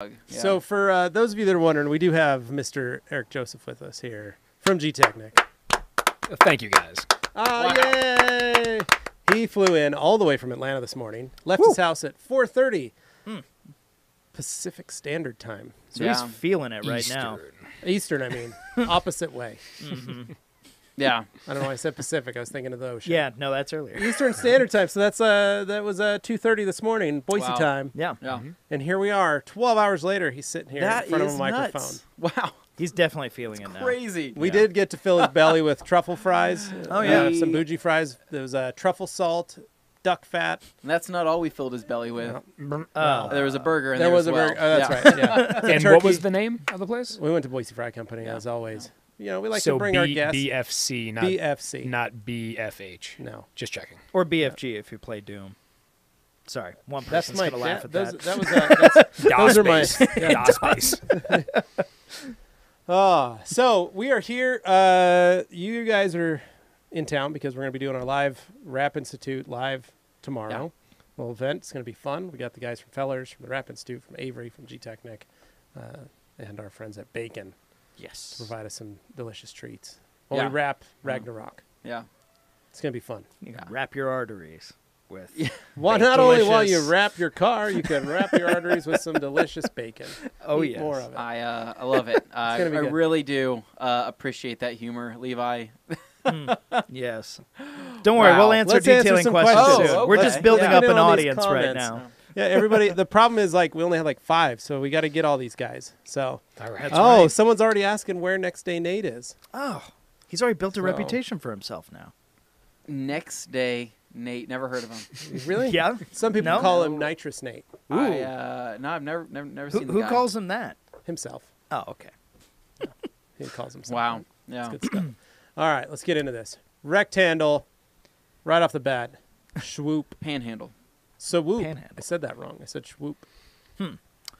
Yeah. So for uh, those of you that are wondering, we do have Mr. Eric Joseph with us here from Gtechniq. Thank you guys. Oh yay! He flew in all the way from Atlanta this morning. Left his house at 4:30 hmm. Pacific Standard Time. So Yeah. he's feeling it right now. Eastern, I mean, opposite way. Mm-hmm. Yeah. I don't know why I said Pacific. I was thinking of the ocean. Yeah, no, that's earlier. Eastern Standard Time. So that's uh that was uh 2:30 this morning, Boise Wow. time. Yeah, Yeah. And here we are, 12 hours later. He's sitting here That in front is of a microphone. nuts. Wow. he's definitely feeling it now. Crazy. We Yeah. did get to fill his belly with truffle fries. Oh, yeah. uh, some bougie fries. There was uh, truffle salt, duck fat. And that's not all we filled his belly with. Oh, There was a burger in there there, was as a well. burger. Oh, that's Yeah. right. Yeah. And turkey. what was the name of the place? We went to Boise Fry Company Yeah. as always. You know, we like so to bring B- our guests. BFC, not BFC. not BFH. no, Just checking. or BFG if you play Doom. Sorry, one that's person's my. gonna laugh yeah, at those, that. that was. Uh, that's, DOS those are my. space. DOS space. Oh, so we are here. Uh, you guys are in town because we're going to be doing our live Wrap Institute live tomorrow. Little event. It's going to be fun. We got the guys from Fellers, from the Wrap Institute, from Avery, from Gtechniq, uh, and our friends at Bacon to yes. provide us some delicious treats while Yeah. we wrap Ragnarok. Yeah. It's going to be fun. You can wrap your arteries with. Well, Bacon. not only while you wrap your car, you can wrap your arteries with some delicious bacon. Oh Eat yes. more of it. I uh, I love it. Uh, I gonna be good. really do uh, appreciate that humor, Levi. Yes. Don't worry, we'll answer Let's detailing some questions questions. soon. Oh, We're just building Yeah. up an in on these audience right now. Yeah, everybody. the problem is like we only have like five, so we got to get all these guys. So, All right. oh, right. someone's already asking where next day Nate is. Oh, he's already built a So- reputation for himself now. Next day, Nate. Never heard of him. Really? Yeah. Some people No? call him Nitrous Nate I uh, no, I've never never never Who, seen the who guy. calls him that? himself. Oh, okay. He calls himself. Wow. that. Yeah. Good stuff. all right, let's get into this. Rectangle, right off the bat. Swoop. Panhandle. So whoop. Panhandle. I said that wrong. I said swoop. Uh,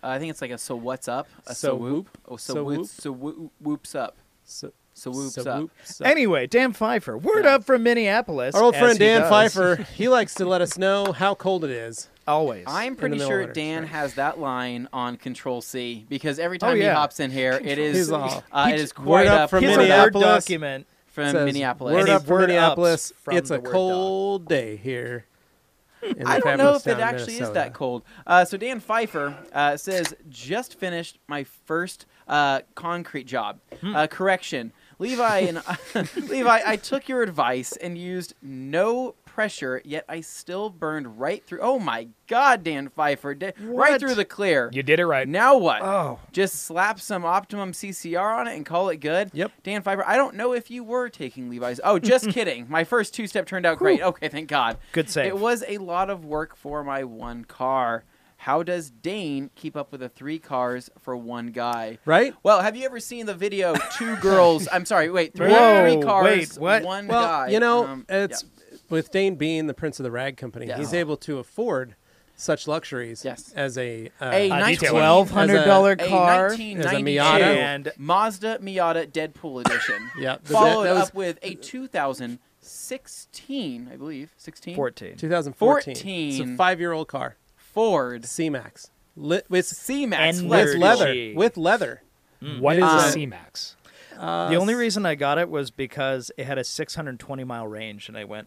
I think it's like a so what's up. A So so, whoop? whoop. Oh, so, So whoop. whoop? So whoop, whoops up. So, So whoops so up. whoops up. Anyway, Dan Pfeiffer. Word Yeah. up from Minneapolis. Our old friend Dan does. Pfeiffer, he likes to let us know how cold it is. Always. I'm pretty sure of winter, Dan right. has that line on Control C because every Oh, time yeah. he hops in here, it is He's all- uh, He it word quite up up from He's from a Word Minneapolis. document. from Minneapolis. Word up from Minneapolis. from It's a Word doc. cold day here. I don't know if it actually is that cold. Uh, so Dan Pfeiffer uh, says, just finished my first uh, concrete job. Hmm. Uh, correction, Levi and Levi, I took your advice and used no pressure, yet I still burned right through. Oh my God, Dan Pfeiffer, da- right through the clear. You did it right. Now what? Oh. Just slap some Optimum CCR on it and call it good. Yep. Dan Pfeiffer, I don't know if you were taking Levi's. Oh, just kidding. My first two step turned out great. Okay, thank God. Good save. It was a lot of work for my one car. How does Dane keep up with the three cars for one guy? Right? Well, have you ever seen the video Two Girls? I'm sorry, wait, three, Whoa, three cars, wait, what? one Well, guy. you know, Um, it's with Dane being the prince of the rag company, Yes. he's able to afford such luxuries Yes. as a, uh, a 19 detail. Twelve hundred dollar a car. 1992 Miata. And- Mazda Miata Deadpool edition. Yeah, Followed that was- up with a 2016, I believe, 16 Fourteen. 2014. It's a five-year-old car, Ford C-Max, lit with C-Max And with leather, with leather. What is Uh, a C-Max? Uh, The only reason I got it was because it had a 620 mile range, and I went,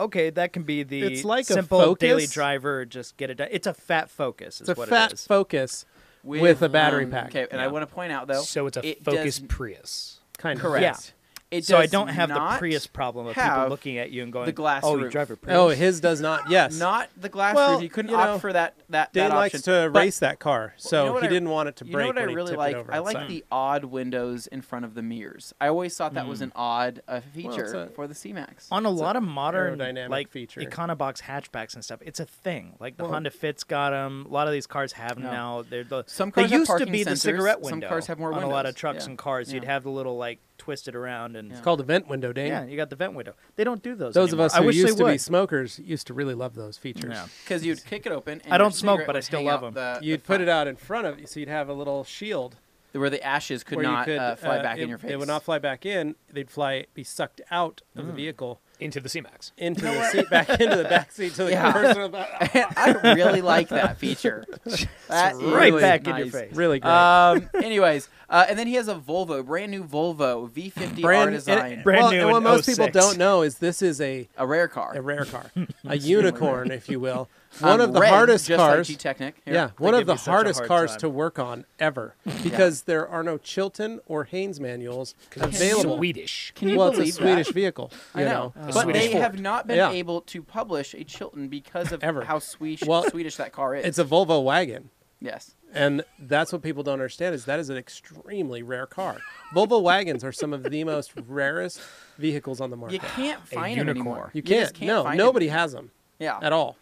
okay, that can be the It's like a simple daily driver. Just get it done. It's a fat Focus. Is it's a what fat it is. Focus, With a battery um, pack. Okay, and I want to point out though. so it's a it Focus does- Prius. kind of. correct. Yeah. It so I don't have the not Prius problem of people looking at you and going, the glass "Oh, you roof. drive a Prius." Oh, his does not. Yes. Not the glass Well, roof. You couldn't you opt know, for that. That Dane that likes to But race that car, so you know he I- didn't want it to break. You know what I when he really like? it I like outside. the odd windows in front of the mirrors. I always thought that was an odd uh, feature it's a- for the C-Max. on a It's a lot of modern aerodynamic like feature. Econobox hatchbacks and stuff, it's a thing. Like the Well- Honda Fit's got them. A lot of these cars have 'em Yeah. now. They're the Some they cars have used to parking be the sensors, cigarette some cars have more windows. on a lot of trucks and cars. You'd have the little like twisted around and It's called a vent window, Dane. yeah, you got the vent window. They don't do those. Those of anymore. us I who wish used they to would. be smokers used to really love those features. Yeah. Because you'd kick it open. And I don't your smoke, cigarette but I would still hang love out 'em. the- You'd the put it out in front of you, so you'd have a little shield where the ashes could where not you could uh, fly uh, back it, in your face. They would not fly back in. They'd fly, be sucked out of Mm. the vehicle, into the C-Max. into the seat, back into the back seat to the Yeah. person about I really like that feature. That is right really back in your nice. face. really great. Um. anyways, uh, and then he has a Volvo, brand new Volvo V50 R design, and- Brand well, new and what in most people 06. don't know is this is a a rare car. a rare car, a unicorn, if you will. One Um, of the red, hardest just cars. Like Gtechniq. Here. yeah, one of the me such a hardest hard cars time. to work on ever because there are no Chilton or Haynes manuals available. Swedish. Can you well, it's a believe Swedish that? vehicle. I You know, know, but Swedish they Ford. have not been Yeah. able to publish a Chilton because of Ever. how Swedish Well, Swedish that car is. it's a Volvo wagon. yes. And that's what people don't understand is that is an extremely rare car. Volvo wagons are some of the most rarest vehicles on the market. You can't find them unicorn. anymore. You just can't. no, find nobody them. has them Yeah. at all.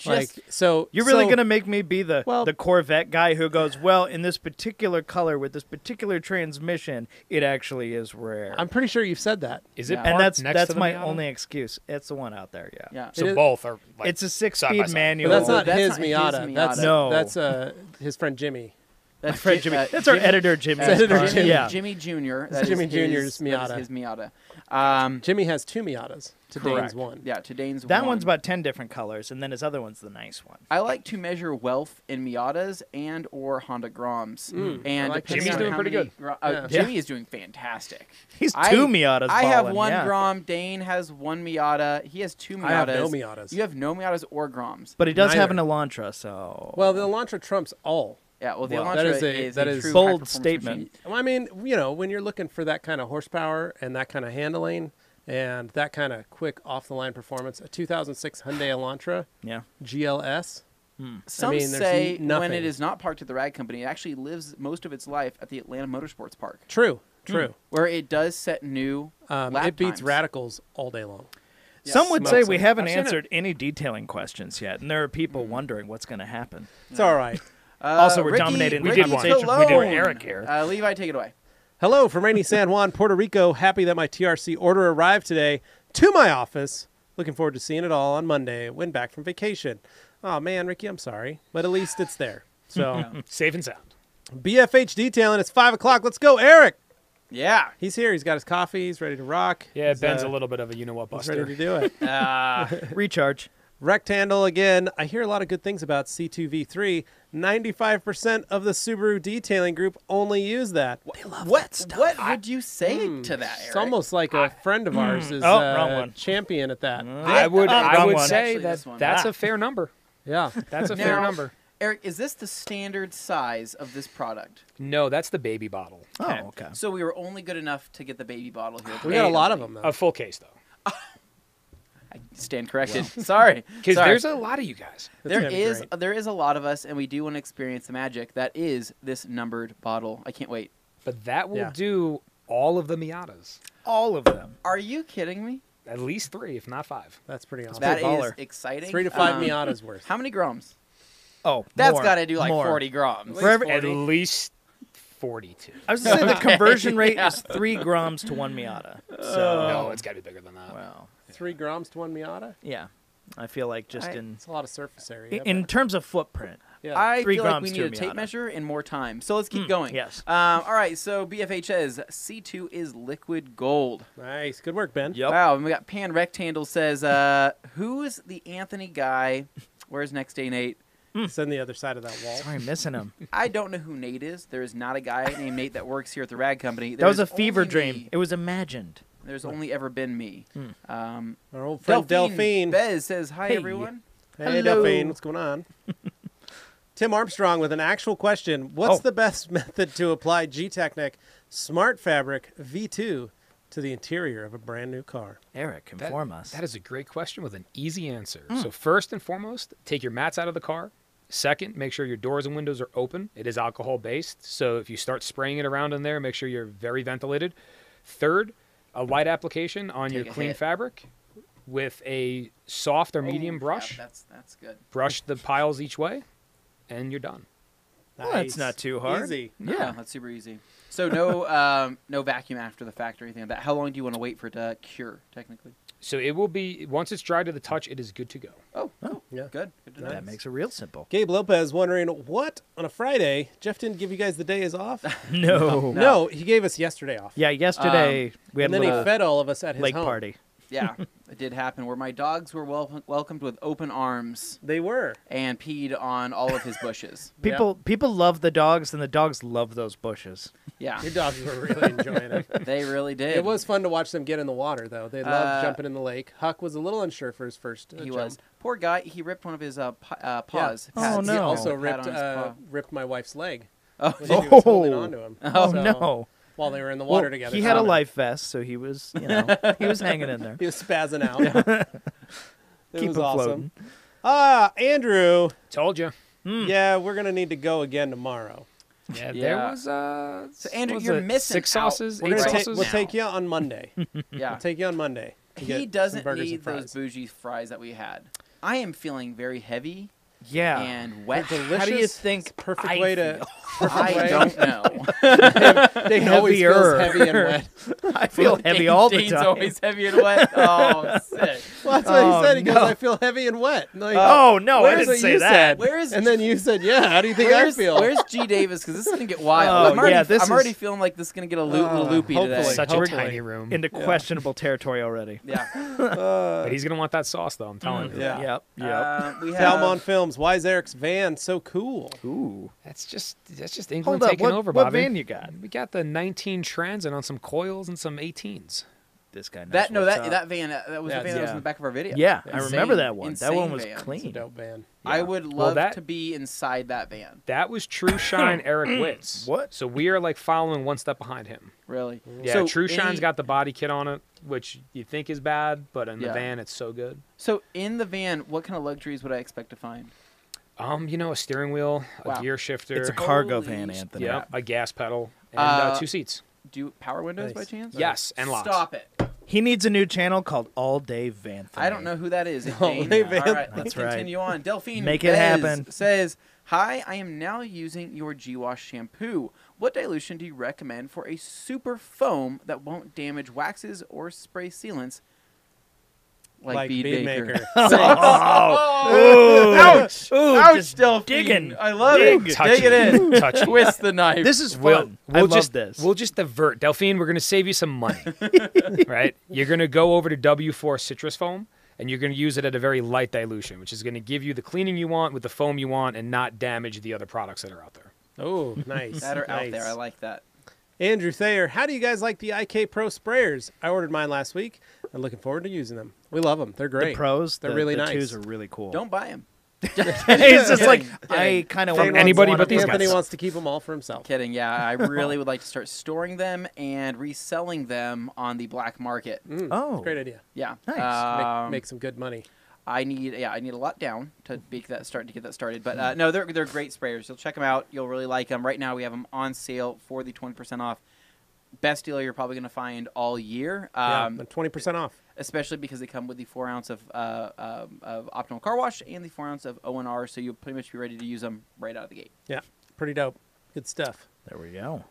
Just like so, You're really so- gonna make me be the Well- the Corvette guy who goes, well, in this particular color with this particular transmission, it actually is rare. I'm pretty sure you've said that. Is it Yeah. and that's next that's to my Miata? only excuse. It's the one out there, yeah. yeah. So It is- both are like It's a six-speed manual. But that's not that's his not his Miata. That's No. that's uh, his friend Jimmy. That's Fred Ji- Jimmy. uh, That's our Jimmy- editor, Jimmy. uh, Editor Jimmy, Jimmy. Yeah. Jimmy Jr. It's That is Jimmy his, Jr.'s that is Miata. his Miata. Um, Jimmy has two Miatas. To correct. Dane's one. Yeah, to Dane's That one. one's about ten different colors, and then his other one's the nice one. I like to measure wealth in Miatas and or Honda Groms. Mm, and I like depending Jimmy's on doing how pretty many good. Gro- uh, Yeah. Jimmy is doing fantastic. He's I- two Miatas. I have balling, one yeah. Grom. Dane has one Miata. He has two Miatas. I have no Miatas. You have no Miatas or Groms. But he does have an Neither. Elantra, so well, the Elantra trumps all. Yeah, well, the Well, Elantra that is is a- a, that is true bold high-performance statement. machine. Well, I mean, you know, when you're looking for that kind of horsepower and that kind of handling and that kind of quick off the line performance, a 2006 Hyundai Elantra yeah. GLS. Some mean, there's say when it is not parked at the rag company, it actually lives most of its life at the Atlanta Motorsports Park, True, true. where it does set new. Um, lap it beats times. radicals all day long. Yes. Some would Smokes say them. we haven't I've it. answered any detailing questions yet, and there are people wondering what's going to happen. It's all right. Uh, Also, we're Ricky- dominating We Ricky did one. We did. Eric here. Uh, Levi, take it away. Hello from rainy San Juan, Puerto Rico. Happy that my TRC order arrived today to my office. Looking forward to seeing it all on Monday when back from vacation. Oh man, Ricky, I'm sorry, but at least it's there. So Safe and sound. BFH detailing. It's five o'clock. Let's go, Eric. Yeah. He's here. He's got his coffee. He's ready to rock. Yeah, He's, Ben's uh, a little bit of a you know what He's buster. ready to do it. Uh, Recharge. Rectangle again. I hear a lot of good things about C2V3. 95% of the Subaru detailing group only use that. They love what? What would you say to that? Eric? It's almost like a friend of ours is Oh, uh, one. champion at that. I would I would one. say Actually, that that's Ah. a fair number. Yeah. That's a fair number. Eric, is this the standard size of this product? No, that's the baby bottle. Oh, okay. So we were only good enough to get the baby bottle here. We got a lot of them, though. A full case though, I stand corrected. Sorry. because there's a lot of you guys. There gonna be is great. there is a lot of us, and we do want to experience the magic that is this numbered bottle. I can't wait. But that will Yeah. do all of the Miatas. All of them. Are you kidding me? At least three, if not five. That's pretty awesome. That pretty is exciting. Three to five Um, Miatas worth. How many grams? Oh, that's got to do like more. 40 grams. For every- At least forty-two. I was going to say the conversion rate Yeah. is three grams to one Miata. So, no, it's got to be bigger than that. well, Three grams to one Miata? yeah. I feel like just I- in It's a lot of surface area. in terms of footprint. yeah. I Three feel like we need a a tape Miata. measure and more time. So let's keep going. yes. Um, all right. So BFH says C2 is liquid gold. nice. Good work, Ben. Yep. Wow. And we got Pan Rectangle says, uh, "Who's the Anthony guy? Where's next day Nate? It's on the other side of that wall. Sorry, missing him. I don't know who Nate is. There is not a guy named Nate that works here at the Rag Company. That was a fever dream. me. It was imagined. There's only ever been me. Um, Our old friend Delphine. Bez says, "Hi Hey. everyone." Hey, Hello. Delphine. What's going on? Tim Armstrong with an actual question. What's Oh. the best method to apply Gtechniq Smart Fabric V2 to the interior of a brand new car? Eric, That- inform us. That is a great question with an easy answer. Hmm. So first and foremost, take your mats out of the car. Second, make sure your doors and windows are open. It is alcohol based, so if you start spraying it around in there, make sure you're very ventilated. Third, a light application on your Take a clean hit. fabric with a soft or Oh, medium yeah, brush. that's that's good. brush the piles each way, and you're done. Well, that's not too hard. Easy. Yeah, that's super easy. So no um, no vacuum after the fact or anything like that. How long do you want to wait for it to cure? Technically. So it will be once it's dry to the touch, it is good to go. Oh, oh, Yeah. good. Good to know. That makes it real simple. Gabe Lopez wondering what on a Friday Jeff didn't give you guys the day is off. No. no, he gave us yesterday off. Yeah, yesterday um, we had and a then he little fed all of us at his lake home. party. Yeah, it did happen where my dogs were wel- welcomed with open arms They were. and peed on all of his bushes. People people love the dogs, and the dogs love those bushes. Yeah, Your dogs were really enjoying it. they really did. It was fun to watch them get in the water, though. They loved Uh, jumping in the lake. Huck was a little unsure for his first. Uh, He jump. was poor guy. He ripped one of his uh, pa- uh, Yeah. paws. Oh, pads. no. He Oh. also Pat ripped on his uh, paw. ripped my wife's leg. Oh, when she was holding Oh. on to him. Oh So, no! While they were in the water Well, together. He had a life vest, so he was, you know, he was hanging in there. He was spazzing out. it Keep was him awesome. floating. Ah, Andrew. Told you. Yeah, we're gonna need to go again tomorrow. Yeah, Yeah. there was uh. So, Andrew, was you're it, missing six out. sauces, We're eight gonna take, sauces. we'll take you on Monday. yeah. We'll take you on Monday. to get He doesn't burgers need and those bougie fries that we had. I am feeling very heavy Yeah. and wet. Delicious. How do you think perfect I way to? feel? Perfect I way. don't know. Dane always feels Heavier. heavy and wet. I feel heavy all the Dane's time. always heavy and wet. Oh, sick. Well, that's what Oh, he said. He goes, no. "I feel heavy and wet." And like, oh no, I where's didn't what say you that. said? Where is And then you said, "Yeah." How do you think where's, I feel? Where's G Davis? Because this is gonna get wild. Oh, I'm already, yeah, this I'm already is- feeling like this is gonna get a loo- little Uh, loopy today. hopefully. Such a Hopefully. tiny room. Into questionable territory already. Yeah. Uh, But he's gonna want that sauce though. I'm telling you. Yeah. Yep. Yep. Uh, we have Salmon Films. Why is Eric's van so cool? Ooh. That's just that's just England Hold up. taking What, over, what Bobby. van you got? We got the 19 Transit on some coils and some 18s. This guy. Knows that. No, what's that up. that van. uh, That was Yeah, the van that was in the back of our video. Yeah, I remember that one. That one was van. It's a clean. dope van. I would Well, love that- to be inside that van. That was True Shine Eric Witz. What? So we are like following one step behind him. Really. Yeah, So True any- Shine's got the body kit on it, which you think is bad, but in the van it's so good. So in the van, what kind of luxuries would I expect to find? Um, you know, a steering wheel, a Wow. gear shifter, It's a cargo Holy van, Anthony. yeah, a gas pedal, and Uh, uh, two seats. Do power windows by chance? Yes, and locks. Stop it. He needs a new channel called All Day Van. I don't know who that is. Oh, Dane. hey, All Van. right, let's That's right. continue on. Delphine Make it happen. says, "Hi, I am now using your G-Wash shampoo. What dilution do you recommend for a super foam that won't damage waxes or spray sealants?" Like, Like Bead, Bead Maker. Maker. oh, ouch! Ooh, ouch, just Delphine. digging. I love Dig. it. Touchy. Dig it in. Touchy. Twist the knife. This is We'll, fun. I we'll love just this. we'll just divert Delphine. We're gonna save you some money, right? You're gonna go over to W4 citrus foam, and you're gonna use it at a very light dilution, which is gonna give you the cleaning you want with the foam you want, and not damage the other products that are out there. Oh, nice. that are out there. I like that. Andrew Thayer, how do you guys like the IK Pro sprayers? I ordered mine last week. I'm looking forward to using them. We love them. They're the great. pros. They're the, really the nice. twos are really cool. Don't buy them. He's just like I kind of want anybody but these those. Anthony guys. wants to keep them all for himself. Kidding. Yeah, I really would like to start storing them and reselling them on the black market. Mm, Oh. great idea. Yeah. Nice. Make, Um, make some good money. I need yeah I need a lot down to make that start to get that started. But uh, no, they're they're great sprayers. You'll check them out. You'll really like them. Right now we have them on sale for the twenty percent off. Best deal you're probably going to find all year. Um, yeah, twenty percent off. especially because they come with the four ounce of uh, um, of optimal car wash and the four ounce of O and R, so you'll pretty much be ready to use them right out of the gate. Yeah, pretty dope. Good stuff. There we go.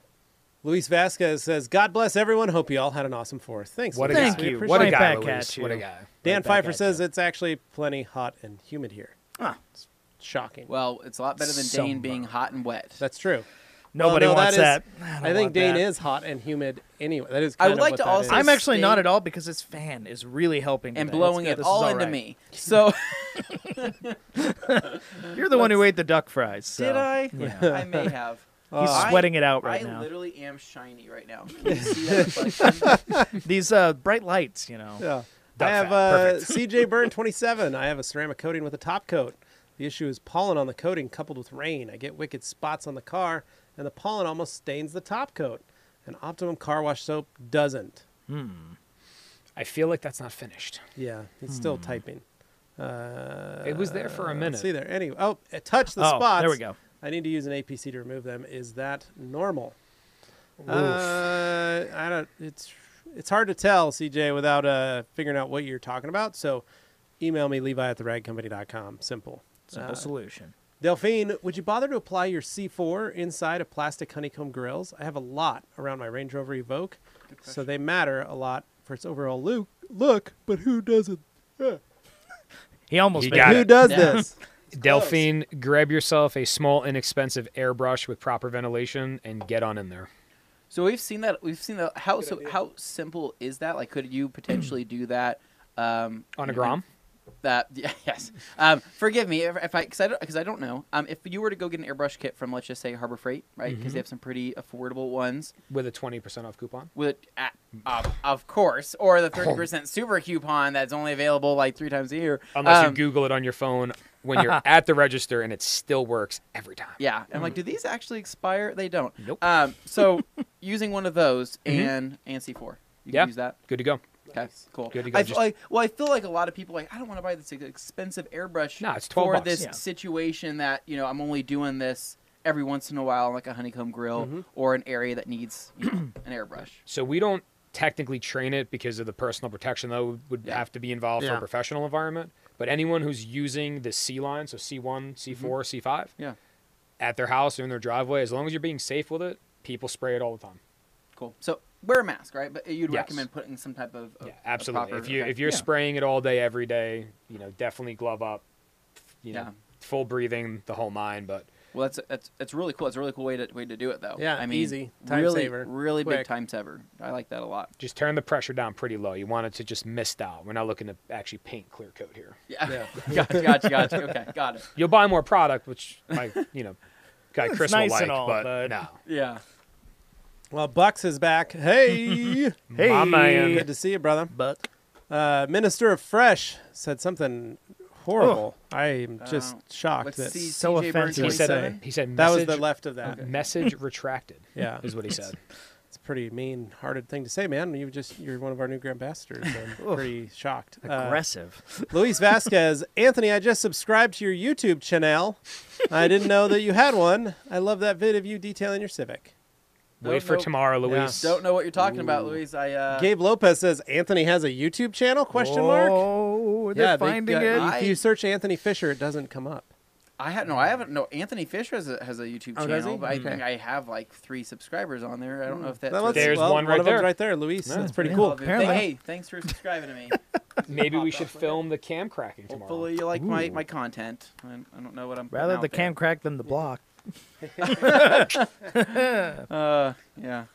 Luis Vasquez says, "God bless everyone. Hope you all had an awesome Fourth. Thanks. What a Thank We you. What a guy, back Luis. at What a guy. Dan Right Pfeiffer says you. it's actually plenty hot and humid here. Ah, Shocking. Well, it's a lot better than Dane being hot and wet. That's true. nobody Well, no, wants that that. is- I, I think Dane that. is hot and humid anyway. That is. I would of like what to also- I'm actually Stay- not at all because this fan is really helping and today. blowing it all is into right. me. So You're the one who ate the duck fries. so, did I? Yeah. I may have. He's I- sweating it out right I now. I literally am shiny right now. Can you see that? These uh, bright lights, you know. Yeah. I have fat. uh, CJ Burn 27. I have a ceramic coating with a top coat. The issue is pollen on the coating coupled with rain. I get wicked spots on the car, and the pollen almost stains the top coat. And Optimum Car Wash soap doesn't. Hmm. I feel like that's not finished. Yeah, he's still typing. Uh, It was there for a let's minute. see there. Anyway, oh, it touched the oh, spots. there we go. I need to use an APC to remove them. Is that normal? Uh, I don't. It's it's hard to tell, CJ, without uh, figuring out what you're talking about. So, email me Levi at theragcompany.com. Simple. Simple Uh, solution. Delphine, would you bother to apply your C4 inside of plastic honeycomb grills? I have a lot around my Range Rover Evoque, so they matter a lot for its overall look. Look, but who doesn't? He almost You made got it. Who does Yeah. this? Delphine, grab yourself a small, inexpensive airbrush with proper ventilation and get on in there. So we've seen that. We've seen that. How so? How simple is that? Like, could you potentially do that Um, On a you Grom? That yeah, yes. Um, forgive me if, if I because I don't because I don't know. Um, if you were to go get an airbrush kit from let's just say Harbor Freight, right? Because Mhm. they have some pretty affordable ones with a 20% off coupon. with uh, of, of course, or the thirty percent super coupon that's only available like three times a year. Unless Um, you Google it on your phone when you're at the register and it still works every time. Yeah, I'm like, do these actually expire? They don't. Nope. Um, so using one of those Mhm. and and C4, you Yeah. can use that. Good to go. Okay, cool. Good to go. I Just- feel like, well, I feel like a lot of people are like I don't want to buy this expensive airbrush No, it's 12 for bucks. this Yeah. situation that you know I'm only doing this every once in a while, like a honeycomb grill Mhm. or an area that needs you know, an airbrush. So we don't technically train it because of the personal protection that would, would Yeah. have to be involved for Yeah. a professional environment. But anyone who's using the C line, so C1, C4, C5, Yeah. at their house or in their driveway, as long as you're being safe with it, people spray it all the time. Cool. So wear a mask, right? But you'd Yes. recommend putting some type of, of Yeah, absolutely. proper- if you okay. if you're Yeah. spraying it all day every day, you know, definitely glove up. You know, Yeah. full breathing, the whole nine. But Well, that's that's that's really cool. It's a really cool way to way to do it, though. Yeah, I mean, easy. Time really, saver. really big time saver. I like that a lot. just turn the pressure down pretty low. You want it to just mist out. We're not looking to actually paint clear coat here. Yeah, Yeah. gotcha, gotcha, gotcha. Okay, got it. You'll buy more product, which like you know, guy It's Chris nice will like, and all, but but- no. Yeah. Well, Bucks is back. Hey, Hey, My man. good to see you, brother. But Uh, Minister of Fresh said something horrible. I'm just Uh, shocked Let's that see. so CJ offensive. He said he said that was the left of that. message retracted. Yeah, is what he said. it's a pretty mean-hearted thing to say, man. You just you're one of our new grand ambassadors. I'm pretty shocked. Uh, aggressive. Luis Vasquez, Anthony, I just subscribed to your YouTube channel. I didn't know that you had one. I love that vid of you detailing your Civic. Wait Don't for know- tomorrow, Luis. Don't know what you're talking about, Luis. I uh, Gabe Lopez says Anthony has a YouTube channel? Question mark. Oh, they're yeah, they finding got- it. I- If you search Anthony Fisher, it doesn't come up. I had no. I haven't. No, Anthony Fisher has a, has a YouTube Oh, does channel, he? but I Okay. think I have like three subscribers on there. I don't know if that's. Well, let's- There's well, one right of them's there. right there, Luis. Yeah. That's pretty Yeah. cool. Well, Apparently. Hey, thanks for subscribing to me. Maybe we should film the cam cracking tomorrow. Hopefully, you like my, my content. I, I don't know what I'm. putting Rather out the there. cam crack than the block. Uh, yeah.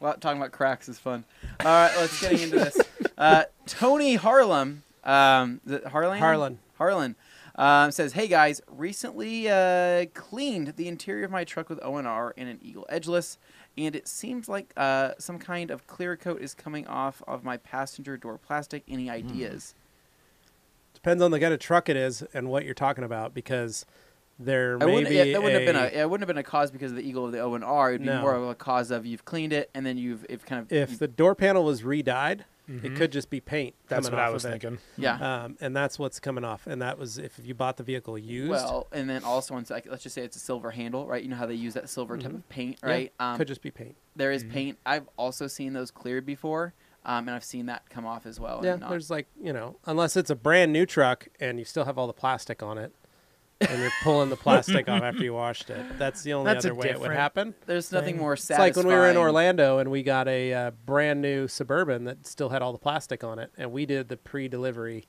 Well, talking about cracks is fun. All right, let's getting into this. Uh, Tony Harlem, um, Harlan, Harlan. Harlan, um, says, "Hey guys, recently uh, cleaned the interior of my truck with ONR and an Eagle Edgeless, and it seems like uh, some kind of clear coat is coming off of my passenger door plastic. Any ideas? Depends on the kind of truck it is and what you're talking about because there I may wouldn't, yeah, that wouldn't have been a- a. It wouldn't have been a cause because of the Eagle of the ONR. It'd be No. more of a cause of you've cleaned it and then you've if kind of if the door panel was re-dyed, it Mhm. could just be paint. That's coming what I was of it. thinking. yeah. Um, and that's what's coming off. And that was if you bought the vehicle used. Well, and then also, on, like, let's just say it's a silver handle, right? You know how they use that silver type Mhm. of paint, Yeah, right? Um, could just be paint. there is Mhm. paint. I've also seen those cleared before, um, and I've seen that come off as well. and Yeah, not- there's like you know, unless it's a brand new truck and you still have all the plastic on it, and you're pulling the plastic off after you washed it. That's the only That's other way it would happen. there's nothing thing. more It's like when we were in Orlando and we got a uh, brand new Suburban that still had all the plastic on it, and we did the pre-delivery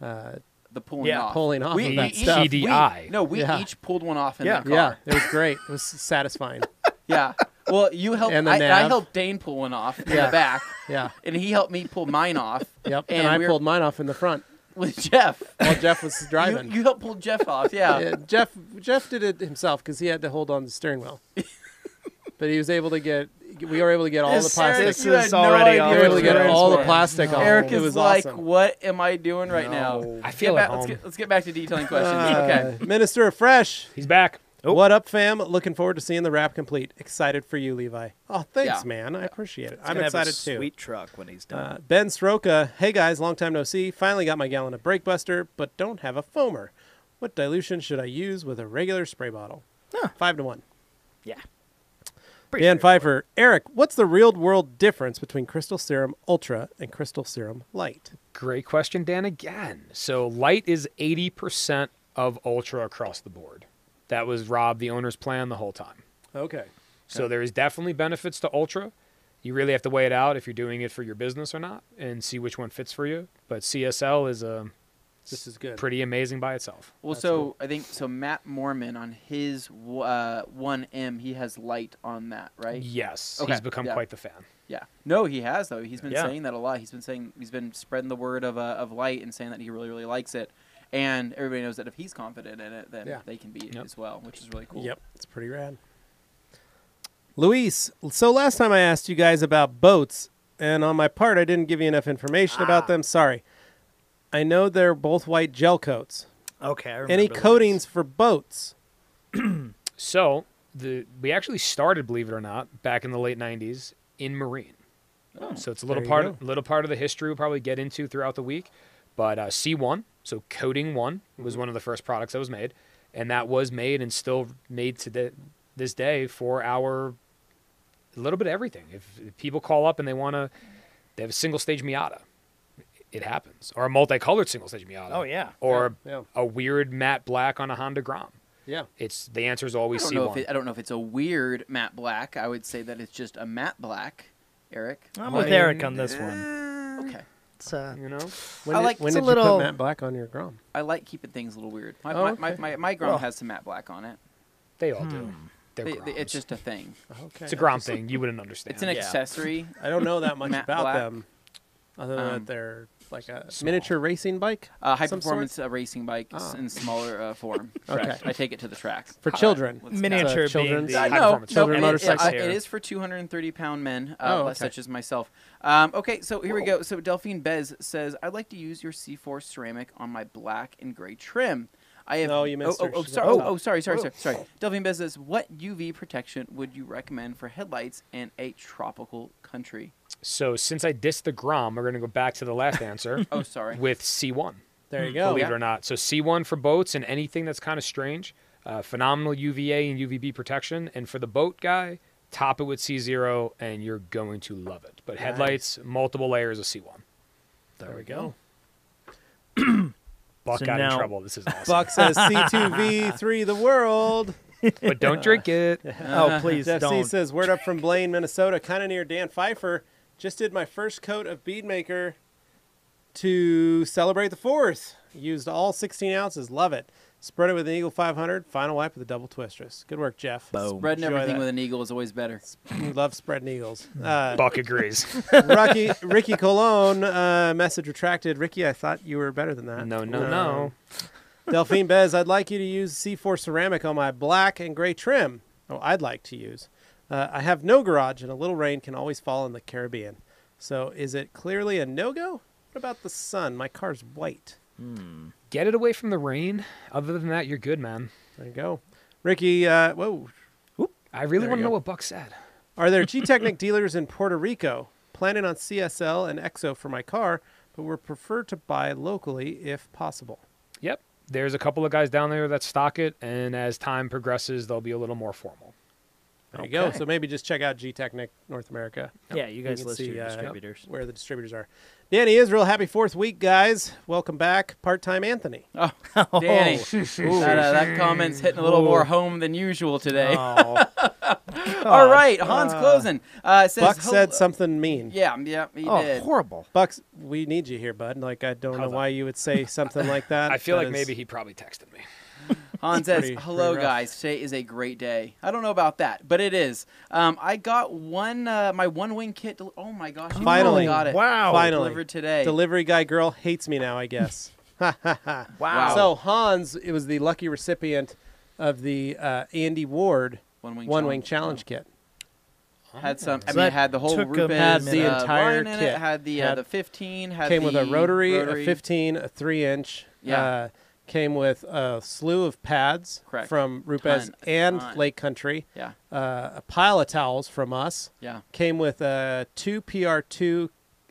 uh, the pulling Yeah, off. pulling off we, of that each- stuff. we- no, we Yeah. each pulled one off in Yeah. that car. Yeah, it was great. It was satisfying. Yeah. Well, you helped. And the I, and I helped Dane pull one off in Yeah. the back, Yeah. and he helped me pull mine off Yep. And, And I we were- pulled mine off in the front with Jeff. while Jeff was driving. you helped pull Jeff off. Yeah. Yeah, Jeff Jeff did it himself because he had to hold on to the steering wheel. but he was able to get. We were able to get all the This- plastic. this is already idea off we were able to get all the plastic off. Eric it is was like, awesome. "What am I doing right now?" I Get feel back- at let's home. get, let's get back to detailing questions. Uh, okay. Minister of Fresh. He's back. Oh. What up, fam? Looking forward to seeing the wrap complete. Excited for you, Levi. Oh, thanks, Yeah. man. I appreciate it. He's I'm gonna have a excited too. Sweet truck when he's done. Uh, ben Sroka, hey guys, long time no see. Finally got my gallon of Brake Buster, but don't have a foamer. What dilution should I use with a regular spray bottle? Huh. Five to one. yeah. Pretty Dan. Pfeiffer, Eric, what's the real world difference between Crystal Serum Ultra and Crystal Serum Light? Great question, Dan. Again, so light is eighty percent of ultra across the board. That was Rob, the owner's plan, the whole time. Okay. So there is definitely benefits to ultra. You really have to weigh it out if you're doing it for your business or not, and see which one fits for you. But CSL is a This is good. pretty amazing by itself. Well, That's so cool. I think so. Matt Mormon on his uh, one M, he has light on that, right? Yes, Okay, he's become yeah. quite the fan. Yeah. No, he has though. He's been Yeah. saying that a lot. He's been saying he's been spreading the word of uh, of light and saying that he really really likes it. And everybody knows that if he's confident in it, then Yeah. they can be Yep. as well, which is really cool. Yep, it's pretty rad. Luis, so last time I asked you guys about boats, and on my part, I didn't give you enough information about them. Sorry. I know they're both white gel coats. Okay. I Any remember coatings for boats? So the we actually started, believe it or not, back in the late '90s in marine. Oh. So it's a little part, go. of, little part of the history we'll probably get into throughout the week. But uh, C1, so coating one, was Mm-hmm. one of the first products that was made, and that was made and still made to the, this day for our a little bit of everything. If, if people call up and they want to, they have a single stage Miata, it happens, or a multicolored single stage Miata. Oh yeah. Or Yeah, a weird matte black on a Honda Grom. yeah. It's the answer is always don't know if C1. it, I don't know if it's a weird matte black. I would say that it's just a matte black. Eric. I'm with Eric on this one. Okay. It's uh, you know, When I did, like- when it's did a you put matte black on your Grom? I like keeping things a little weird. My Oh, my, my, okay. my, my Grom Well- has some matte black on it. they all do. They're They- they- it's just a thing. Okay. it's a Grom thing. You wouldn't understand. It's an Yeah. accessory. I don't know that much about black. them, other than Um, that they're like a Small. miniature racing bike Uh, high performance uh, racing bike s- Ah. in smaller uh, form. Okay. I take it to the tracks. for children. let's miniature Uh, children's- the Uh, high no, performance no, children it- it- motorcycles uh, here. it is for 230 pound men, Oh, uh, okay. such as myself. Um, okay, so here we go. So Delphine Bez says, "I'd like to use your C4 ceramic on my black and gray trim." I have. No, you missed oh, her. Oh, oh, sorry. Oh, oh, sorry, sorry, sorry, sorry. Delphine Bez says, "What UV protection would you recommend for headlights in a tropical country?" So since I dissed the Grom, we're going to go back to the last answer Oh, sorry. with C1. There you go. believe yeah. it or not. So C1 for boats and anything that's kind of strange. Uh, phenomenal UVA and UVB protection. And for the boat guy, top it with C0 and you're going to love it. But headlights, multiple layers of C1. There we go. Buck So got in trouble. This is awesome. Buck says C2V3 the world. but don't drink it. Oh please Jeff C don't. says word up from Blaine, Minnesota, kind of near Dan Pfeiffer. Just did my first coat of beadmaker to celebrate the fourth. Used all 16 ounces. Love it. Spread it with an Eagle 500. Final wipe with a double twistress. Good work, Jeff. Boom. Spreading Enjoy everything that. with an eagle is always better. We love spreading eagles. Uh, Buck agrees. Rocky, Ricky Colon, uh, message retracted. Ricky, I thought you were better than that. No, no, no. Delphine Bez, I'd like you to use C4 ceramic on my black and gray trim. Oh, I'd like to use. Uh, I have no garage, and a little rain can always fall in the Caribbean. So, is it clearly a no go? What about the sun? My car's white. Get it away from the rain. Other than that, you're good, man. There you go. Ricky, uh, whoa. I really want to know what Buck said. Are there Gtechniq dealers in Puerto Rico? Planning on CSL and EXO for my car, but would prefer to buy locally if possible. Yep. There's a couple of guys down there that stock it, and as time progresses, they'll be a little more formal. There you go. So maybe just check out Gtechniq North America. Yeah, you guys can list see, your uh, where the distributors are. Danny Israel, happy fourth week, guys. Welcome back, part time Anthony. Oh, Danny, that, uh, that comment's hitting a little more home than usual today. Oh, All right, Hans Closen uh, says. Buck "Hel- said something mean. Yeah, yeah, he Oh, did. horrible. Bucks, we need you here, bud. Like, I don't know that? why you would say something like that. I feel like is- maybe he probably texted me. Hans says, pretty- "Hello, pretty guys. Today is a great day. I don't know about that, but it is. Um, I got one, uh, my one wing kit. Del- oh my gosh! You Finally. got it. Wow. Finally. delivered today. Delivery guy girl hates me now, I guess. Ha ha ha. Wow. So, Hans, it was the lucky recipient of the uh, Andy Ward one wing. one wing challenge kit. Had some. I So mean, that had the whole took a Had the uh, entire line in kit. It, had the uh, Had- the 15. Had came with a the rotary, a 15, a 3 inch. Yeah. Came with a slew of pads Correct. from Rupes Ton, and ton. Lake Country. Yeah, Uh, a pile of towels from us. yeah. Came with uh, two PR2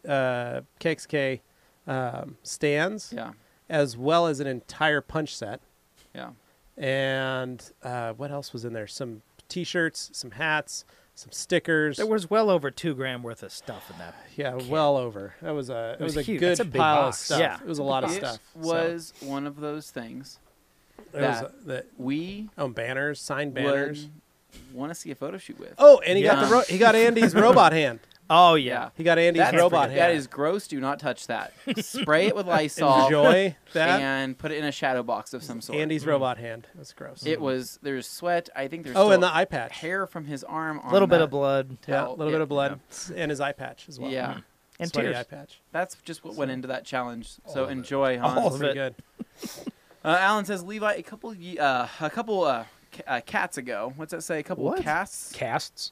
uh, KXK um, stands, Yeah, as well as an entire punch set. yeah. And uh, what else was in there? Some T-shirts, some hats, some stickers. There was well over two grand worth of stuff in that. yeah, well over. That was a it was was, a huge. good That's a big pile box. of stuff. Yeah. it was a lot of it stuff. So, was one of those things it was, that- we oh banners, signed banners. want to see a photo shoot with. Oh, and he got the ro- he got Andy's robot hand. Oh yeah. He got Andy's That's- robot That hand. is gross. Do not touch that. Spray it with Lysol Enjoy that. and put it in a shadow box of some sort. Andy's robot hand. That's gross. It was there's sweat. I think there's oh, still and the eye patch. hair from his arm. A little bit of blood. Yeah, a little Yeah, bit of blood and his eye patch as well. Yeah, And Sweaty tears. eye patch. that's just what went into that challenge. So of it. enjoy, Hans. All That's of pretty it. good. Uh, Alan says Levi a couple uh, a couple uh, ca- uh, cats ago. What's that say? A couple What? casts. Casts.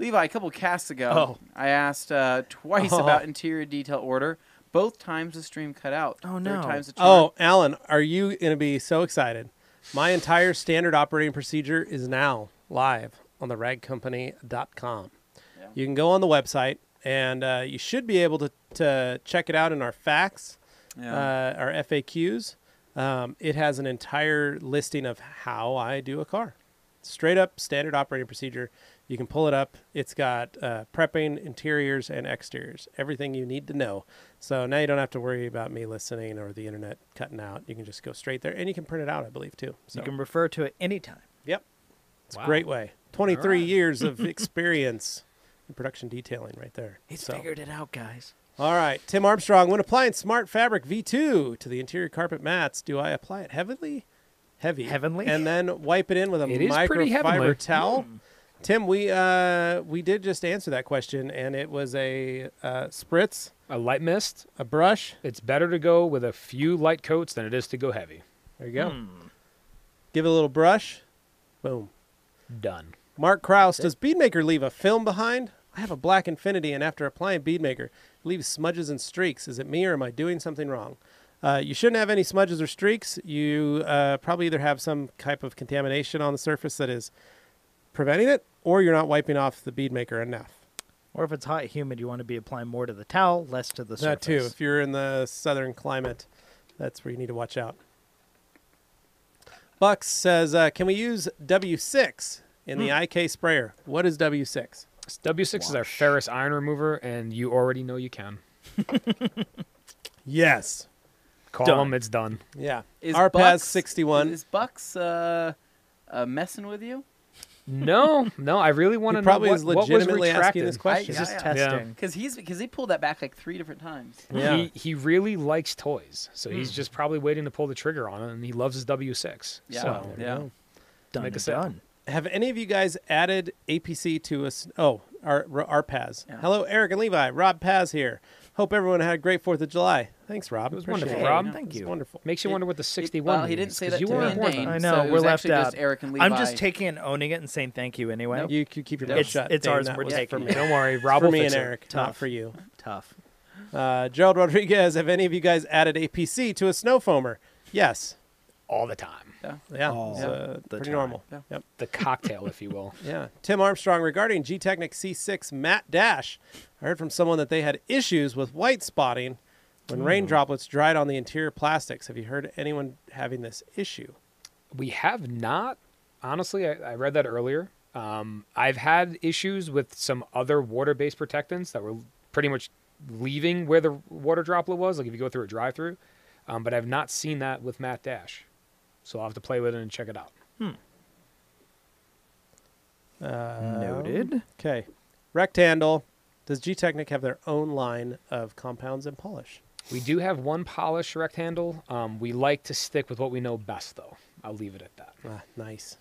Levi, a couple casts ago, Oh. I asked uh, twice Oh. about interior detail order. Both times the stream cut out. Oh, Third no. time's the. Oh, Alan, are you going to be so excited? My entire standard operating procedure is now live on the ragcompany.com. Yeah. You can go on the website and uh, you should be able to, to check it out in our facts, yeah. uh, our FAQs. Um, it has an entire listing of how I do a car. Straight up standard operating procedure. You can pull it up. It's got uh, prepping, interiors, and exteriors. Everything you need to know. So now you don't have to worry about me listening or the internet cutting out. You can just go straight there, and you can print it out, I believe, too. So You can refer to it anytime. yep, it's Wow. a great way. Twenty-three right. years of experience in production detailing, right there. He's So- figured it out, guys. all right, Tim Armstrong. When applying Smart Fabric V2 to the interior carpet mats, do I apply it heavily, heavy, Heavenly? and then wipe it in with a It is pretty microfiber heavenly. towel? Tim, we uh, we did just answer that question, and it was a uh, spritz, A light mist. a brush. It's better to go with a few light coats than it is to go heavy. There you go. Hmm. Give it a little brush. Boom. Done. Mark Kraus, does Beadmaker leave a film behind? I have a black Infiniti, and after applying Beadmaker, it leaves smudges and streaks. Is it me, or am I doing something wrong? Uh, you shouldn't have any smudges or streaks. You uh, probably either have some type of contamination on the surface that is preventing it, or you're not wiping off the Beadmaker enough. Or if it's hot, humid, you want to be applying more to the towel, less to the surface. That surface. too. If you're in the southern climate, that's where you need to watch out. Bucks says, uh, "Can we use W6 in the IK sprayer? What is W6? W6 is our ferrous iron remover, and you already know you can. Yes. Call Done. them, it's done. Yeah. Is RPAS Bucks- 61. Is Bucks uh, uh, messing with you? No, no, I really want to know probably what, is what was legitimately asking retracted. this question. He's Yeah, just yeah. testing. Because he's because he pulled that back like three different times. Yeah. He, he really likes toys, so Hmm. he's just probably waiting to pull the trigger on it, and he loves his W6. Yeah. So Yeah. Done Make a and sale. done. Have any of you guys added APC to us? Oh, our, our Paz. Yeah. Hello, Eric and Levi. Rob Paz here. Hope everyone had a great 4th of July. Thanks, Rob. It was Appreciate wonderful, it. Rob. It Thank you. wonderful. makes you It- wonder what the 61 well, he didn't means, say 'cause that you to weren't me and born Dane. then. I know, so it we're was left actually just out. Eric and Levi. I'm just taking and owning it and saying thank you anyway. You could keep your mouth It's- shut. it's Dane. ours, That we're was taking for it. me. Don't worry, Rob for will me fix and it. Eric, not Tough. for you. Tough. Uh, Gerald Rodriguez, have any of you guys added APC to a snow foamer? Yes. all the time. Yeah. Yeah. All it's, uh, the pretty time. normal. Yeah. Yep. The cocktail, if you will. Yeah. Tim Armstrong regarding Gtechniq C6 matte dash. I heard from someone that they had issues with white spotting when rain droplets dried on the interior plastics. Have you heard anyone having this issue? We have not. Honestly, I, I read that earlier. Um, I've had issues with some other water-based protectants that were pretty much leaving where the water droplet was, like if you go through a drive-through. Um, but I've not seen that with Matte Dash, so I'll have to play with it and check it out. Uh, Noted. Okay. Rectangle. Does Gtechniq have their own line of compounds and polish? We do have one polished rectangle. Um, we like to stick with what we know best, though. I'll leave it at that. Ah, nice.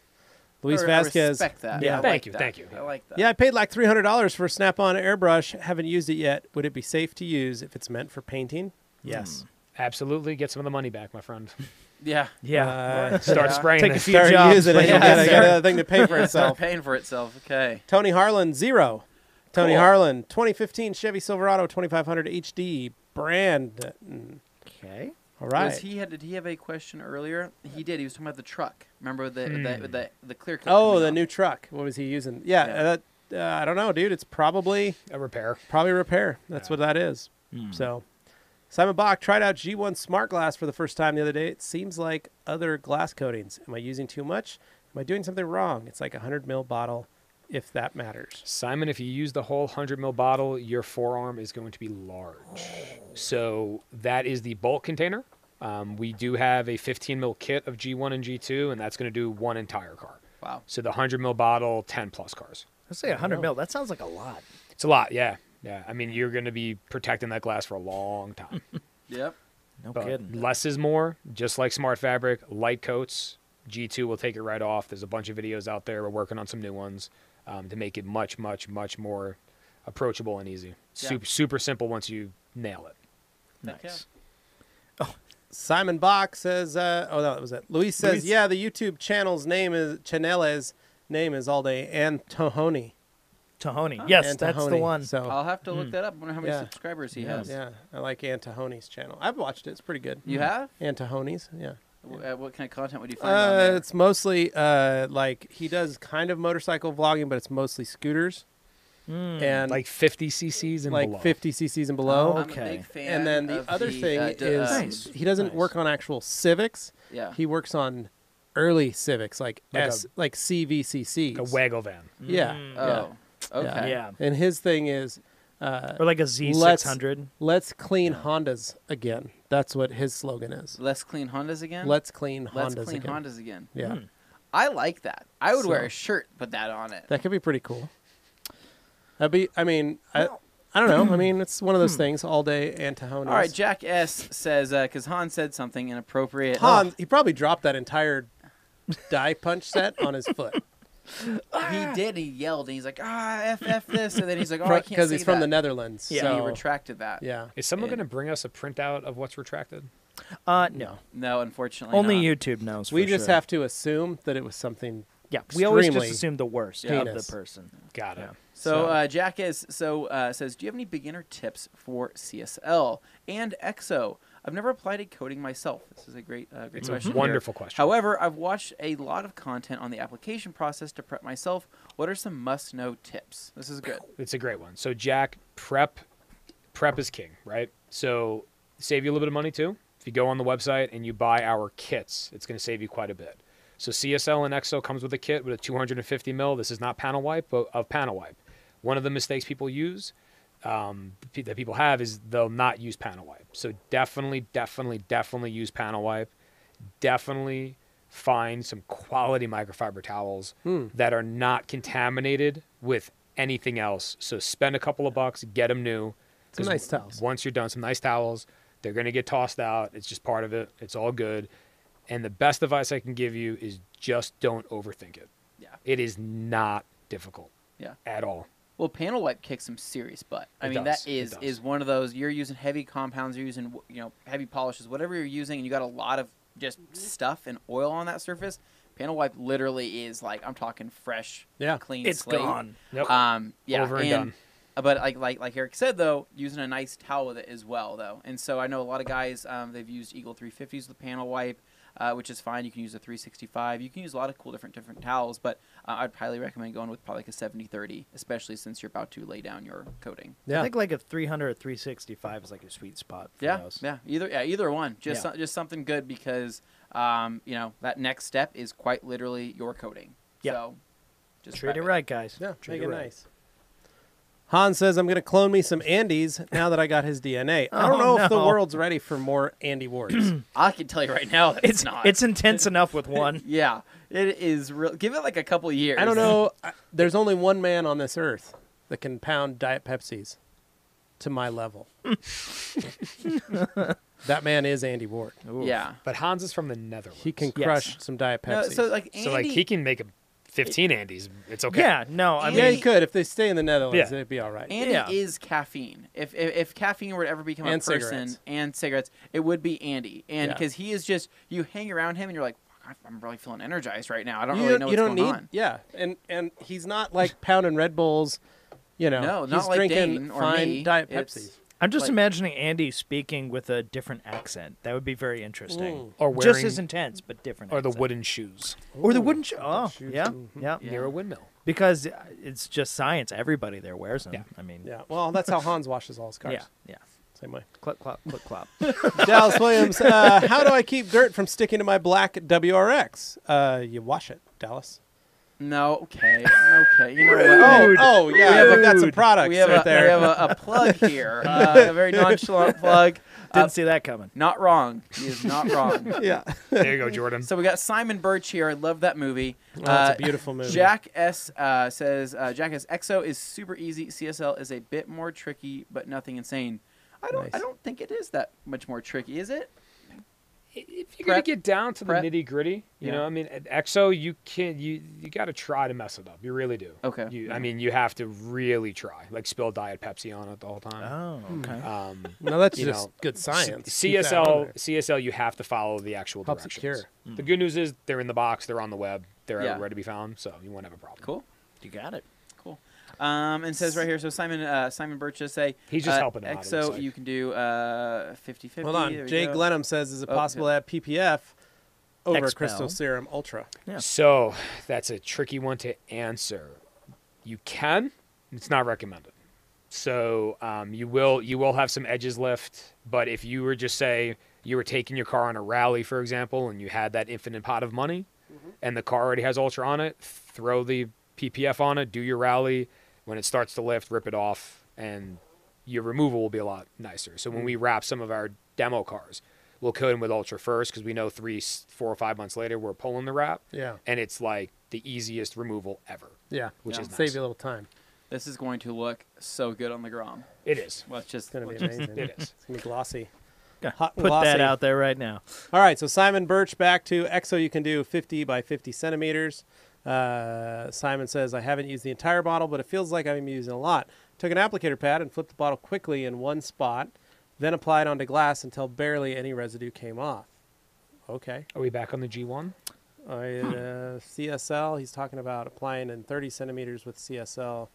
Luis I- I Vasquez. respect that. Yeah. I Thank like you, that. thank you. I like that. Yeah, I paid like three hundred dollars for a Snap-on airbrush. Haven't used it yet. Would it be safe to use if it's meant for painting? Yes. Absolutely, get some of the money back, my friend. Yeah. Yeah. Uh, Start Yeah. spraying Take a few start jobs, using it. but yeah, gotta get start- another thing to pay for itself. paying for itself. Okay. Tony Harlan zero. Tony Cool. Harlan, 2015 Chevy Silverado 2500 HD brand. Mm, okay. All right. He had? Did he have a question earlier? He did. He was talking about the truck. Remember the the Hmm. the, the clear cut. oh, the out? new truck. What was he using? Yeah, Yeah. uh, that, uh, I don't know, dude. It's probably A repair. probably repair. That's Yeah. what that is. Hmm. So, Simon Bach tried out G1 Smart Glass for the first time the other day. It seems like other glass coatings. Am I using too much? Am I doing something wrong? It's like a 100 ml bottle, if that matters. Simon, if you use the whole 100 ml bottle, your forearm is going to be large. So that is the bulk container. Um, we do have a 15 ml kit of G1 and G2, and that's going to do one entire car. Wow. So the 100 ml bottle, 10 plus cars. Let's say 100 mil. That sounds like a lot. It's a lot, yeah. Yeah, I mean you're going to be protecting that glass for a long time. Yep. No But kidding. less is more, just like Smart Fabric. Light coats, G2 will take it right off. There's a bunch of videos out there. We're working on some new ones um, to make it much, much, much more approachable and easy. Yeah. Super, super simple once you nail it. Nice. Oh, Simon Bach says, uh, "Oh, no, that was it." Luis says, Luis- "Yeah, the YouTube channel's name is Chanel's name is all day Antahoni. Tahoni. Yes, that's the one. So I'll have to look that up. I wonder how many Yeah. subscribers he Yeah. has. yeah, I like Antahoni's channel. I've watched it; it's pretty good. You have? Antahoni's, yeah. W- Uh, what kind of content would you find on Uh, there? it's mostly uh, like he does kind of motorcycle vlogging, but it's mostly scooters Mm. and Like 50 cc's and like below. 50 cc's and below. I'm okay. a big fan and then the of other the, thing uh, d- is uh, Nice. he doesn't Nice. work on actual Civics. yeah. He works on early Civics, like, Like a- S, like CVCCs. a Wagovan. Yeah. Mm. Oh. Yeah. Okay. Yeah. And his thing is, uh, Or like a Let's- Z600. let's clean Hondas again. That's what his slogan is. Let's clean Hondas again. Let's clean Hondas Let's Hondas clean again. Hondas again. Yeah, Hmm. I like that. I would wear a shirt, put that on it. that could be pretty cool. That'd be. I mean, I, I don't know. I mean, it's one of those things. All day Antahoni's. All right, Jack S says because Han said something inappropriate. Han, he probably dropped that entire die punch set on his foot he did. He yelled and he's like, ah, f f this, and then he's like, oh, I can't because say he's from that. the Netherlands. Yeah. so, He retracted that. yeah. Is someone Yeah. going to bring us a printout of what's retracted? Uh, no. No, unfortunately, Only not. YouTube knows. We for just sure. have to assume that it was something. Yeah, we always just extremely assume the worst of heinous. the person. Got it. Yeah. So, So- uh, Jack is so uh, says, do you have any beginner tips for CSL and EXO? I've never applied a coding myself. This is a great, uh, great It's question. a here. wonderful question. However, I've watched a lot of content on the application process to prep myself. What are some must-know tips? This is good. It's a great one. So Jack, prep, prep is king, right? So save you a little bit of money too. If you go on the website and you buy our kits, it's going to save you quite a bit. So CSL and EXO comes with a kit with a 250 mil. This is not panel wipe, but of panel wipe. One of the mistakes people use um, that people have is they'll not use panel wipe. So definitely, definitely, definitely use panel wipe. Definitely find some quality microfiber towels Hmm. that are not contaminated with anything else. So spend a couple of bucks, get them new. Some nice towels. Once you're done, some nice towels. They're going to get tossed out. It's just part of it. It's all good. And the best advice I can give you is just don't overthink it. Yeah. It is not difficult. Yeah. At all. Well, panel wipe kicks some serious butt. I It mean, does. that It is does. is one of those. You're using heavy compounds. You're using you know heavy polishes, whatever you're using, and you got a lot of just stuff and oil on that surface. Panel wipe literally is like I'm talking fresh, Yeah. clean It's slate. gone. Yep. Um, yeah, Over and done. uh, But like like like Eric said though, using a nice towel with it as well though. And so I know a lot of guys um, they've used Eagle 350s with panel wipe, uh, which is fine. You can use a 365. You can use a lot of cool different different towels, but uh, I'd highly recommend going with probably like a 70-30, especially since you're about to lay down your coating. Yeah. I think like a 300 or 365 is like a sweet spot for Yeah, those. yeah, either yeah, either one. Just Yeah. so- just something good because um, you know that next step is quite literally your coating. Yeah. So just Treat prep it right, guys. Yeah, Treat make it right. nice. Han says, I'm going to clone me some Andys now that I got his DNA. I don't Oh, know if the no. world's ready for more Andy Wards. I can tell you right now that it's, It's not. it's intense enough with one. yeah, it is real. Give it like a couple years. I don't know. I- There's only one man on this earth that can pound Diet Pepsis to my level. that man is Andy Ward. Oof. Yeah. But Hans is from the Netherlands. He can Yes. crush some Diet No, so like Andy, So like he can make a 15 Andes. It's okay. Yeah, no, I Andy- yeah, mean, he could if they stay in the Netherlands. Yeah. It'd be all right. Andy Yeah. is caffeine. If, if if caffeine were to ever become And a person cigarettes. and cigarettes, it would be Andy. And Yeah. because he is just you hang around him and you're like, "Fuck, I'm really feeling energized right now. I don't you really don't, know you what's don't going need, on. yeah, and and he's not like pounding Red Bulls. You know, No, he's not like drinking Dane or fine me. Diet It's- Pepsi. I'm just like- imagining Andy speaking with a different accent. That would be very interesting. Mm. Or wearing, Just as intense, but different. or the wooden shoes or the wooden. Sh- oh, shoes, yeah, yeah, Yeah. near a windmill. Because uh, it's just science. Everybody there wears them. Yeah. I mean, Yeah, well, that's how Hans washes all his cars. yeah, yeah. Same way. Clip, clop, clip, clop. Dallas Williams, uh, how do I keep dirt from sticking to my black WRX? Uh, you wash it, Dallas. No, okay, okay. You know what? Oh, Dude. oh yeah, we have got some Dude. products we have, right a, there. we have a, a plug here, uh, a very nonchalant plug. Didn't Uh, see that coming. not wrong. He is not wrong. yeah, There you go, Jordan. So we got Simon Birch here. I love that movie. oh, it's Uh, a beautiful movie. Jack S uh, says uh, Jack S EXO is super easy. CSL is a bit more tricky, but nothing insane. I don't. Nice. I don't think it is that much more tricky, is it? If you're Prep- gonna get down to the prep. nitty gritty, you Yeah. know, I mean, at EXO, you can't, you you got to try to mess it up. You really do. Okay. You, I mm. mean, you have to really try. Like spill Diet Pepsi on it the whole time. Oh, hmm. okay. Um, no, that's you just know, good science. C- Keep that on CSL. CSL, you have to follow the actual Helps it directions. cure. The mm. good news is they're in the box, they're on the web, they're Yeah. everywhere to be found, so you won't have a problem. Cool. You got it. Um, and says right here. So Simon uh, Simon Birch just say He's just uh, helping him out, it EXO, like. you can do uh, 50-50. Hold on, Jake we Glenham says, "Is it Oh, possible to add PPF over Expel. Crystal Serum Ultra?" Yeah. So that's a tricky one to answer. You can, it's not recommended. So um, you will you will have some edges left, but if you were just say you were taking your car on a rally, for example, and you had that infinite pot of money, and the car already has ultra on it, throw the PPF on it, do your rally. When it starts to lift, rip it off, and your removal will be a lot nicer. So when we mm. wrap some of our demo cars, we'll coat them with ultra first because we know three, four or five months later we're pulling the wrap Yeah, and it's like the easiest removal ever. yeah, Which Yeah. is save you a little time. This is going to look so good on the Grom. It is. Well, it's just. It's gonna be let's just- amazing. It is. It's gonna be glossy. Gonna Hot and Put that out there right now. All right, so Simon Birch back to EXO. You can do 50 by 50 centimeters. Uh, Simon says, I haven't used the entire bottle, but it feels like I'm using a lot. Took an applicator pad and flipped the bottle quickly in one spot, then applied onto glass until barely any residue came off. Okay. Are we back on the G1? I, uh, CSL, he's talking about applying in 30 centimeters with CSL.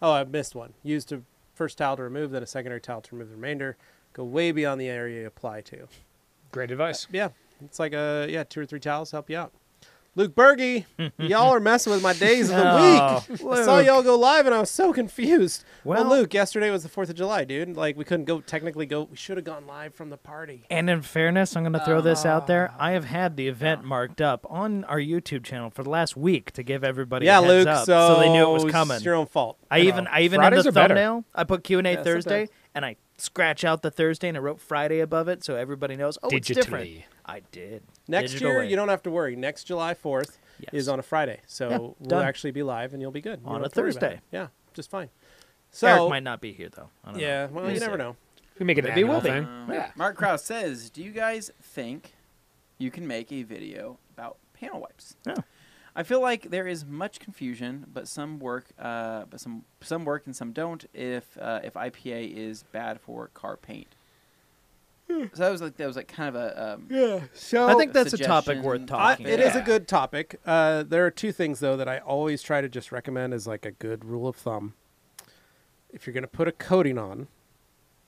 Oh, I missed one. Used a first towel to remove, then a secondary towel to remove the remainder. Go way beyond the area you apply to. Great advice. Yeah, it's like a yeah, two or three towels help you out. Luke Berge, y'all are messing with my days of the Oh, week. I saw Luke. y'all go live and I was so confused. Well, Well- Luke, yesterday was the Fourth of July, dude. Like we couldn't go technically go. We should have gone live from the party. And in fairness, I'm going to throw this out there. Ah. I have had the event marked up on our YouTube channel for the last week to give everybody yeah, a heads Luke. up, so, they knew it was coming. it's your own fault. I even I even Fridays in are the better. thumbnail I put Q and A Yeah, Thursday bad. and I scratch out the Thursday and I wrote Friday above it so everybody knows. Oh, it's different. I did. Next Digital year, way. you don't have to worry. Next July Fourth Yes. is on a Friday, so Yeah, we'll done. actually be live and you'll be good. You On don't a have to worry about Thursday. Yeah, just fine. Eric So might not be here though. I don't yeah, know. well, We'll you never see. know. We make it an Maybe annual we'll be. thing. Yeah. Mark Krause says, "Do you guys think you can make a video about panel wipes?" Yeah. I feel like there is much confusion, but some work, uh, but some some work and some don't. If uh, if IPA is bad for car paint, so that was like that was like kind of a um, Yeah. So I think that's a topic worth Suggestion. I, talking. it about. is a good topic. Uh, there are two things though that I always try to just recommend as like a good rule of thumb. If you're going to put a coating on,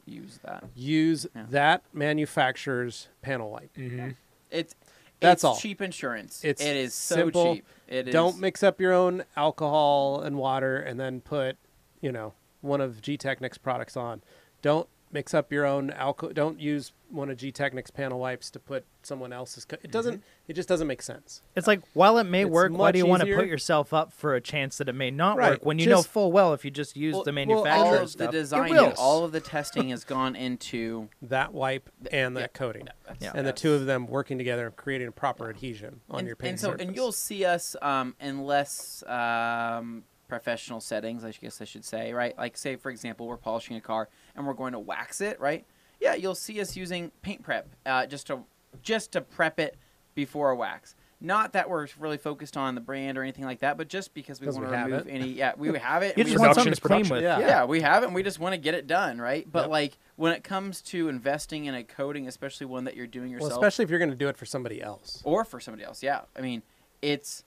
use that. use Yeah. that manufacturer's panel wipe. Mm-hmm. It's That's it's all. cheap insurance. It's it is so simple. cheap. It is Don't mix up your own alcohol and water and then put, you know, one of Gtechniq's products on. Don't mix up your own alcohol. Don't use one of Gtechniq's panel wipes to put someone else's. Co- it doesn't. It just doesn't make sense. It's like while it may It's work, why do you want to put yourself up for a chance that it may not Right, work when you know full well if you just use Well- the well, all manufacturer's of the design, it will. and all of the testing has gone into That wipe and that yeah, coating. that's- Yeah. and the two of them working together and creating a proper adhesion on and, your paint and so surface. and you'll see us um, in less um, professional settings i guess i should say right like say for example we're polishing a car and we're going to wax it right yeah you'll see us using paint prep uh, just to just to prep it before a wax not that we're really focused on the brand or anything like that but just because we want to have remove it. any yeah we have it You just want something to clean with. Yeah. yeah. we have it and we just want to get it done right but Yep. like when it comes to investing in a coating especially one that you're doing well, yourself especially if you're going to do it for somebody else. or for somebody else. Yeah, I mean, it's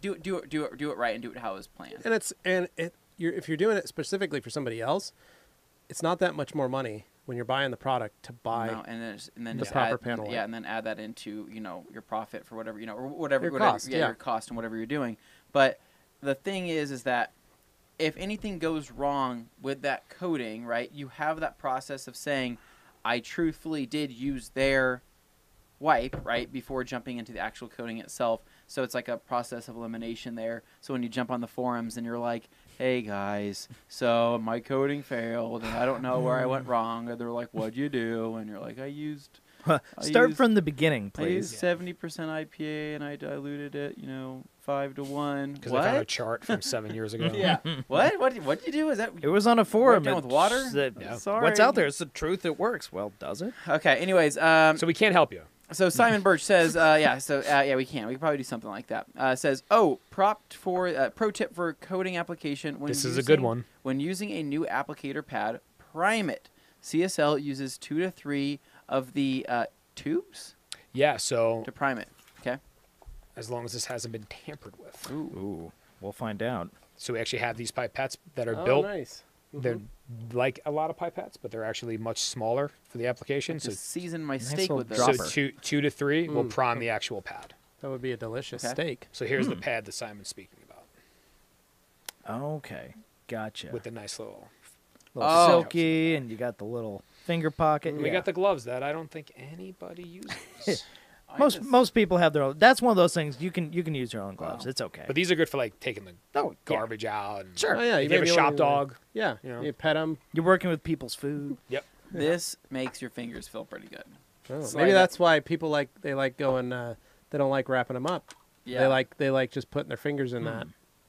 do it, do it, do it, do it right, and do it how it was planned. And it's and it you're if you're doing it specifically for somebody else, it's not that much more money when you're buying the product to buy. No, and then and then the proper add, panel yeah, and then add that into you know your profit for whatever you know or whatever Your whatever cost, yeah, yeah. your cost and whatever you're doing. But the thing is, is that if anything goes wrong with that coating, right, you have that process of saying, I truthfully did use their wipe right before jumping into the actual coating itself So it's like a process of elimination there. So when you jump on the forums and you're like, "Hey guys, so my coding failed, and I don't know where I went wrong," or they're like, "What'd you do?" and you're like, "I used." I Start used- from the beginning, I used please. seventy percent IPA and I diluted it, you know, five to one. Because What? I found a chart from seven years ago. yeah. what? What? What did you do? Is that It was on a forum. down it with water? said, Yeah. Sorry. What's out there? It's the truth. It works. Well, does it? okay? Anyways, um, So we can't help you. So Simon Birch says, uh, yeah, so uh, yeah, we can. We can probably do something like that. Uh, says, oh, prop for uh, pro tip for coding application. When This is a good one. When using a new applicator pad, prime it. CSL uses two to three of the uh, tubes Yeah, so to prime it. Okay. as long as this hasn't been tampered with. Ooh, we'll find out. So we actually have these pipettes that are Oh, built. nice. They're like a lot of pipettes, but they're actually much smaller for the application. So, season my Nice steak with those. so two two to three will Mm. prime the actual pad. That would be a delicious Okay. steak. So here's the pad that Simon's speaking about Okay, gotcha. with the nice little. little Oh. silky, and you got the little finger pocket. We yeah. got the gloves that I don't think anybody uses. I most just- most people have their own. That's one of those things you can you can use your own gloves. Wow. It's okay. but these are good for like taking the oh, yeah. garbage out. And Sure. Oh, yeah, If you have a be able shop to- dog, Yeah, you know. you pet them. You're working with people's food. Yep. This makes your fingers feel pretty good. Oh, Slide maybe it. that's why people like they like going. Uh, they don't like wrapping them up. Yeah. They like they like just putting their fingers in that.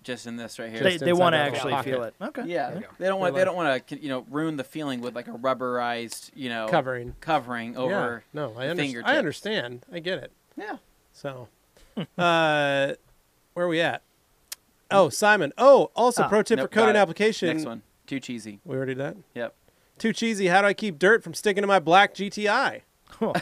Just in this right here. They they want to actually pocket. feel it. Okay. yeah, There they don't want They're they don't want to you know ruin the feeling with like a rubberized you know Covering. covering over. Yeah. No, I, the under- fingertips. I understand. I get it. Yeah. So, uh, where are we at? Oh, Simon. Oh, also Ah, pro tip nope, for coding got application. Next one, too cheesy. We already did that. Yep. Too cheesy. How do I keep dirt from sticking to my black GTI? Oh.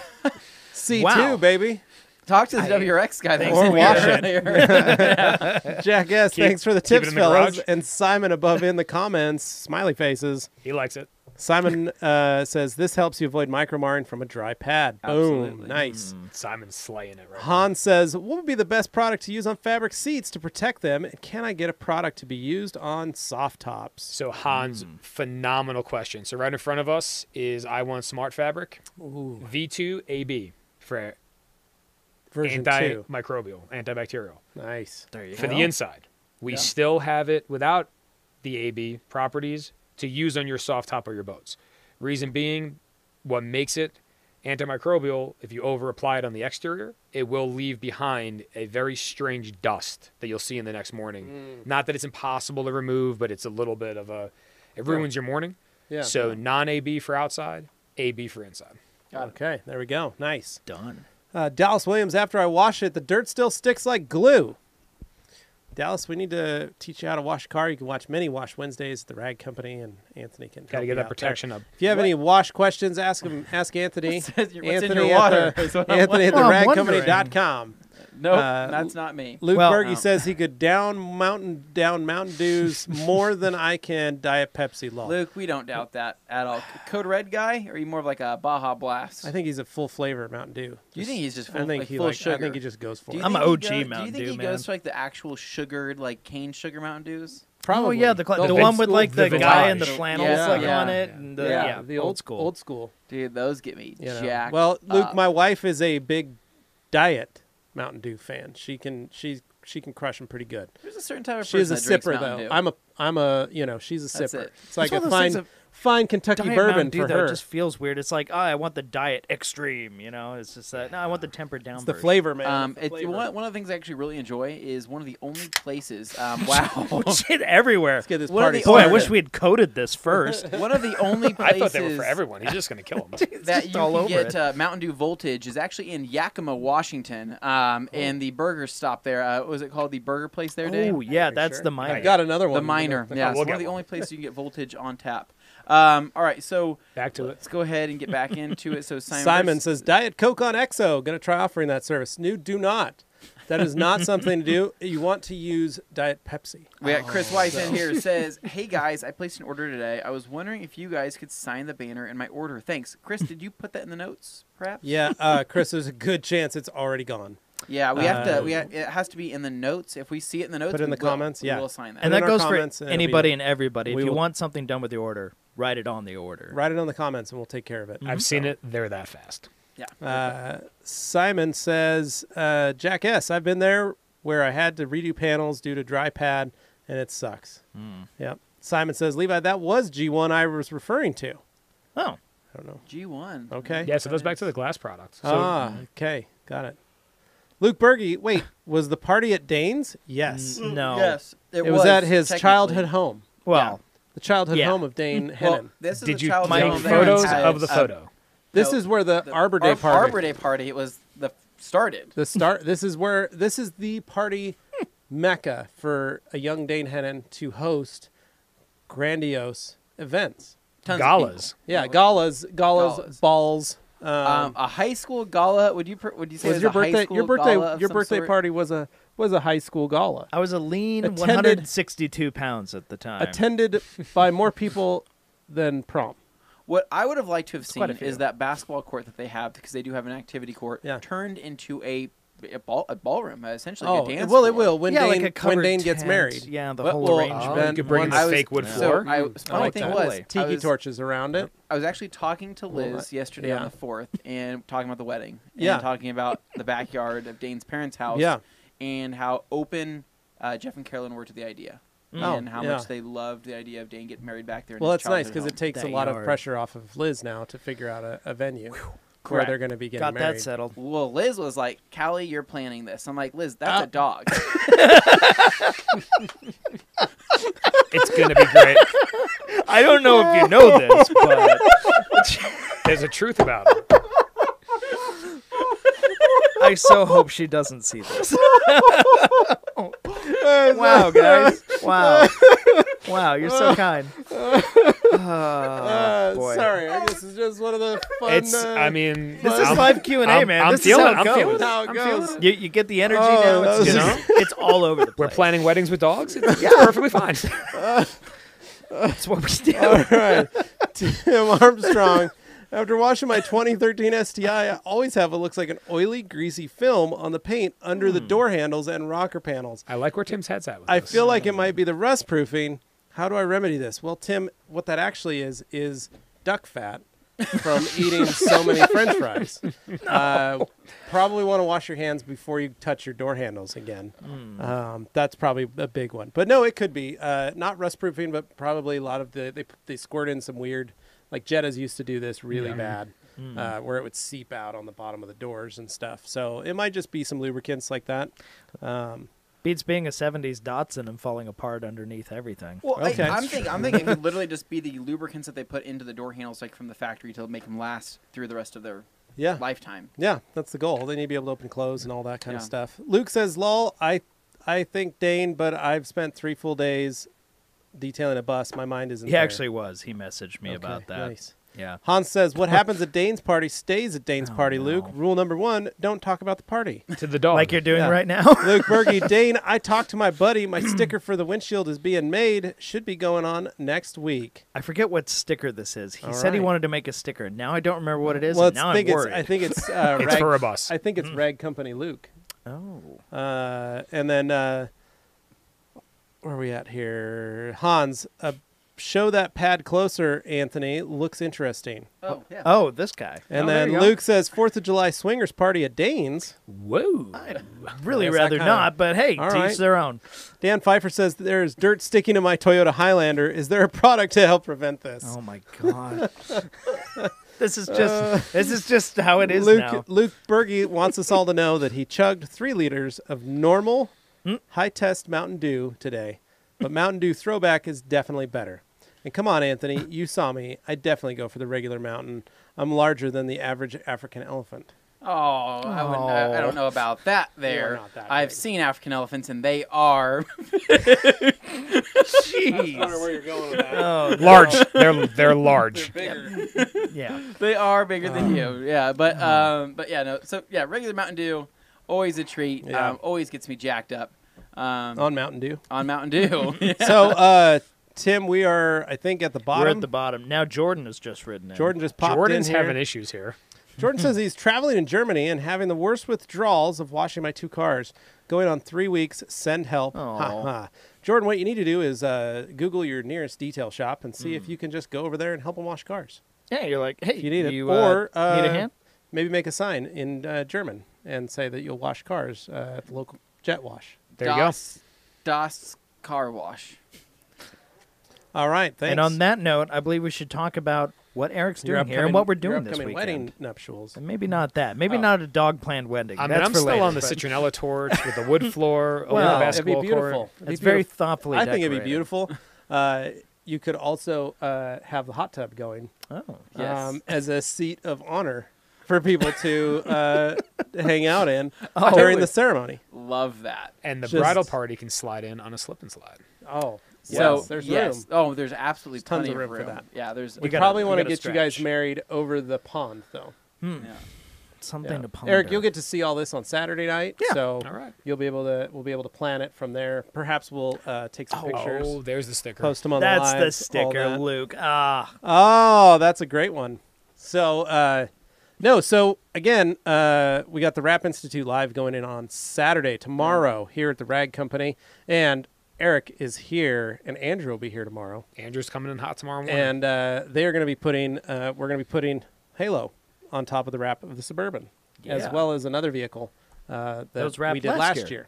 C2, Wow. baby. Talk to the I- WRX guy. that Or was wash it. Jack S. Keep- thanks for the tips, in the fellas. garage. And Simon above in the comments, smiley faces. he likes it. Simon uh, says this helps you avoid micromarring from a dry pad. Boom. Absolutely. Nice. Simon's slaying it right Han says, "What would be the best product to use on fabric seats to protect them? And can I get a product to be used on soft tops?" So Hans, phenomenal question. So right in front of us is I want Smart Fabric Ooh, V2 AB for version two. antimicrobial, antibacterial. Nice. There you For go. For the inside, we Yeah. still have it without the AB properties to use on your soft top of your boats. Reason being, what makes it antimicrobial, if you over apply it on the exterior, it will leave behind a very strange dust that you'll see in the next morning. Mm. Not that it's impossible to remove, but it's a little bit of a, it ruins your morning. Yeah. So non AB for outside, AB for inside. Got it. okay, there we go. Nice. Done. Uh, Dallas Williams, after I wash it, the dirt still sticks like glue. Dallas, we need to teach you how to wash a car. You can watch many Wash Wednesdays at the Rag Company, and Anthony can Got help to you get that out there. protection up. If you have any wash questions, ask him. Ask Anthony. What's in your- what's in Anthony your water at the, what I'm Anthony at Well, I'm theragcompany.com. Nope, Uh, that's not me. Luke Well- Berge Oh. says he could down mountain down Mountain Dews more than I can Diet Pepsi. Lol. Luke, we don't doubt that at all. Code Red guy, or are you more of like a Baja Blast? I think he's a full flavor Mountain Dew. Do you think he's just full, I think like, he full like, sugar? I think he just goes for it. I'm an OG goes- Mountain Dew. Do you think Dew, he man. goes for like the actual sugared, like cane sugar Mountain Dews? Probably. Oh yeah, the cl- The the, one with like the the, guy in the vintage. flannels Yeah, like yeah. on it. And the, Yeah, yeah, the old school. Old school. Dude, those get me You know. jacked. Well, Luke, up. my wife is a big Diet Mountain Dew fan. She can she she can crush them pretty good. There's a certain type of She is a sipper though. Dew. I'm a I'm a you know she's a That's sipper. it. It's like a of fine that- fine Kentucky Diet bourbon Mountain Dew, for though, her. It just feels weird. It's like, oh, I want the diet extreme. You know, it's just that. No, I want the tempered down. it's the version. flavor, man. Um, It's the it's flavor. one, one of the things I actually really enjoy is one of the only places. Um, wow, Shit everywhere. Let's get this What are party the Boy, I started. wish we had coded this first. one of the only places I thought they were for everyone. He's just going to kill them. That just you all can over get uh, Mountain Dew Voltage is actually in Yakima, Washington, um, and the burger stop there. Uh, what was it called? The burger place there, Dave? Oh yeah, that's sure. the I minor. got another one. the Miner. The- Yeah, we'll it's one get of the one. only places you can get Voltage on tap. Um, all right, so Back to it. let's go ahead and get back into it. So Simon, Simon says Diet Coke on EXO. Going to try offering that service. No, do not. That is not something to do. You want to use Diet Pepsi. We got Chris Weiss in here says, "Hey guys, I placed an order today. I was wondering if you guys could sign the banner in my order. Thanks, Chris. Did you put that in the notes, perhaps? Yeah, uh, Chris, there's a good chance it's already gone. Yeah, we have to. Uh, We ha- it has to be in the notes. If we see it in the notes, Put it in we the will- comments, we yeah. will sign that. and Put that goes for comments and it'll be anybody and everybody. If you will- want something done with the order, write it on the order. Write it on the comments and we'll take care of it. I've seen it. They're that fast. yeah. Uh, Simon says, uh, Jack S., I've been there where I had to redo panels due to dry pad, and it sucks. Yep. Simon says, Levi, that was G1 I was referring to. Oh, I don't know. G1. Okay. Yeah, so it goes back to the glass products. So ah, okay. Got it. Luke Berge, wait, was the party at Dane's? Yes. No. Yes, It, was, at his childhood home. well, The childhood Yeah. home of Dane Well, this is did the you childhood take home that photos has, of the uh, photo? This no, is where the, the Arbor Day Ar- party. Arbor Day party. It was the started. The start. This is where this is the party mecca for a young Dane Hennen to host grandiose events. Tons of Galas. people. Yeah, galas, galas, Galas. balls. Um, Um, a high school gala. Would you pr- would you say was it your a high birthday? school Your birthday? gala of Your some birthday sort? party was a was a high school gala I was a lean Attended- 162 pounds at the time. attended by more people than prom. What I would have liked to have quite a seen few. is that basketball court that they have because they do have an activity court Yeah. turned into a a, ball, a ballroom, uh, essentially Oh, a dance. well, it floor. will when yeah, Dane like a when Dane gets tent. married. Yeah, the Well, whole well, arrangement. Oh, you could bring in once- a I was- fake wood so floor. I, hmm. I funny like thing that. was, Totally. I Tiki was, torches around it. I was actually talking to Well, Liz yesterday yeah. on the fourth and talking about the wedding and Yeah. talking about the backyard of Dane's parents' house Yeah. And how open uh, Jeff and Carolyn were to the idea Oh, and how yeah. much they loved the idea of Dane getting married back there. in Well, his that's nice because it home. takes a That lot of pressure off of Liz now to figure out a, a venue where Correct. they're going to be getting Got married. that settled. Well, Liz was like, "Callie, you're planning this." I'm like, "Liz, that's Ah. a dog." It's gonna be great. I don't know if you know this, but There's a truth about it. I so hope she doesn't see this. wow, guys. Wow. Wow, you're so kind. Oh, Uh, boy. sorry, I guess it's just one of the fun. It's. uh, I mean, This is I'm- live Q and A, I'm- man. I'm this feeling is it, how I'm it feeling goes. it. how it I'm goes. You, you get the energy Oh, now. that It's, was- just, it's all over the place. We're planning weddings with dogs. It's, it's perfectly fine. That's what we do. All right, Tim Armstrong. After washing my 2013 STI, I always have what looks like an oily, greasy film on the paint under the door handles and rocker panels. I like where Tim's head's at with I this. feel like it might be the rust proofing. How do I remedy this? Well, Tim, what that actually is is duck fat from eating so many French fries. Uh, probably want to wash your hands before you touch your door handles again. Um, that's probably a big one. But no, it could be uh, not rust proofing, but probably a lot of the they they squirt in some weird. Like Jettas used to do this really bad, uh, where it would seep out on the bottom of the doors and stuff. So it might just be some lubricants like that. Um, Beats being a 70s Datsun and falling apart underneath everything. Well, Okay. I, I'm thinking, I'm thinking it could literally just be the lubricants that they put into the door handles, like from the factory, to make them last through the rest of their yeah, lifetime. Yeah, that's the goal. They need to be able to open, close, and all that kind of stuff. Luke says, "Lol, I, I think Dane, but I've spent three full days detailing a bus. My mind isn't." He there." actually was. He messaged me Okay, about that. Nice. Yeah. Hans says, "What happens at Dane's party stays at Dane's Oh, party." no. Luke, rule number one: don't talk about the party. to the dog. Like you're doing Yeah. right now. Luke Berge, Dane, I talked to my buddy. My sticker for the windshield is being made. Should be going on next week. I forget what sticker this is. He All said he wanted to make a sticker. Now I don't remember what it is. well, and it's, now think I'm it's, worried. I think it's uh, it's rag, for a bus. I think it's Rag Company Luke. oh. Uh, and then uh, where are we at here? Hans, uh, show that pad closer, Anthony. Looks interesting. Oh, yeah. Oh, this guy. And Oh, there then you go. Luke says Fourth of July swingers party at Dane's. Whoa. I'd really Yes, that rather kinda- not, but hey, All teach right. their own. Dan Pfeiffer says there's dirt sticking to my Toyota Highlander. Is there a product to help prevent this? Oh my god. this is just this is just how it is Luke now. Luke Berge wants us all to know that he chugged three liters of normal Hmm? high test Mountain Dew today, but Mountain Dew throwback is definitely better. And come on, Anthony, you saw me. I definitely go for the regular Mountain. I'm larger than the average African elephant. Oh, I, wouldn't, I, I Oh. don't know about that. There, not that I've big. seen African elephants, and they are. Jeez. you're going with that. Oh, Large. they're they're large. Bigger. yeah. They are bigger than you. Yeah, but um, but yeah, no. So yeah, regular Mountain Dew, always a treat. Yeah. Um, always gets me jacked up. Um, On Mountain Dew. on Mountain Dew. Yeah. So, uh, Tim, we are, I think, at the bottom. We're at the bottom. Now Jordan has just ridden in. Jordan just popped Jordan's in here. having issues here. Jordan says he's traveling in Germany and having the worst withdrawals of washing my two cars. Going on three weeks. Send help. Ha, ha. Jordan, what you need to do is uh, Google your nearest detail shop and see Hmm. if you can just go over there and help them wash cars. Yeah, you're like, hey, If you need it, or uh, need uh, a hand? Maybe make a sign in uh, German and say that you'll wash cars uh, at the local Jet Wash. There you go. Das, Das Car Wash. All right, thanks. And on that note, I believe we should talk about what Eric's Your doing here and what we're your doing this upcoming weekend. wedding nuptials. And maybe not that. Maybe Oh. not a dog planned wedding. I mean, That's I'm still later, on the citronella torch with the wood floor, over Well, the it'd be basketball beautiful. court. It'd be It's very beautiful. thoughtfully I think it'd be beautiful. Uh, you could also uh, have the hot tub going Oh. Yes. um, as a seat of honor for people to uh, hang out in Oh. during the ceremony. Love that. And the Just- bridal party can slide in on a slip and slide. Oh, So yes, there's yes. room. Oh, there's absolutely There's tons plenty of room for that. Yeah, there's. We gotta- probably we want to gotta get you guys stretch. married over the pond, though. Hmm. yeah. Something Yeah. to ponder. Eric, you'll get to see all this on Saturday night. Yeah. So All right. you'll be able to we'll be able to plan it from there. Perhaps we'll uh, take some pictures, Oh, there's the sticker. post them on That's the the lives, all sticker, that. Luke. Ah. Oh, that's a great one. So, uh, no, so again, uh, we got the Wrap Institute live going in on Saturday, tomorrow, here at the Rag Company. And Eric is here, and Andrew will be here tomorrow. Andrew's coming in hot tomorrow morning. And uh, they are going to be putting, uh, we're going to be putting Halo on top of the wrap of the Suburban, as well as another vehicle uh, that, wrapped we did last year. year.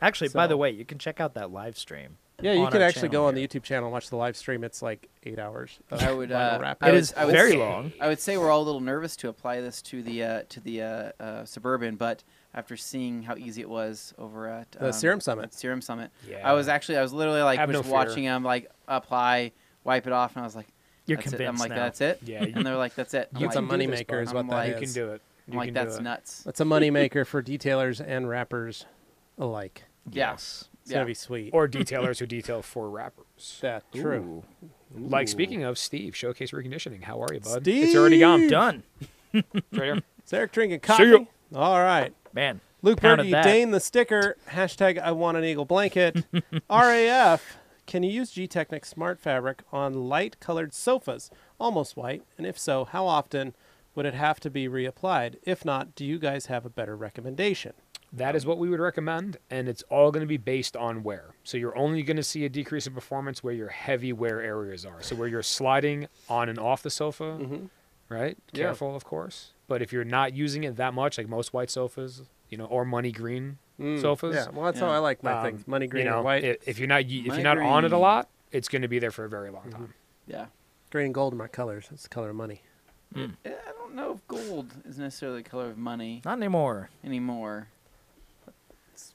Actually, by the way, you can check out that live stream. Yeah, you on can actually channel go on the YouTube channel and watch the live stream. It's like eight hours. I would. vinyl Uh, wrapping. I It would- is I would very say- long. I would say we're all a little nervous to apply this to the uh, to the uh, uh, suburban, but after seeing how easy it was over at The um, Serum Summit. Serum Summit, yeah. I was actually I was literally like Have no just fear. watching them like apply, wipe it off, and I was like, You're that's it. I'm like, now. that's it. Yeah, you- and they're like, that's it. I'm You It's like, a can do moneymaker is what I'm that like- you can do it. I'm like that's it. nuts. That's a moneymaker for detailers and wrappers alike. Yes. It's Yeah. gonna be sweet. Or detailers who detail for rappers. that true. Ooh. Like speaking of Steve, Showcase Reconditioning. How are you, bud? Steve! It's already gone. Done. It's right here. Is Eric drinking coffee? ya. All right. Man. Luke Counted Berge, that. Dane the sticker. Hashtag I want an eagle blanket. RAF. Can you use Gtechniq Smart Fabric on light colored sofas, almost white? And if so, how often would it have to be reapplied? If not, do you guys have a better recommendation? That is what we would recommend, and it's all going to be based on wear. So you're only going to see a decrease in performance where your heavy wear areas are. So where you're sliding on and off the sofa, Mhm. right? Yeah. Careful, of course. But if you're not using it that much, like most white sofas, you know, or money green Mm, sofas, Yeah, well, that's how I like my um, things. Money green you know, or white. i- If you're not if Money you're not on it a lot, it's going to be there for a very long time. Yeah. green and gold are my colors. That's the color of money. Eh, I don't know if gold is necessarily the color of money Not anymore. anymore.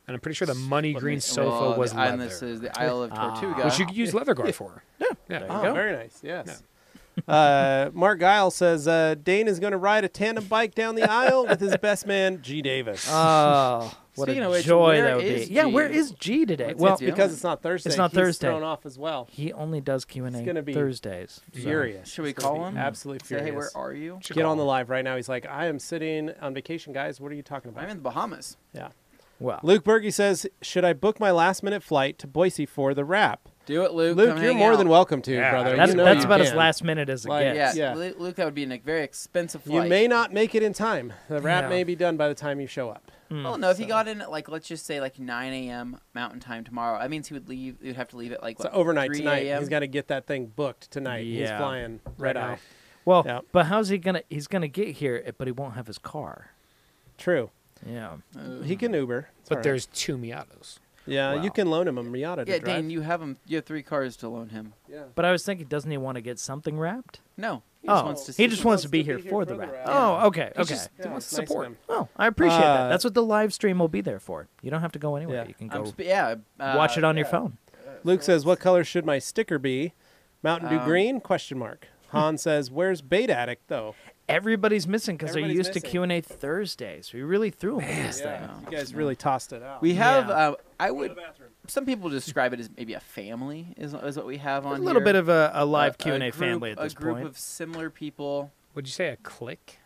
And I'm pretty sure the money What green makes- sofa well, was the, leather, and this is the Isle of Ah. Tortuga. which you could use leather guard for. Yeah, There you Oh, go. very nice. Yes. uh, Mark Guile says uh, Dane is going to ride a tandem bike down the aisle with his best man G Davis. Oh, what Speaking a of which, joy that would be. is Yeah, where is G today? What's well, it because it's not Thursday. It's not he's Thursday. Thrown off as well. he only does Q and A gonna Thursdays. so- Furious. Should we call him? Absolutely Say, furious. hey, where are you? Should Get call on the live right now. He's like, I am sitting on vacation, guys. What are you talking about? I'm in the Bahamas. yeah. Well, Luke Berge says, should I book my last minute flight to Boise for the wrap? Do it, Luke. Luke, Come you're hang more out. than welcome to, Yeah, brother. that's you know that's you about as can. last minute as it Like, gets. Yeah, Yeah. Lu- Luke, that would be a very expensive flight. You may not make it in time. The wrap Yeah. may be done by the time you show up. Mm. Well, no, if he got in at like let's just say like 9 a.m. Mountain Time tomorrow, that means he would leave. He would have to leave at like So what, overnight 3 tonight. a.m.? He's got to get that thing booked tonight. He's Yeah. flying Right red eye. Well, Yeah. but how's he gonna? He's gonna get here, but he won't have his car. True. Yeah. Uh, He can Uber. It's But all right. there's two Miatas. yeah, Wow. you can loan him a Miata to yeah, drive. Dane, you have him. You have three cars to loan him. yeah. But I was thinking, doesn't he want to get something wrapped? No, he oh, just wants to. he see just you. wants to be here for the wrap. wrap. Oh, okay, He's okay. just- Yeah, wants it's nice of support. him. Well, I appreciate Uh, that. That's what the live stream will be there for. You don't have to go anywhere. Yeah. You can I'm go sp- yeah, uh, watch it on your yeah. phone. Luke says, "What color should my sticker be?" Mountain Dew Um, green? Question mark. Han says, "Where's Bait Addict though?" Everybody's missing because they're Everybody's used to. Q and A Thursdays. We really threw them in this Yeah, you guys really tossed it out. We have. Yeah. Uh, I would. Some people describe it as maybe a family. Is, is what we have on a little here. bit of a, a live Q and A group- family at this point. A group point. of similar people. Would you say a click?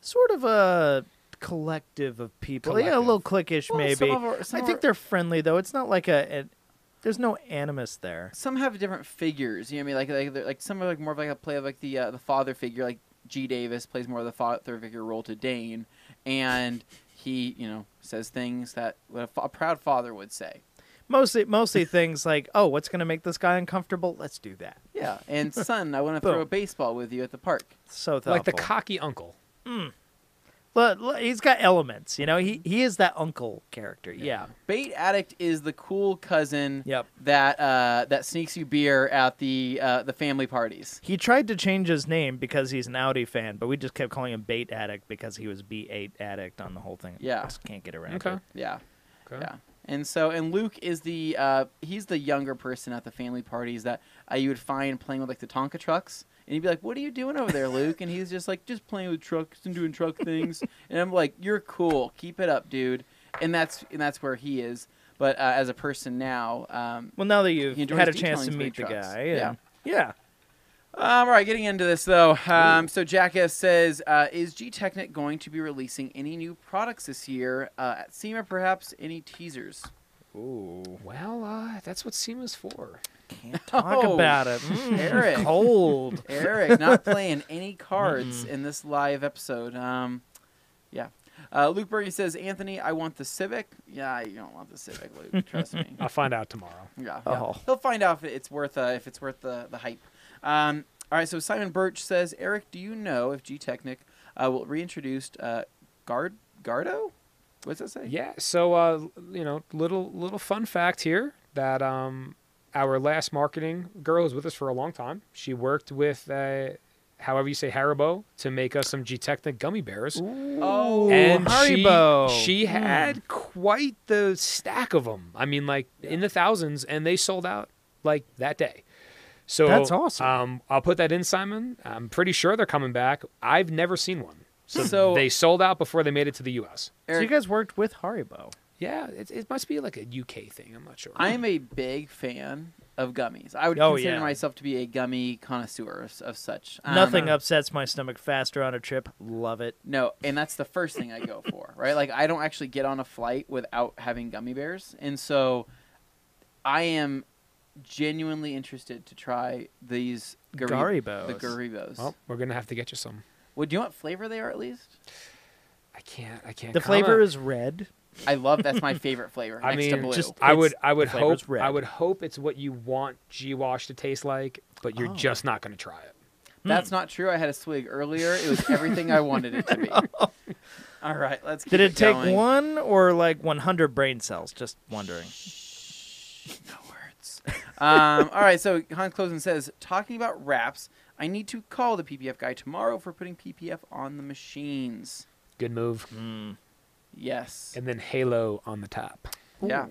Sort of a collective of people. Yeah, a little cliquish Well, maybe. some of our- some I think our- they're friendly though. It's not like a, a there's no animus there. Some have different figures. You know what I mean? Like like, they're- like some are like more of like a play of like the uh, the father figure. Like G Davis plays more of the father figure role to Dane, and he you know says things that a, a proud father would say. Mostly mostly things like, oh, what's gonna make this guy uncomfortable? Let's do that. Yeah, and son, I want to throw a baseball with you at the park. So thoughtful. Like the cocky uncle. Look, look, he's got elements. You know, he he is that uncle character. Yeah. Bait Addict is the cool cousin Yep. that uh, that sneaks you beer at the uh, the family parties. He tried to change his name because he's an Audi fan, but we just kept calling him Bait Addict because he was B8 Addict on the whole thing. Yeah. Just can't get around Okay. it. Yeah. Okay. Yeah. And so, and Luke is the uh, he's the younger person at the family parties that uh, you would find playing with like the Tonka trucks, and he'd be like, "What are you doing over there, Luke?" And he's just like, "Just playing with trucks and doing truck things." and I'm like, "You're cool. Keep it up, dude." And that's and that's where he is. But uh, as a person now, um, Well, now that you've had a chance to meet the trucks. guy, Yeah. and- yeah. Um, all right, getting into this though. Um, so Jackass says, uh, is Gtechniq going to be releasing any new products this year uh, at SEMA? Perhaps any teasers? Ooh. Well, uh, that's what SEMA's for. Can't talk Oh, about it. Mm, Eric. Cold. Eric not playing any cards in this live episode. Um, yeah. Uh, Luke Berge says, Anthony, I want the Civic. Yeah, you don't want the Civic, Luke. Trust me. I'll find out tomorrow. Yeah, Oh. he'll find out if it's worth uh, if it's worth the the hype. Um, all right, so Simon Birch says, Eric, do you know if Gtechniq uh, will reintroduce uh, Guard Gardo? What's that say? Yeah. So, uh, you know, little little fun fact here that um, our last marketing girl was with us for a long time. She worked with, uh, however you say, Haribo to make us some Gtechniq gummy bears. Oh, and Haribo. she she Mm. had quite the stack of them. I mean, like in the thousands, and they sold out like that day. So That's awesome. Um, I'll put that in, Simon. I'm pretty sure they're coming back. I've never seen one. So, So- they sold out before they made it to the U.S. So you guys worked with Haribo. Yeah, it, it must be like a UK thing. I'm not sure. I am a big fan of gummies. I would Oh, consider yeah. myself to be a gummy connoisseur of, of such. Um, Nothing upsets my stomach faster on a trip. Love it. No, and that's the first thing I go for, right? Like I don't actually get on a flight without having gummy bears, and so I am genuinely interested to try these Gari- Garibos. the Garibos. well, we're gonna have to get you some. Well, do you know what flavor they are at least? I can't. I can't. The flavor is red. I love that's my favorite flavor. I next to mean, blue. just- I would. I would hope. red. I would hope it's what you want G Wash to taste like, but you're Oh. just not gonna try it. that's not true. I had a swig earlier. It was everything I wanted it to be. All right, let's. Keep Did it take going. one or like 100 brain cells? Just wondering. No words. um, all right, so Hans Closen says, talking about wraps, I need to call the PPF guy tomorrow for putting PPF on the machines. Good move. Mm. Yes. And then Halo on the top. Yeah.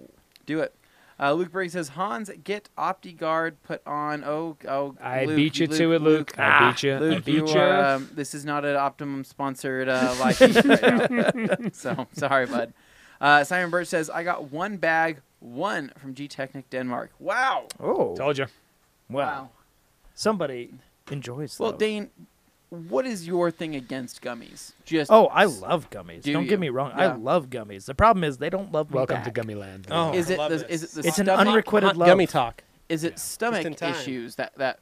Do it. Uh, Luke Briggs says, Hans, get OptiGuard put on. Oh, oh. I Luke, beat you to it, Luke. I Ah, beat you. I beat you you. are, um, this is not an Optimum sponsored uh, live feed right now. so sorry, bud. Uh, Simon Birch says, I got one bag, one from Gtechniq Denmark. Wow. Oh. Told you. Wow. Somebody enjoys Well, those. Dane, what is your thing against gummies? Just Oh, I love gummies. Do Don't you? get me wrong. I love gummies. The problem is they don't love me Welcome back. to Gummy Land. Oh. Is it the, is it the It's an unrequited love. gummy talk. is it Yeah. stomach issues that that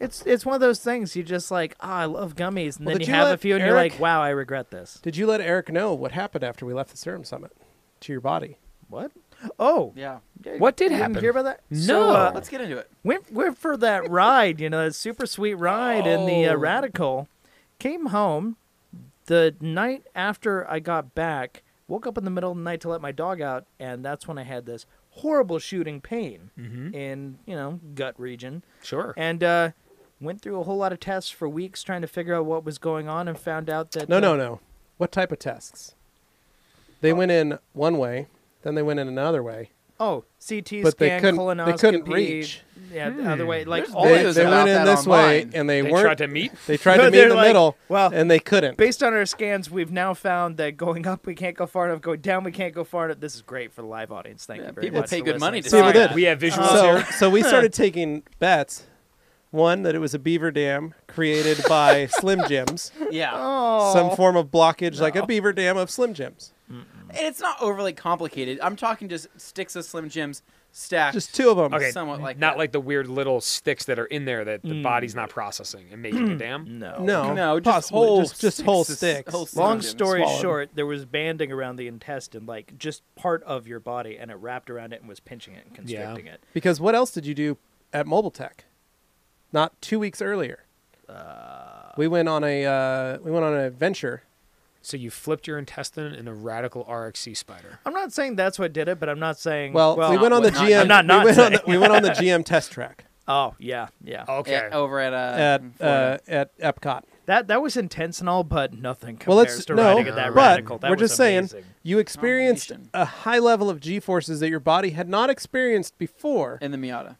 It's it's one of those things you just like. Oh, I love gummies, and Well, then you you have a let few, and you're like, Wow, I regret this. Did you let Eric know what happened after we left the Serum Summit to your body? What? Oh, yeah. What did you didn't happen? Hear about that? No. So, uh, Let's get into it. went went for that ride, you know, that super sweet ride in the uh, Oh. Radical. Came home the night after I got back. Woke up in the middle of the night to let my dog out, and that's when I had this horrible shooting pain Mm-hmm. in you know gut region, Sure. and uh, went through a whole lot of tests for weeks trying to figure out what was going on, and found out that No, uh, no, no. What type of tests? They went in one way, then they went in another way, Oh, CT but they scan, couldn't. colonoscopy. They couldn't reach. Yeah, the hmm. other way. Like all They, videos they went in that this way, and they, They weren't. tried to meet. They tried to meet in the like, middle, Well, and they couldn't. based on our scans, we've now found that going up we can't go far enough, going down we can't go far enough. This is great for the live audience. Thank Yeah, you very people much. pay for good money to listening. See, we did. We have visuals so, here. so we started taking bets. One that it was a beaver dam created by Slim Jims, Yeah. Oh, some form of blockage like a beaver dam of Slim Jims. And it's not overly complicated. I'm talking just sticks of Slim Jims stacked. Just two of them. Okay, somewhat like not that. like the weird little sticks that are in there that the Mm. body's not processing and making a dam. no. No, no, just possibly. whole just, just whole sticks sticks. whole Slim Long Jims. story swallowed. short, there was banding around the intestine, like just part of your body, and it wrapped around it and was pinching it and constricting it. Because what else did you do at Mobile Tech? Not two weeks earlier. Uh, We went on a uh, we went on an adventure So you flipped your intestine in a radical RXC Spyder. I'm not saying that's what did it, but I'm not saying. Well, we went on the not- GM. I'm not not we, went on the, we went on the GM test track Oh yeah, yeah. Okay. Yeah, over at uh, at uh, at Epcot. That that was intense and all, but nothing compares Well, let's to no, riding it that but radical. That we're was just saying amazing. you experienced Nation. a high level of G forces that your body had not experienced before, in the Miata.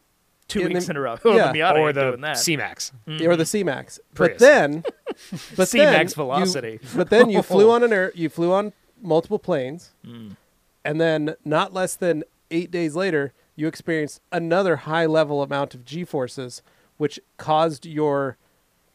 Two in weeks the- in a row. yeah. the Miata or the doing that. C-Max. or the C Max. But then, but C-Max you- velocity. but then you flew on an air. You flew on multiple planes, Mm. and then not less than eight days later, you experienced another high level amount of G forces, which caused your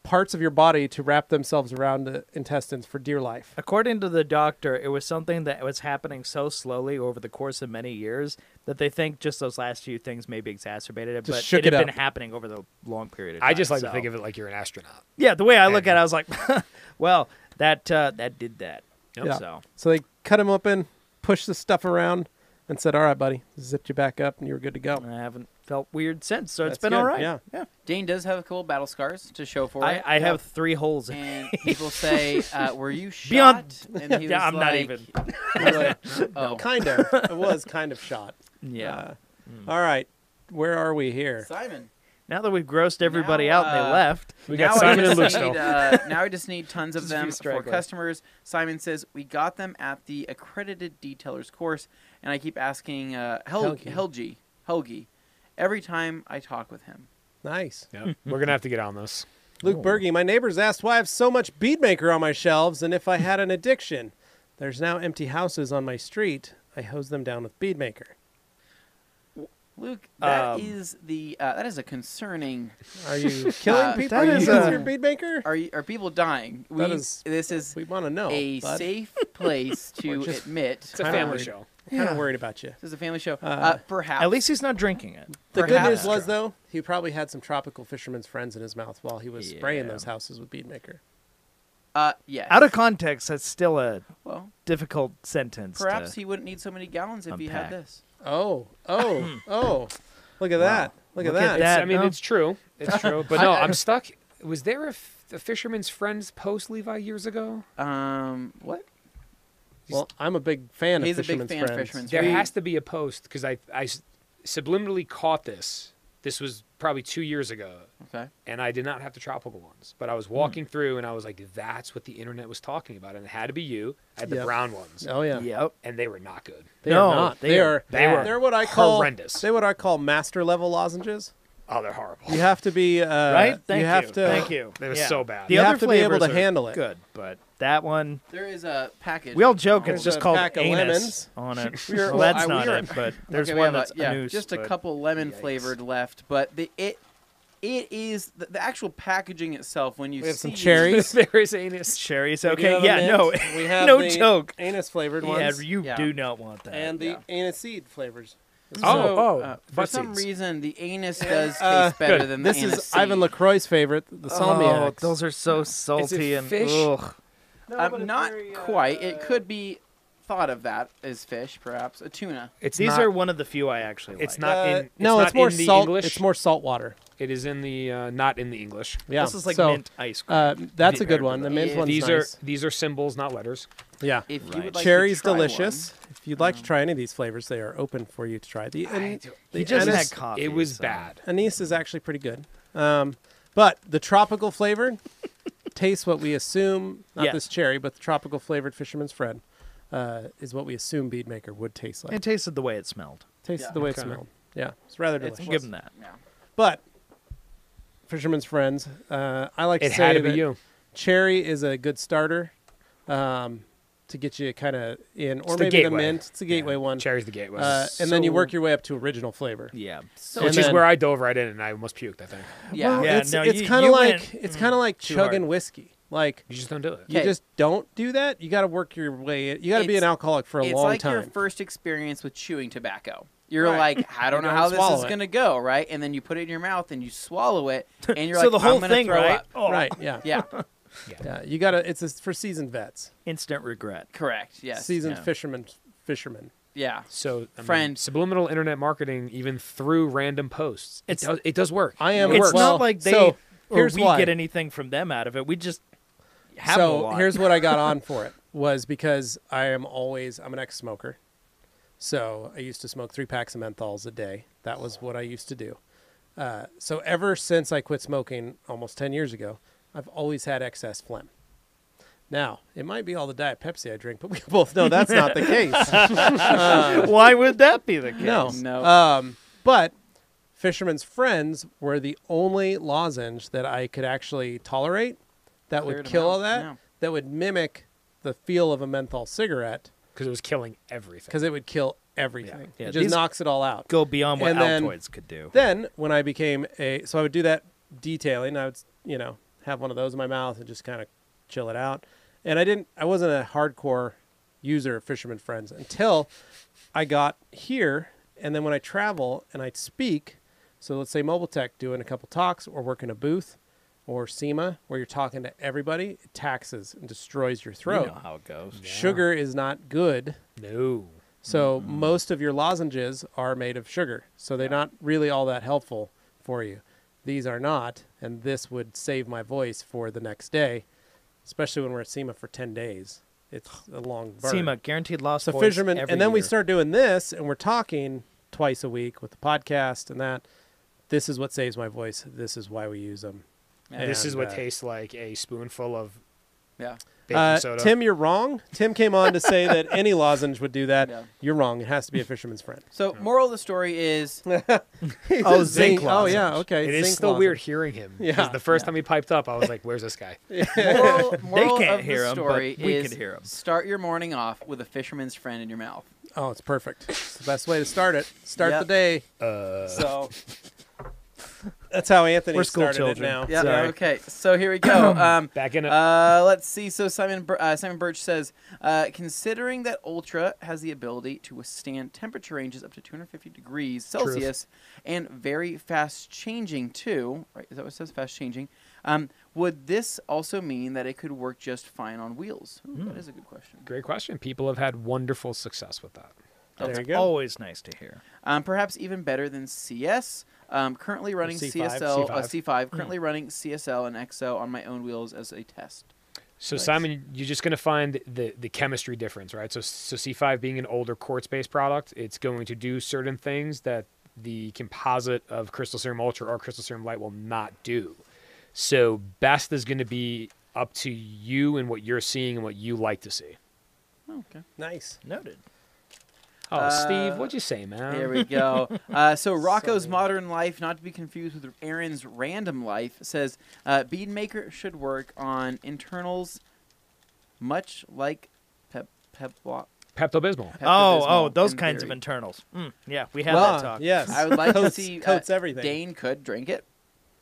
parts of your body to wrap themselves around the intestines for dear life. According to the doctor, it was something that was happening so slowly over the course of many years that they think just those last few things maybe exacerbated it, Just but shook it had it been happening over the long period of time. I just like so- to think of it like you're an astronaut. Yeah, the way I look And- at it, I was like, well, that uh, that did that. Yep. Yeah. So So they cut him open, pushed the stuff around, and said, "All right, buddy, zipped you back up, and you were good to go." I haven't felt weird since. So it's That's been good, all right. yeah. yeah. Dane does have a couple battle scars to show for I, it. I have three holes. in and people say, uh, "Were you shot?" Beyond- And he Yeah, was I'm not even. like, oh, Kind of. it was kind of shot. Yeah. Uh, All right. Where are we here? Simon. now that we've grossed everybody Now, out and uh, they left, We got Simon and Luke need, uh, now I just need tons of Just them for customers. Simon says we got them at the accredited detailers course, and I keep asking uh, Hel- Helgi. Helgi, Helgi, every time I talk with him. Nice. Yep. We're gonna have to get on this. Luke Oh. Berge, my neighbors asked why I have so much beadmaker on my shelves and if I had an addiction. There's now empty houses on my street. I hose them down with beadmaker. Luke, that is Um, the uh, that is a concerning. Are you killing Uh, people that Are is you a- your beadmaker? Are you, are people dying? We, That is- this is We want to know. a bud. safe place to We're just- admit. It's a family show. Kind of Yeah. worried about you. This is a family show. Uh, Uh, perhaps. at least he's not drinking it. The good Perhaps. news was though, he probably had some tropical fisherman's friends in his mouth while he was spraying Yeah. those houses with beadmaker. Uh, yes. Out of context, that's still a well, difficult sentence. perhaps to- he wouldn't need so many gallons if he had unpack. this. Oh, oh, oh! Look at Wow. that! Look, Look at at that! It's, that. I mean, no? it's true. It's true. But no, I'm stuck. Was there a, f- a Fisherman's Friends post Levi years ago? Um, what? Well, I'm a big fan He's a of big Fisherman's fan of Friends. Fisherman's There We- has to be a post because I, I s- subliminally caught this. This was probably two years ago, Okay. and I did not have the tropical ones. But I Hmm. was walking through, and I was like, "That's what the internet was talking about," and it had to be you. I had the Yep. brown ones, Oh yeah, Yep. and they were not good. they No, are not. they They, are are. They were They're what I call horrendous. They're what I call master level lozenges. Oh, they're horrible. You have to be uh, right? Thank you have to. Thank you. They were Yeah. so bad. The You other have to be able to handle it. Good, but that one There is a package. we all joke it's just a called pack of anus lemons. on it. We are- well, well, that's I- not we are- it, but there's Okay, one have a- that's yeah, anus. just a couple lemon Yikes. flavored left, but the it it is the, the actual packaging itself when you We have see some cherries. there is anus. cherries. Okay, have yeah, mint. no, We have no the joke. Anus flavored ones. Yeah, you Yeah. do not want that. and the Yeah. anus seed flavors. Oh, So, oh, uh, for some seeds. reason, the anus does taste Uh, better good. than the This anus is Ivan. Lacroix's favorite, the oh, salmiacs. those are so salty and fish? ugh. Um, not quite. It could be thought of that as fish, perhaps a tuna. It's These not, are one of the few I actually It's like. not Uh, in. It's no, not it's more in the salt. English. It's more salt water. It is in the uh, not in the English. Yeah, This is like so, mint ice cream. Uh, that's a good one. The those. mint Yeah, one's these nice. are these are symbols, not letters. yeah. If you Right. would like Cherry's to try delicious. one- If you'd like to try any of these flavors, they are open for you to try. The, I and the he just anise, had coffee. it was so- bad. anise is actually pretty good. Um, but the tropical flavored tastes what we assume, not Yeah. this cherry, but the tropical flavored Fisherman's Friend uh, is what we assume Beadmaker would taste like. It tasted the way it smelled. tasted Yeah. the way it smelled. Yeah, it's rather It's delicious. We'll give them that. Yeah. But Fisherman's Friends, uh, I like It to say had to be that you. cherry is a good starter um, to get you kind of in, or It's the maybe the gateway. mint. It's a gateway Yeah, one. Cherry's the gateway. Uh, and then you So- work your way up to original flavor. Yeah. So Which and is then- where I dove right in and I almost puked. I think yeah. Well, Yeah, it's no, it's you- kind you of like went, it's mm, kind of like too chugging hard. whiskey. Like you just don't do it. you Okay. just don't do that. You got to work your way. You got to be an It's- alcoholic for a it's long like time. your first experience with chewing tobacco. You're Right. like, I don't You know don't how this swallow is it. gonna go, right? And then you put it in your mouth and you swallow it, and you're so like, the whole I'm gonna thing, throw right? up. Oh, Right? Yeah. Yeah, Yeah. You got to. It's a, for seasoned vets, Instant regret. correct. Yes. seasoned yeah. fishermen. Fishermen. Yeah. So I mean, Friend. subliminal internet marketing, even through random posts, it It's- does, it does work. I am. It It's works. well, not like they so or here's we why. get anything from them out of it. We just have a so lot. here's what I got on for it. was because I am always I'm an ex-smoker, so I used to smoke three packs of menthols a day. That was what I used to do. Uh, so ever since I quit smoking almost ten years ago, I've always had excess phlegm. Now it might be all the Diet Pepsi I drink, but we both know that's not the case. Why would that be the case? No. No. Um, but Fisherman's Friends were the only lozenge that I could actually tolerate that Cleared would 'em kill all that, yeah. that would mimic the feel of a menthol cigarette because it was killing everything. because it would kill everything. Yeah, it just these- knocks it all out. Go beyond what And then- Altoids could do. Then when I became a, so I would do that detailing. I would, you know, have one of those in my mouth and just kind of chill it out. And I didn't, I wasn't a hardcore user of Fisherman Friends until I got here. And then when I travel and I speak, so let's say Mobile Tech doing a couple talks or work in a booth or SEMA where you're talking to everybody, it taxes and destroys your throat. You know how it goes. Yeah. Sugar is not good. no. So most of your lozenges are made of sugar. So they're not really all that helpful for you. These are not, and this would save my voice for the next day, especially when we're at SEMA for 10 days. It's a long burn. SEMA guaranteed loss. So voice fishermen, every and then we start doing this, and we're talking twice a week with the podcast and that. This is what saves my voice. This is why we use them. Yeah. this is what uh, tastes like a spoonful of Yeah. baking Uh, soda. Tim, you're wrong. Tim came on to say that any lozenge would do that. Yeah. You're wrong. It has to be a fisherman's friend. So, moral of the story is Oh, zinc Oh yeah, okay. it is zinc still lozenge. weird hearing him. 'cause Yeah. The first Yeah. time he piped up, I was like, "Where's this guy?" moral, moral can't of hear the 'em, but story we is hear him. start your morning off with a fisherman's friend in your mouth. Oh, it's perfect. It's the best way to start it. Start Yep. the day. Uh, So that's how Anthony We're school started children. it now. Yeah. Sorry. Okay. So here we go. Um, back in it. uh, let's see. So Simon Bir- uh, Simon Birch says, uh, considering that Ultra has the ability to withstand temperature ranges up to 250 degrees Celsius and very fast changing too, right? Is that what it says? Fast changing. Um, would this also mean that it could work just fine on wheels? Ooh, Hmm. That is a good question. Great question. People have had wonderful success with that. There That's you go. always nice to hear. Um, perhaps even better than CS. Um, currently running C5? CSL, uh, C5. C5. Currently running CSL and EXO on my own wheels as a test. So Nice. Simon, you're just going to find the the chemistry difference, right? So so C5 being an older quartz-based product, it's going to do certain things that the composite of Crystal Serum Ultra or Crystal Serum Light will not do. So best is going to be up to you and what you're seeing and what you like to see. Oh, okay. Nice. Noted. Oh, Uh, Steve, what'd you say, man? Here we go. Uh, so Rocco's So- Modern Life, not to be confused with Aaron's Random Life, says uh, Beadmaker should work on internals, much like Pep Pep. Pep Pepto Bismol. Oh, Bismol oh, those in kinds of internals. Mm, yeah, we had Well, that talk. Yes. I would like to Coats- see uh, coats everything. Dane could drink it.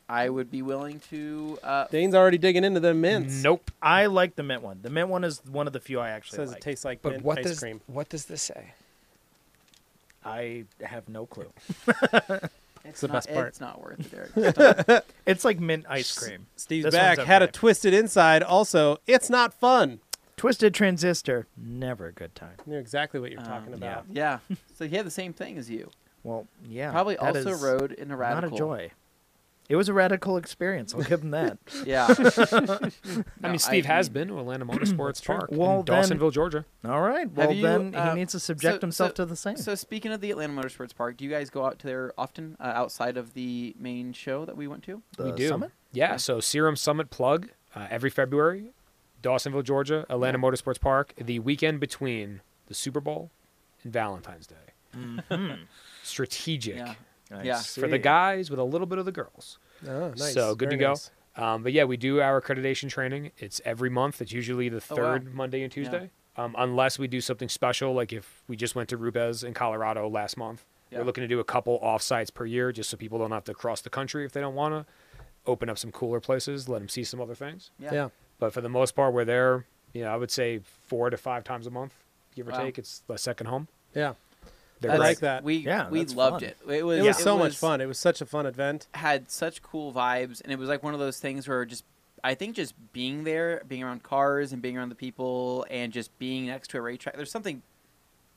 I would be willing to. Uh, Dane's already digging into the mints. Nope. I like the mint one. The mint one is one of the few I actually Says like. it tastes like But mint what ice does cream. what does this say? I have no clue. it's the not, best part. It's not worth it, Derek. It's like mint ice cream. Steve's This back. one's Had a twisted inside. Also, it's not fun. Twisted transistor, never a good time. I knew exactly what you're Um, talking about. yeah. So he had the same thing as you. Well, yeah. Probably also rode in a radical. Not a joy. It was a radical experience. I'll give him that. Yeah. I mean, Steve has been to Atlanta Motorsports. Park Well, in then- Dawsonville, Georgia. All right. Well, you, then uh, he needs to subject so- himself so- to the same. So speaking of the Atlanta Motorsports Park, do you guys go out to there often uh, outside of the main show that we went to? the we do. Summit? Yeah, Yeah. so Serum Summit plug uh, every February, Dawsonville, Georgia, Atlanta Motorsports Park, the weekend between the Super Bowl and Valentine's Day. Mhm. Strategic Yeah. I Yeah. for the guys with a little bit of the girls. Oh, nice. So good Very to go. nice. Um, but yeah, we do our accreditation training. It's every month. It's usually the Oh, wow. third Monday and Tuesday. Um, unless we do something special, like if we just went to Rubez in Colorado last month. Yeah. We're looking to do a couple off sites per year just so people don't have to cross the country if they don't want to. Open up some cooler places, let them see some other things. Yeah. Yeah. But for the most part, we're there, you know, I would say four to five times a month, give or Wow. take. It's the second home. Yeah. They're I like that. We Yeah, we loved fun. it. It was It was it so much was- fun. It was such a fun event. Had such cool vibes, and it was like one of those things where just I think just being there, being around cars, and being around the people, and just being next to a racetrack. There's something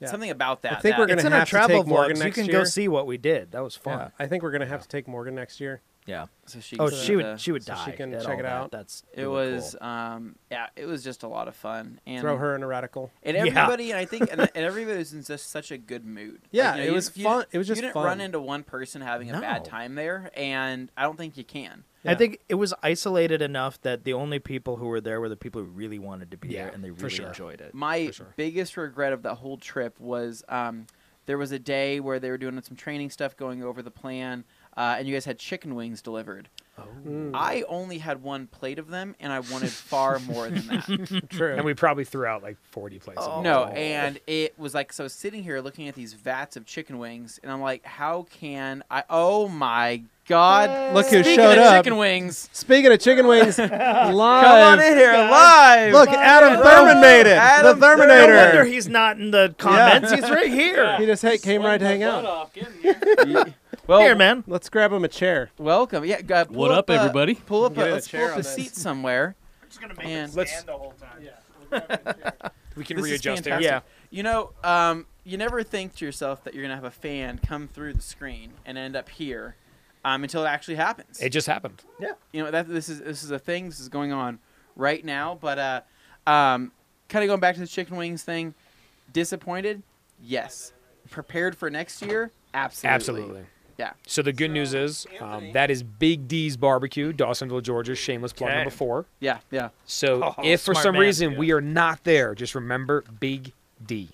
Yeah. something about that. I think that- we're gonna It's in our have to take Morgan next year. You can year. go see what we did. That was fun. Yeah, I think we're gonna have to take Morgan next year. Yeah. So she. Oh, can she would the- she would so die. she can check it that. out. That's It really was, cool. um, yeah, it was just a lot of fun, and Throw her in a radical. and everybody, and I think, and, and everybody was in just such a good mood. Yeah, Like, you know, it was you fun- didn't- it was just you didn't fun. run into one person having a bad time there, and I don't think you can. I think it was isolated enough that the only people who were there were the people who really wanted to be Yeah, there and they really sure. enjoyed it. My sure. biggest regret of the whole trip was um, there was a day where they were doing some training stuff, going over the plan, uh, and you guys had chicken wings delivered. Mm, I only had one plate of them, and I wanted far more than that. true. And we probably threw out like 40 plates. Oh. them. No, and it was like so. I was sitting here looking at these vats of chicken wings, and I'm like, "How can I? Oh my god! Look who Speaking showed of up. Chicken wings. Speaking of chicken wings, live. Come on live. in here, live. Look, Adam Bro, Thurman made it. Adam the No wonder Terminator. he's not in the comments. He's right here. He just hey, came right to hang out. well, Here, man. Let's grab him a chair. welcome. Yeah, uh, pull What up, uh, everybody? Pull up, a, a let's chair pull up a this. seat somewhere. I'm just gonna make him Let's- stand the whole time. we can This readjust there. fantastic. Yeah. You know, um, you never think to yourself that you're gonna have a fan come through the screen and end up here, um, until it actually happens. It just happened. Yeah. You know that this is this is a thing. This is going on right now. But uh, um, kind of going back to the chicken wings thing. Disappointed? Yes. Prepared for next year? Absolutely. Absolutely. Yeah. So the good news is um, that is Big D's Barbecue, Dawsonville, Georgia. Shameless plug Okay. number four. Yeah. Yeah. So Oh, if for some man. reason we are not there, just remember Big D.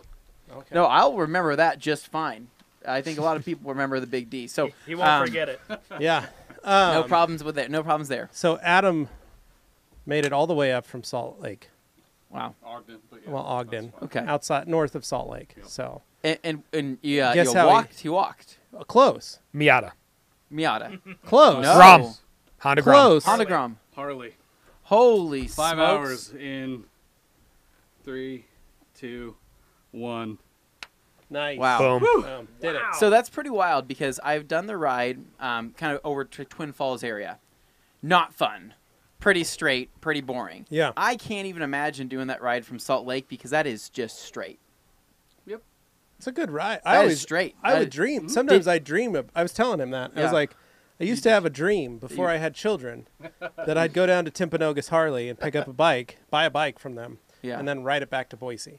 Okay. No, I'll remember that just fine. I think a lot of people remember the Big D. So He won't um, forget it. Yeah. Um, No problems with it. No problems there. So Adam made it all the way up from Salt Lake. Wow. Ogden. But yeah, Well, Ogden. Okay. Outside, north of Salt Lake. So And and, and yeah, Guess you how he- walked. He walked. Uh, close. Miata. Miata. Close. No. Grom. Honda Grom. Close. Honda Grom. Harley. Holy Five smokes. hours in three, two, one. Nice. Wow. Boom. Um, did it. So that's pretty wild because I've done the ride um, kind of over to Twin Falls area. Not fun. Pretty straight, pretty boring. Yeah. I can't even imagine doing that ride from Salt Lake because that is just straight. It's a good ride. That I is always straight. I That would is- dream. Mm-hmm. Sometimes I dream. Of, I was telling him that. I was like, I used to have a dream before I had children that I'd go down to Timpanogos Harley and pick up a bike, buy a bike from them, Yeah. and then ride it back to Boise.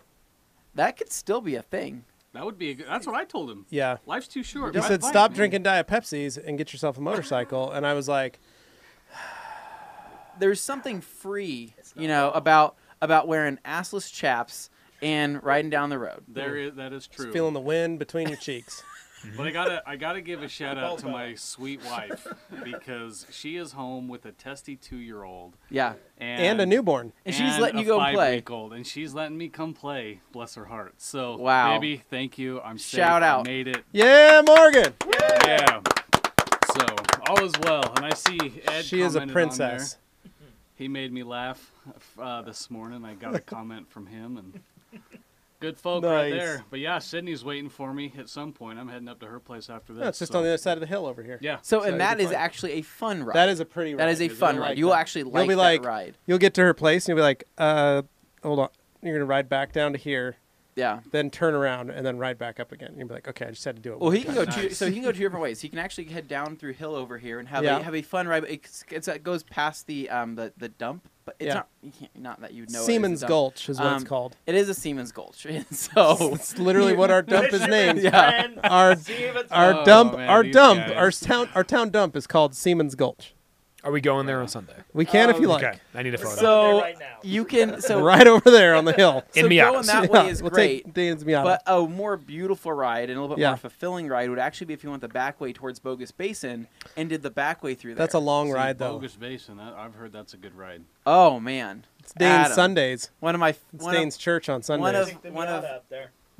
that could still be a thing. That would be. A good, that's what I told him. Yeah. Life's too short. He said, bike, "Stop man." drinking Diet Pepsis and get yourself a motorcycle." And I was like, There's something free, you know, about about wearing assless chaps and riding down the road. There is. That is true. just feeling the wind between your cheeks. But I gotta, I gotta give a shout out to my sweet wife because she is home with a testy two-year-old Yeah. and, and a newborn. And she's and letting a you go play. five-week-old, and she's letting me come play. Bless her heart. So, Wow. baby, thank you. I'm safe. Shout I out. made it. Yeah, Morgan. Yeah. So all is well, and I see Ed. She is a commented on princess. there. He made me laugh uh, this morning. I got a comment from him, and good folk right there. But yeah, Sydney's waiting for me at some point. I'm heading up to her place after this. No, it's just so- on the other side of the hill over here. Yeah. So, So and it'd that be is fun. actually a fun ride. That is a pretty. that ride. is a You'll fun like ride. You will that. actually You'll like be that like- ride. You'll get to her place and you'll be like, uh, hold on. You're gonna ride back down to here, Yeah. then turn around and then ride back up again. You'll be like, okay, I just had to do it. Well, one he can time. go two. So he can go two different ways. He can actually head down through hill over here and have Yeah. a have a fun ride. It's, it's it goes past the um the, the dump, but it's Yeah. not you can't, not that you know. it a Siemens dump. Gulch is what it's Um, called. It is a Seaman's Gulch. so It's literally what our dump is named. Yeah. Our our Oh, dump man, our these dump guys. our town our town dump is called Seaman's Gulch. Are we going there on Sunday? We can if you Um, like. Okay, I need a photo. so right now. you can so right over there on the hill. In so Miatas. going that Yeah, is we'll great. Take Dane's Miata. But a more beautiful ride and a little bit Yeah. more fulfilling ride would actually be if you went the back way towards Bogus Basin and did the back way through there. That's a long See, ride though. Bogus Basin. That, I've heard that's a good ride. Oh man, It's Dane's Adam. Sundays. one of my It's one of, Dane's church on Sundays. one Sundays. of one of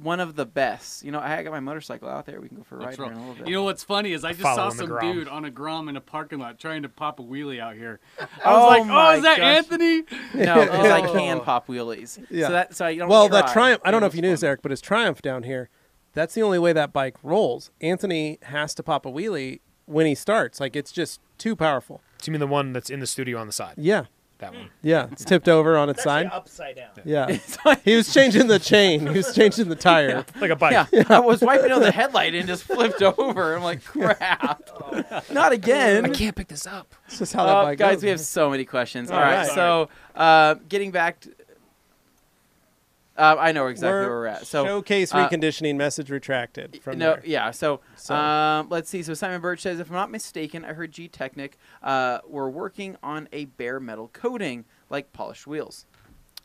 one of the best. You know, I got my motorcycle out there. We can go for a ride in a little bit. You know what's funny is I just saw some Grom. dude on a Grom in a parking lot trying to pop a wheelie out here. I Oh was like, "Oh, is that gosh. Anthony?" no, because I can pop wheelies. Yeah. So that so I don't. well, try. that Triumph. I don't know if you knew this. Eric, but his Triumph down here. That's the only way that bike rolls. Anthony has to pop a wheelie when he starts. Like it's just too powerful. Do you mean the one that's in the studio on the side? Yeah. That one. Yeah, it's tipped over on its side. upside down. Yeah, he was changing the chain. He was changing the tire. Like a bike. Yeah, I was wiping on the headlight and just flipped over. I'm like, crap. Not again. I can't pick this up. It's just how that Uh, bike guys, goes. we have so many questions. All All right, right. so uh, getting back. To, uh, I know exactly We're where we're at. So showcase uh, reconditioning message retracted from no, there. yeah. So, So- Um, let's see. So Simon Birch says, if I'm not mistaken, I heard Gtechniq uh, were working on a bare metal coating like polished wheels.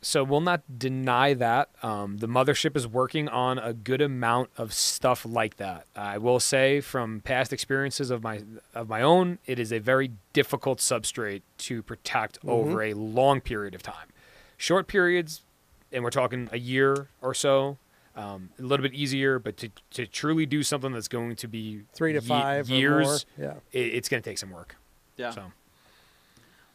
So we'll not deny that. Um, the mothership is working on a good amount of stuff like that. I will say, from past experiences of my of my own, it is a very difficult substrate to protect over a long period of time. Short periods, and we're talking a year or so, um, a little bit easier. But to, to truly do something that's going to be Three to ye- five years, Or more. it, it's going to take some work. Yeah. So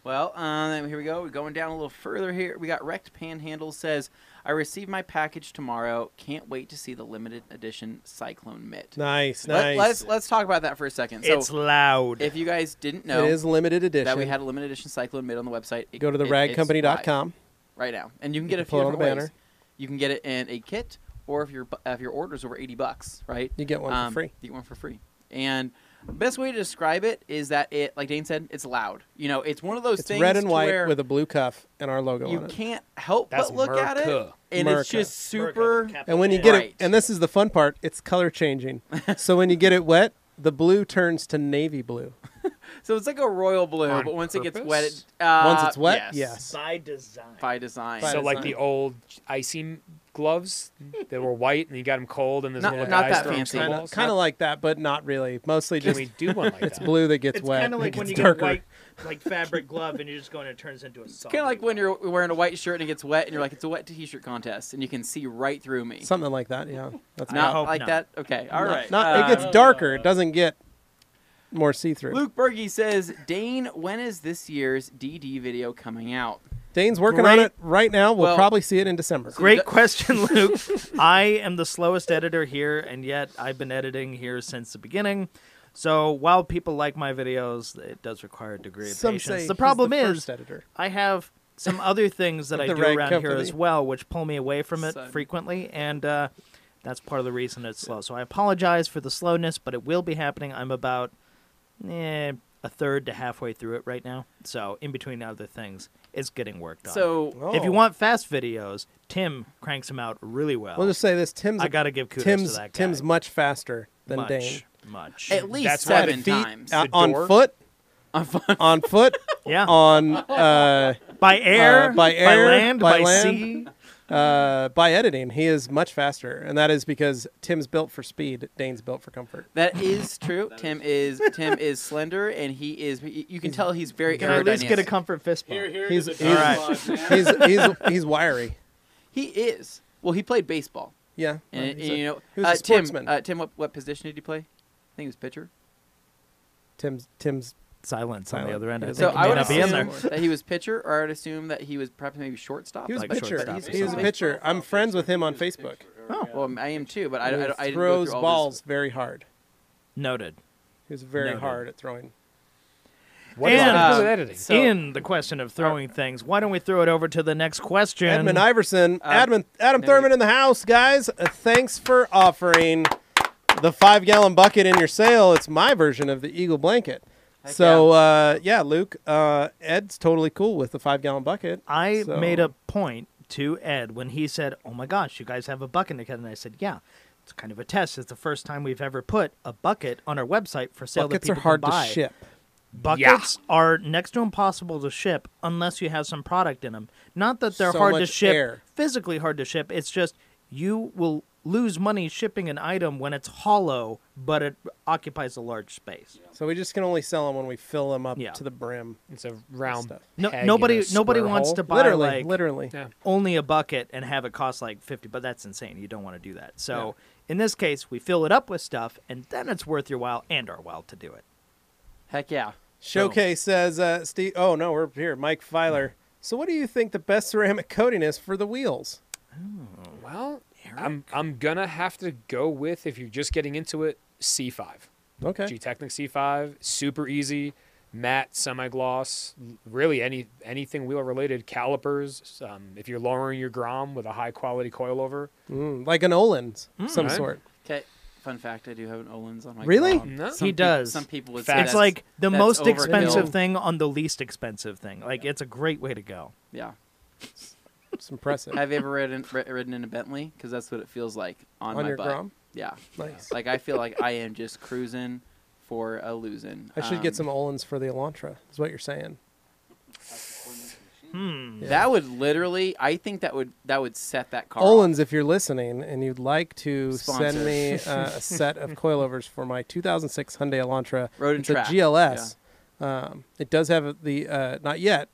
Well, um, here we go. We're going down a little further here. We got Wrecked Panhandle says, I received my package tomorrow. Can't wait to see the limited edition Cyclone mitt. Nice, Let, nice. let's let's talk about that for a second. So, it's loud. if you guys didn't know it is limited edition. that we had a limited edition Cyclone mitt on the website, it- Go to the it- it's ragcompany.com. right now, and you can get You it a can few pull it on different ways. banner. You can get it in a kit, or if your bu- if your order's over eighty bucks, right? You get one um, for free. You get one for free. And best way to describe it is that it, like Dane said, it's loud. You know, it's one of those It's things red and white where with a blue cuff and our logo you on it. can't help That's but look at it, Merca. and it's just super. And when you get Right. it, and this is the fun part, it's color changing. so when you get it wet, the blue turns to navy blue. So it's like a royal blue, On but once it gets purpose? wet, it, uh, Once it's wet, yes, yes. by design. by design. By so like design. the old icy gloves that were white and you got them cold and there's Not- little not guys that throwing fancy. snowballs? Kind of like that, but not really. Mostly Can just we do one like it's that? blue that gets It's wet. kind of and like it when gets you darker. get white, like fabric glove, and you're just going in and it turns into a. Kind of like when you're wearing a white shirt and it gets wet, and you're like, it's a wet t-shirt contest, and you can see right through me. Something like that, yeah. That's I Not hope like not. that. Okay, all right. not- Not, Uh, it gets darker. It doesn't get more see-through. Luke Berge says, Dane, when is this year's DD video coming out? Dane's working on it right now. We'll Well- probably see it in December. Great question, Luke. I am the slowest editor here, and yet I've been editing here since the beginning. So while people like my videos, it does require a degree of Some patience. say the problem the is editor. I have some other things that I do rag around here as well, which pull me away from it Son. frequently, and uh, that's part of the reason it's slow. So I apologize for the slowness, but it will be happening. I'm about eh, a third to halfway through it right now. So in between other things, it's getting worked on. So if you Oh. want fast videos, Tim cranks them out really well. we'll just say this: Tim's I gotta give kudos Tim's to that guy. Tim's much faster than much, Dane. Much. at least That's why the seven feet times. uh, The on door? foot, On fun- on foot, yeah, on uh, by air, uh, by air, by land, by by, land. sea. uh, by editing. He is much faster, and that is because Tim's built for speed. Dane's built for comfort. that is true. Tim is Tim is slender, and he is. You can tell he's very Can I at least get a comfort fist bump? Here, here He's- is a he's- Alright. man. He's he's he's wiry. He is. Well, he played baseball, Yeah, and, and, he's a- you know, he was a uh, Tim. sportsman. Uh, Tim, what, what position did he play? I think he was pitcher. Tim's Tim's Silence on the other end. I Yeah, So think he I may would not be in there. assume that he was pitcher, or I would assume that he was perhaps maybe shortstop. he was Like a a pitcher. shortstop or He was a something. pitcher. I'm friends with him on Facebook. Oh, Well, I am too, but I, I, I, He didn't go throws through all balls This. very hard. noted. He was very Noted. hard at throwing. What does And- have to do with Uh, editing? So- in the question of throwing things, why don't we throw it over to the next question? Edmund Iverson, Uh, Adam Adam Thurman in the house, guys. Uh, thanks for offering the five gallon bucket in your sale. It's my version of the Eagle blanket. Heck so uh, yeah, Luke, uh, Ed's totally cool with the five gallon bucket. I So- made a point to Ed when he said, "Oh my gosh, you guys have a bucket together," and I said, "Yeah." It's kind of a test. It's the first time we've ever put a bucket on our website for sale Buckets that are people hard can to ship. Buckets are next to impossible to ship unless you have some product in them. Not that they're So hard to ship, air. physically hard to ship. It's just you will lose money shipping an item when it's hollow, but it occupies a large space. So we just can only sell them when we fill them up Yeah. to the brim. It's a round Stuff. No, peg in nobody, a nobody square wants hole. to buy literally, like literally. Yeah. only a bucket and have it cost like 50 but that's insane you don't want to do that so in this case we fill it up with stuff and then it's worth your while and our while to do it Heck yeah. Showcase says, uh, Steve. Oh no, we're here. Mike Filer. So what do you think the best ceramic coating is for the wheels? Well, I'm I'm gonna have to go with if you're just getting into it, C5. Okay. Gtechniq C5, super easy. matte, semi-gloss, really any anything wheel related, calipers. Um, if you're lowering your grom with a high quality coilover, Mm, like an Öhlins, some Right. sort. Okay. Fun fact: I do have an Öhlins on my. Really? Grom. No. Some He peop- does. Some people would Fact. say It's that's- like the that's most overkill. expensive thing on the least expensive thing. Like it's a great way to go. Yeah. It's impressive. Have you ever ridden ri- ridden in a Bentley? Because that's what it feels like on, On my your butt. Grom? Yeah. Nice. Like I feel like I am just cruising for a losing. I should get Um, some Öhlins for the Elantra. Is what you're saying? Hmm. Yeah. That would literally. I think that would that would set that car. Öhlins, if you're listening and you'd like to Sponsor. send me uh, a set of coilovers for my 2006 Hyundai Elantra, road and it's a track. GLS. Um, it does have the uh, not yet,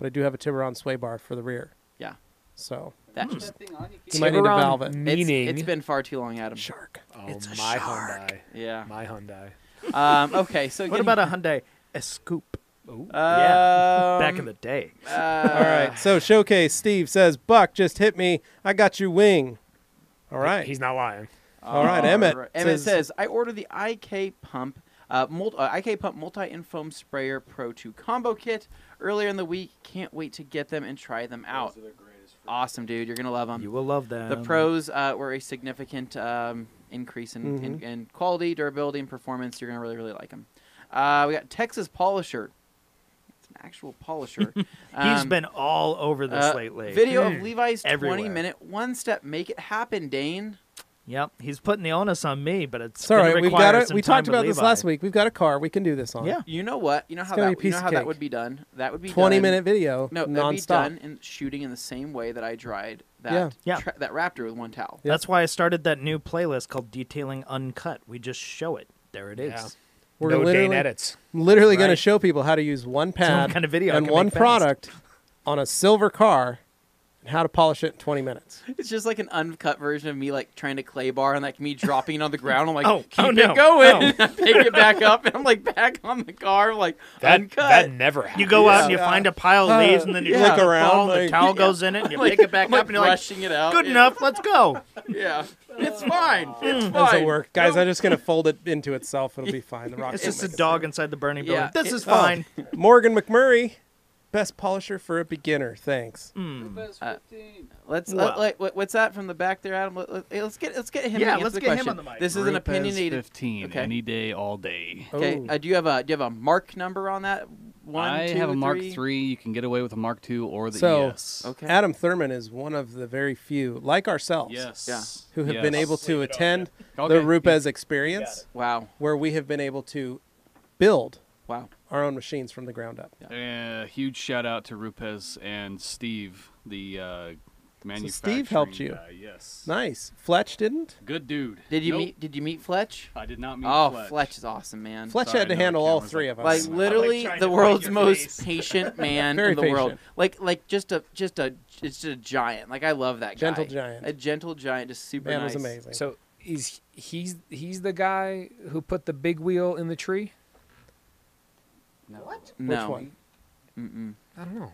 but I do have a Tiburon sway bar for the rear. Yeah. So That Put just that thing on, you You might need to Tiburon valve it. it's, Meaning, it's been far too long, Adam. shark. oh, It's a my shark. Hyundai, Yeah. my Hyundai. Um, okay. So What about a Hyundai Scoupe? Ooh. Yeah, Um, Back in the day. Uh, All right. So showcase. Steve says, "Buck, just hit me. I got you wing." All right. he's not lying. All right, Emmett Emmett says- says, "I ordered the IK pump, uh, multi, uh, IK pump multi-infoam sprayer Pro 2 combo kit earlier in the week. Can't wait to get them and try them out. Awesome, dude. You're gonna love them. You will love them. The pros uh, were a significant um, increase in, in, Mhm. in quality, durability, and performance. You're gonna really, really like them. Uh, we got Texas Polisher. It's an actual polisher. He's Um, been all over this uh, lately. Video Hmm. of Levi's Everywhere. 20 minute one step. Make it happen, Dane. Yep, he's putting the onus on me, but it's It's all right. We've got it. We talked with about this Levi. last week. We've got a car. We can do this on. Yeah. You know what? You know how that you know how that would be done. That would be 20 done, minute video. No, that'd be done in shooting in the same way that I dried that Yeah. Yeah. tra- that Raptor with one towel. Yep. That's why I started that new playlist called Detailing Uncut. We just show it. There it is. Yeah. We're no Dane literally, edits. literally going to show people how to use one one pad kind of video and one product on a silver car and how to polish it in 20 minutes. It's just like an uncut version of me like trying to clay bar and like me dropping it on the ground. I'm like, Oh, keep oh, it no. going. Oh. I pick it back up and I'm like back on the car, like That uncut. that never happened. You go out and you Yeah. find a pile Uh, of leaves, and then you yeah. look Look around, around, the towel Yeah. goes in it, and you Like- pick it back I'm, like, up, and you're like, brushing it out. "Good yeah. enough, let's go." Yeah, it's fine. It's fine. Doesn't work. Guys, I'm just going to fold it into itself. It'll be fine. The rock It's just a make it. dog inside the burning building. Yeah, This it- is Oh. fine. Morgan McMurray, best polisher for a beginner. Thanks. Mm. Uh, Let's Well. let, let- what's that from the back there, Adam? Let, let, us get let's get him. Yeah, let's the get him on the mic. This is an opinionated. 15, Okay. any day, all day. Okay, Oh. uh, do you have a do you have a mark number on that? One, I two, have a Mark three? You can get away with a Mark Two or the So, ES. Okay. Adam Thurman is one of the very few, like ourselves, Yes. Yeah. who have been able to attend Okay. the Rupes experience, Wow. where we have been able to build Wow. Our own machines from the ground up. Uh, huge shout out to Rupes and Steve, the uh, manufacturing Steve helped you. guy. Yes. Nice. Fletch didn't. Good dude. Did you Nope, meet Did you meet Fletch? I did not meet Fletch. Oh, Fletch. Fletch. is awesome, man. Fletch Sorry, had to handle all three of us. like literally trying the world's most face. patient man Very in the world. patient. Like like just a just a it's just a giant. Like I love that guy. Gentle giant. A gentle giant, just super Man nice. was amazing. So he's he's he's the guy who put the big wheel in the tree. No. No. Which one? Mm-mm. I don't know.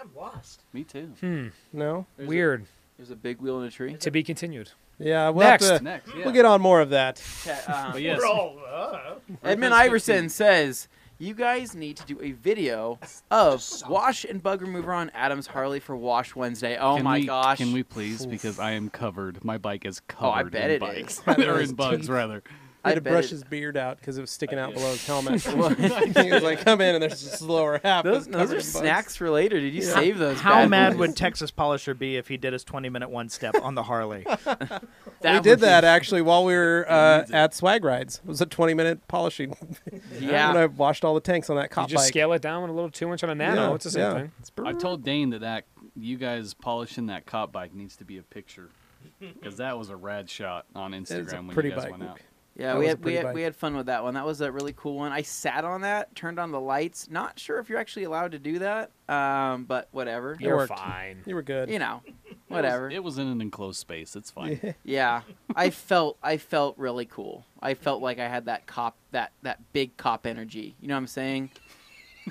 I'm lost. Me too. Hmm. No. There's a- Weird. There's a big wheel in a tree. To be continued. Yeah. We'll Next. to- Next, yeah. We'll get on more of that. Okay, um, But yes, Edmund Iverson 15. says you guys need to do a video of wash and bug remover on Adam's Harley for Wash Wednesday. Oh Can my we, gosh! Can we please? Because I am covered. My bike is covered Oh, I bet in it bikes. is. or in bugs, rather. He I had to brush it- his beard out because it was sticking out below his helmet. Well- he was like, "Come in," and there's this lower half. Those, those are snacks for later. Did you Yeah. save those? How bad mad boys? would Texas Polisher be if he did his 20 minute one step on the Harley? That we would did be- that actually while we were uh, at Swag Rides. It was a 20 minute polishing. Yeah. and I washed all the tanks on that You cop just bike. scale it down with a little two inch on a nano. Yeah, it's the same yeah. thing. It's I told Dane that, that you guys polishing that cop bike needs to be a picture. Because that was a rad shot on Instagram when pretty you guys bike. went out. Yeah, That we had we had, bike. we had fun with that one. That was a really cool one. I sat on that, turned on the lights. Not sure if you're actually allowed to do that, um, but whatever. You were fine. You were good. You know, It was- whatever. It was, in an enclosed space. It's fine. Yeah, I felt I felt really cool. I felt like I had that cop that that big cop energy. You know what I'm saying?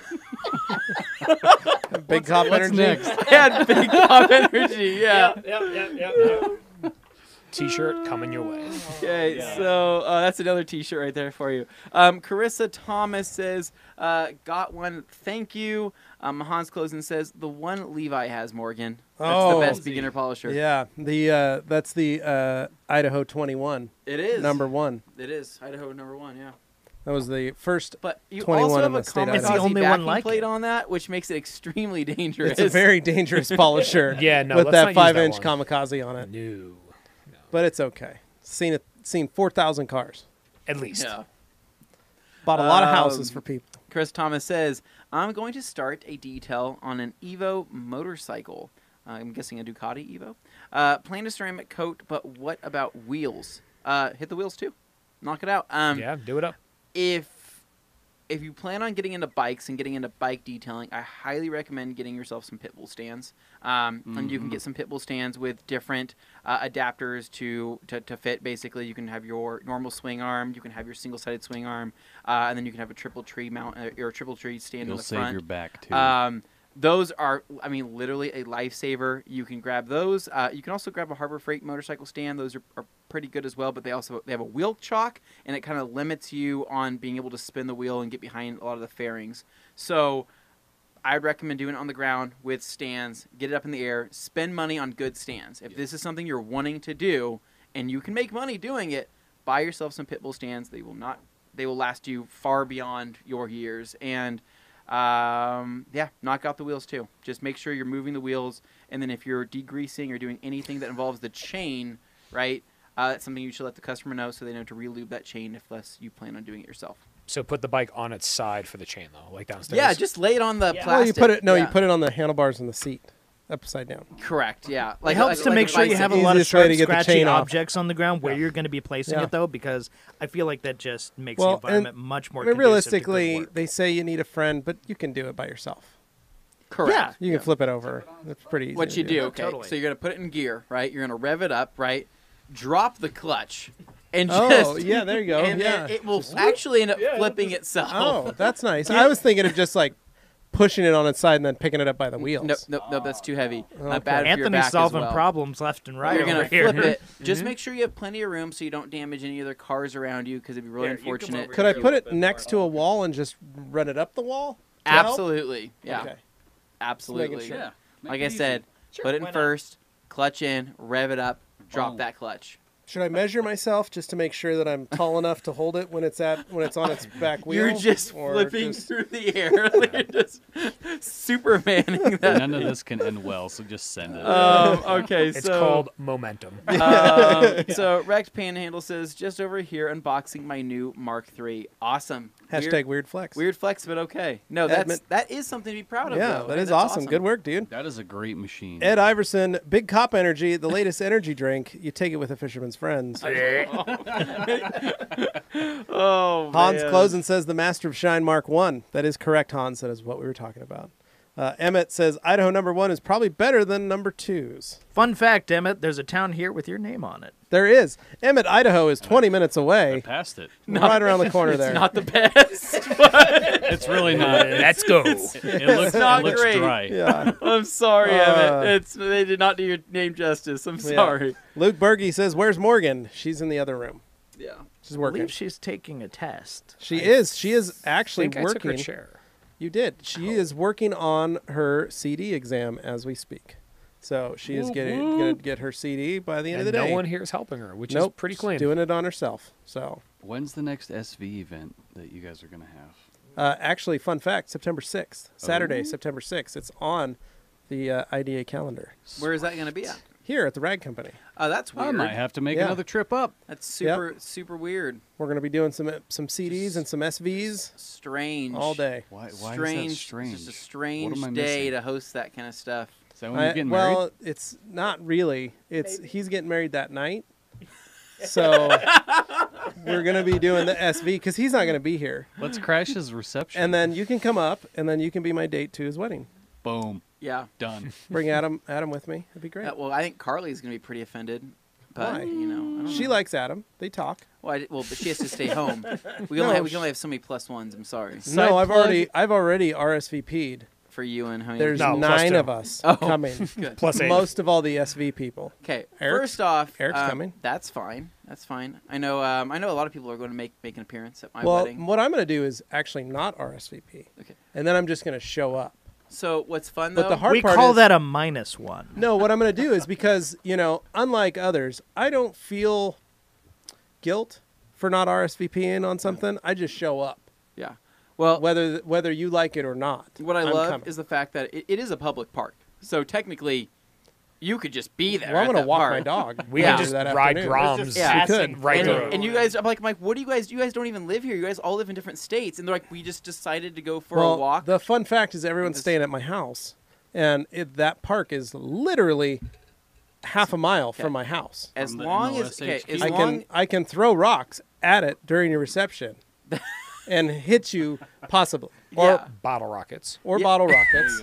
Big cop What's energy. next? I had big cop energy. Yeah. Yep, yep, yep, T-shirt coming your way. Okay, so uh, that's another T-shirt right there for you. Um, Carissa Thomas says, uh, "Got one, thank you." Um, Hans Closen says, "The one Levi has, Morgan. That's Oh. the best beginner polisher." Yeah, the uh, that's the uh, Idaho 21, it is number one. It is Idaho number one. Yeah, That was the first. but you 21 also have in a state Kamikaze It's the only one backing like plate it. on that, which makes it extremely dangerous. It's a very dangerous polisher. Yeah, no, with let's that not use five that inch one. kamikaze on it, No, but it's okay. Seen it, seen 4,000 cars. at least. yeah. Bought a lot of houses Um, for people. Chris Thomas says, I'm going to start a detail on an Evo motorcycle. Uh, I'm guessing a Ducati Evo. Uh, plan to ceramic coat, but what about wheels? Uh, hit the wheels too. Knock it out. Um, yeah, do it up. If if you plan on getting into bikes and getting into bike detailing, I highly recommend getting yourself some pit bull stands. Um, And you can get some pit bull stands with different uh, adapters to, to to fit. Basically, you can have your normal swing arm, you can have your single sided swing arm, uh, and then you can have a triple tree mount uh, or a triple tree stand You'll on the save front. your back too. Um, those are, I mean, literally a lifesaver. You can grab those. Uh, you can also grab a Harbor Freight motorcycle stand. Those are, are pretty good as well. But they also they have a wheel chalk, and it kind of limits you on being able to spin the wheel and get behind a lot of the fairings. So. I'd recommend doing it on the ground with stands. Get it up in the air. Spend money on good stands. If this is something you're wanting to do, and you can make money doing it, buy yourself some Pitbull stands. They will not. They will last you far beyond your years. And um, yeah, knock out the wheels too. Just make sure you're moving the wheels, and then if you're degreasing or doing anything that involves the chain, right? Uh, that's something you should let the customer know so they know to relube that chain if less you plan on doing it yourself. So put the bike on its side for the chain though, like downstairs. Yeah, just lay it on the Yeah. plastic. Well, you put it. No, yeah. you put it on the handlebars in the seat, upside down. correct. Yeah, it helps like- to like make sure you have a lot of Easiest way sharp, to get the scratchy chain off. objects on the ground where Yeah. you're going to be placing Yeah. it, though, because I feel like that just makes Well, the and- environment much more. I mean, conducive to realistically, work. they say you need a friend, but you can do it by yourself. Correct. Yeah. You can flip it over. It's pretty easy. What you do, okay? Totally. So you're gonna put it in gear, right? You're gonna rev it up, right? Drop the clutch, and oh, just, Oh, yeah, there you go. and yeah. then it will actually end up flipping itself. Oh, that's nice. I was thinking of just like pushing it on its side and then picking it up by the wheels. Nope, nope, nope. That's too heavy. Okay. Uh, bad for your Anthony's back as solving well. problems left and right. You're gonna over here. flip it. Just make sure you have plenty of room so you don't damage any other cars around you because it'd be really Here, you come unfortunate. Could I put it next to a wall and just run it up the wall? to help? Absolutely, yeah, Okay. absolutely. sure. Yeah. make Like I easy. said, put it in first, clutch in, rev it up, drop Boom. that clutch. Should I measure myself just to make sure that I'm tall enough to hold it when it's at when it's on its back wheel? You're just or flipping just- through the air. You're just supermaning that. None of this can end well, so just send it. Um, okay, It's so called momentum. um, so Wrecked Panhandle says just over here unboxing my new Mark III. Awesome. Hashtag weird, weird flex. weird flex, but okay. No, that's meant- that is something to be proud of. Yeah, though. that is That's awesome. Good work, dude. that is a great machine. Ed Iverson, Big Cop Energy, the latest energy drink. You take it with a fisherman's friends. Oh, Hans man. Closen says the Master of Shine Mark One. That is correct, Hans. That is what we were talking about. Uh, Emmett says Idaho number one is probably better than number twos. Fun fact, Emmett, there's a town here with your name on it. There is. Emmett, Idaho is 20 minutes away. I away, passed it. right around the corner It's there. not the best. but It's really not. It, Let's go. it looks, not it looks great. dry. yeah. I'm sorry, Uh, Emmett. It's they did not do your name justice. I'm Yeah. sorry. Luke Berge says, "Where's Morgan? She's in the other room. Yeah. She's I working. believe she's taking a test. She is. She is actually think I took her working. chair. You did. She is working on her CD exam as we speak. So she is Whoop, getting whoop. going to get her CD by the end And of the no day. No one here is helping her, which nope, is pretty clean. Doing it on herself. So When's the next SV event that you guys are gonna have? Uh, actually, fun fact: September sixth, Saturday, Oh. September sixth. It's on the uh, IDA calendar Where is that going to be at? Here at the Rag Company. Oh, that's weird. I might have to make Yeah. another trip up. That's super super weird. We're going to be doing some some CDs and some SVs Strange. all day. Why? Why strange. is that strange? It's just a strange am I day missing? to host that kind of stuff. Is that when I- you're getting married. well, married? it's not really. It's he's getting married that night, so we're going to be doing the SV because he's not going to be here. Let's crash his reception. And then you can come up, and then you can be my date to his wedding. boom, Yeah. done. Bring Adam Adam with me. It'd be great. Uh, well, I think Carly's going to be pretty offended. But Why? you know, I don't She know. likes Adam. They talk. Well, I, well, but she has to stay home. We No, only have, we sh- only have so many plus ones. I'm sorry. Side no, I've plug. already I've already RSVP'd for you and Honey. There's No, plus nine of us Oh. coming. Good. Plus eight. Most of all the SV people. Okay, Eric's- first off, Eric's um, coming. That's fine. That's fine. I know. Um, I know a lot of people are going to make make an appearance at my well, wedding. what I'm going to do is actually not RSVP, Okay. and then I'm just going to show up. So what's fun But though? the hard we part call is, that a minus one. No, what I'm going to do is because, you know, unlike others, I don't feel guilt for not RSVPing on something. I just show up, yeah. Well, whether whether you like it or not. what I I'm love coming. is the fact that it, it is a public park. So technically, you could just be there. well, I'm going to that walk park. my dog. We Yeah. can just that ride afternoon. Groms. Yeah. We could. Right and, and you guys, I'm like, I'm like, what do you guys? You guys don't even live here. You guys all live in different states, and they're like, we just decided to go for well, a walk. the fun fact is everyone's Just- staying at my house, and it, that park is literally half a mile Okay. from my house. as long as okay, MOSHQ. as I long can I can throw rocks at it during your reception, and hit you possibly, or yeah, Bottle rockets. or Yeah. bottle rockets.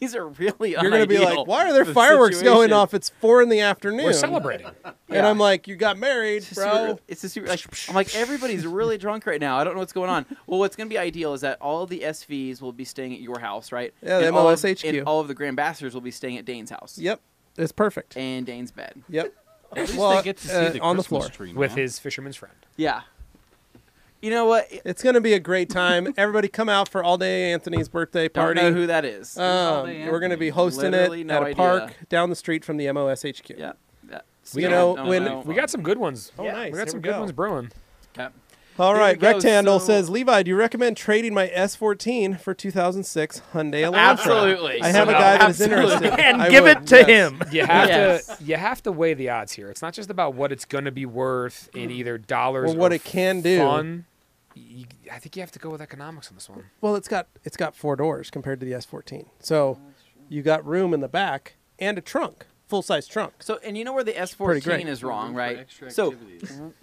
these are really You're gonna be like, why are there the fireworks going off? It's four in the afternoon. We're celebrating. And Yeah. I'm like, you got married, It's just bro. super- it's just super, like I'm like everybody's really drunk right now. I don't know what's going on. Well, what's going to be ideal is that all of the SVs will be staying at your house, right? Yeah, the And all of- MOSHQ. and all of the Grand Ambassadors will be staying at Dane's house. Yep, it's perfect. And Dane's bed. Yep. At least Well, they get to see uh, the on the Christmas floor. tree, with his fisherman's friend. Yeah. You know what? It's gonna be a great time. Everybody, come out for all day Anthony's birthday party. Don't party. know who that is. Um, we're gonna be hosting Literally it no at a idea. park down the street from the MOSHQ. yeah. yeah. You Yeah, know, don't when- know. We got some good ones. Oh, nice. We Here got some we good go. ones brewing. Okay. All Here right, we go. Rectandle So- says, Levi, do you recommend trading my S14 for 2006 Hyundai Elantra? Absolutely. I have a So- guy that is Absolutely. interested. And I give would, it to yes. him. You have Yes. to you have to weigh the odds here. It's not just about what it's going to be worth in either dollars Or what it can do. Fun. You, I think you have to go with economics on this one. Well, it's got it's got four doors compared to the S14, so you got room in the back and a trunk, full size trunk. So, and you know where the. S14 is wrong, right? So,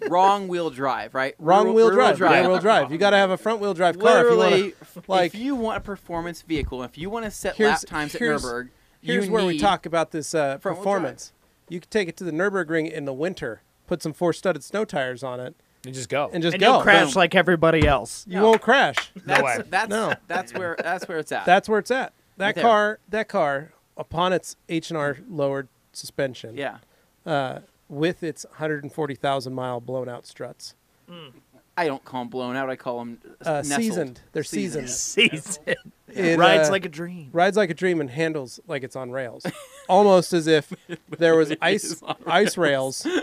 wrong wheel drive, right? Wrong Rear- wheel rear drive, rear wheel drive. You got to have a front wheel drive car Literally, if you want. like- if you want a performance vehicle, if you want to set lap times at here's- Nurburgring, Here's you where we talk about this uh, performance. You can take it to the Nurburgring in the winter, put some four studded snow tires on it, You just go. and just and go. you'll crash Boom. like everybody else. You No. won't crash. That's way. that's No. that's where that's where it's at. That's where it's at. That Right car, that car, upon its H and R lowered suspension, yeah. uh, with its 140,000 mile blown out struts, I don't call them blown out. I call them uh, seasoned. They're seasoned. Season. It, Rides uh, like a dream. rides like a dream and handles like it's on rails, almost as if there was ice ice rails uh,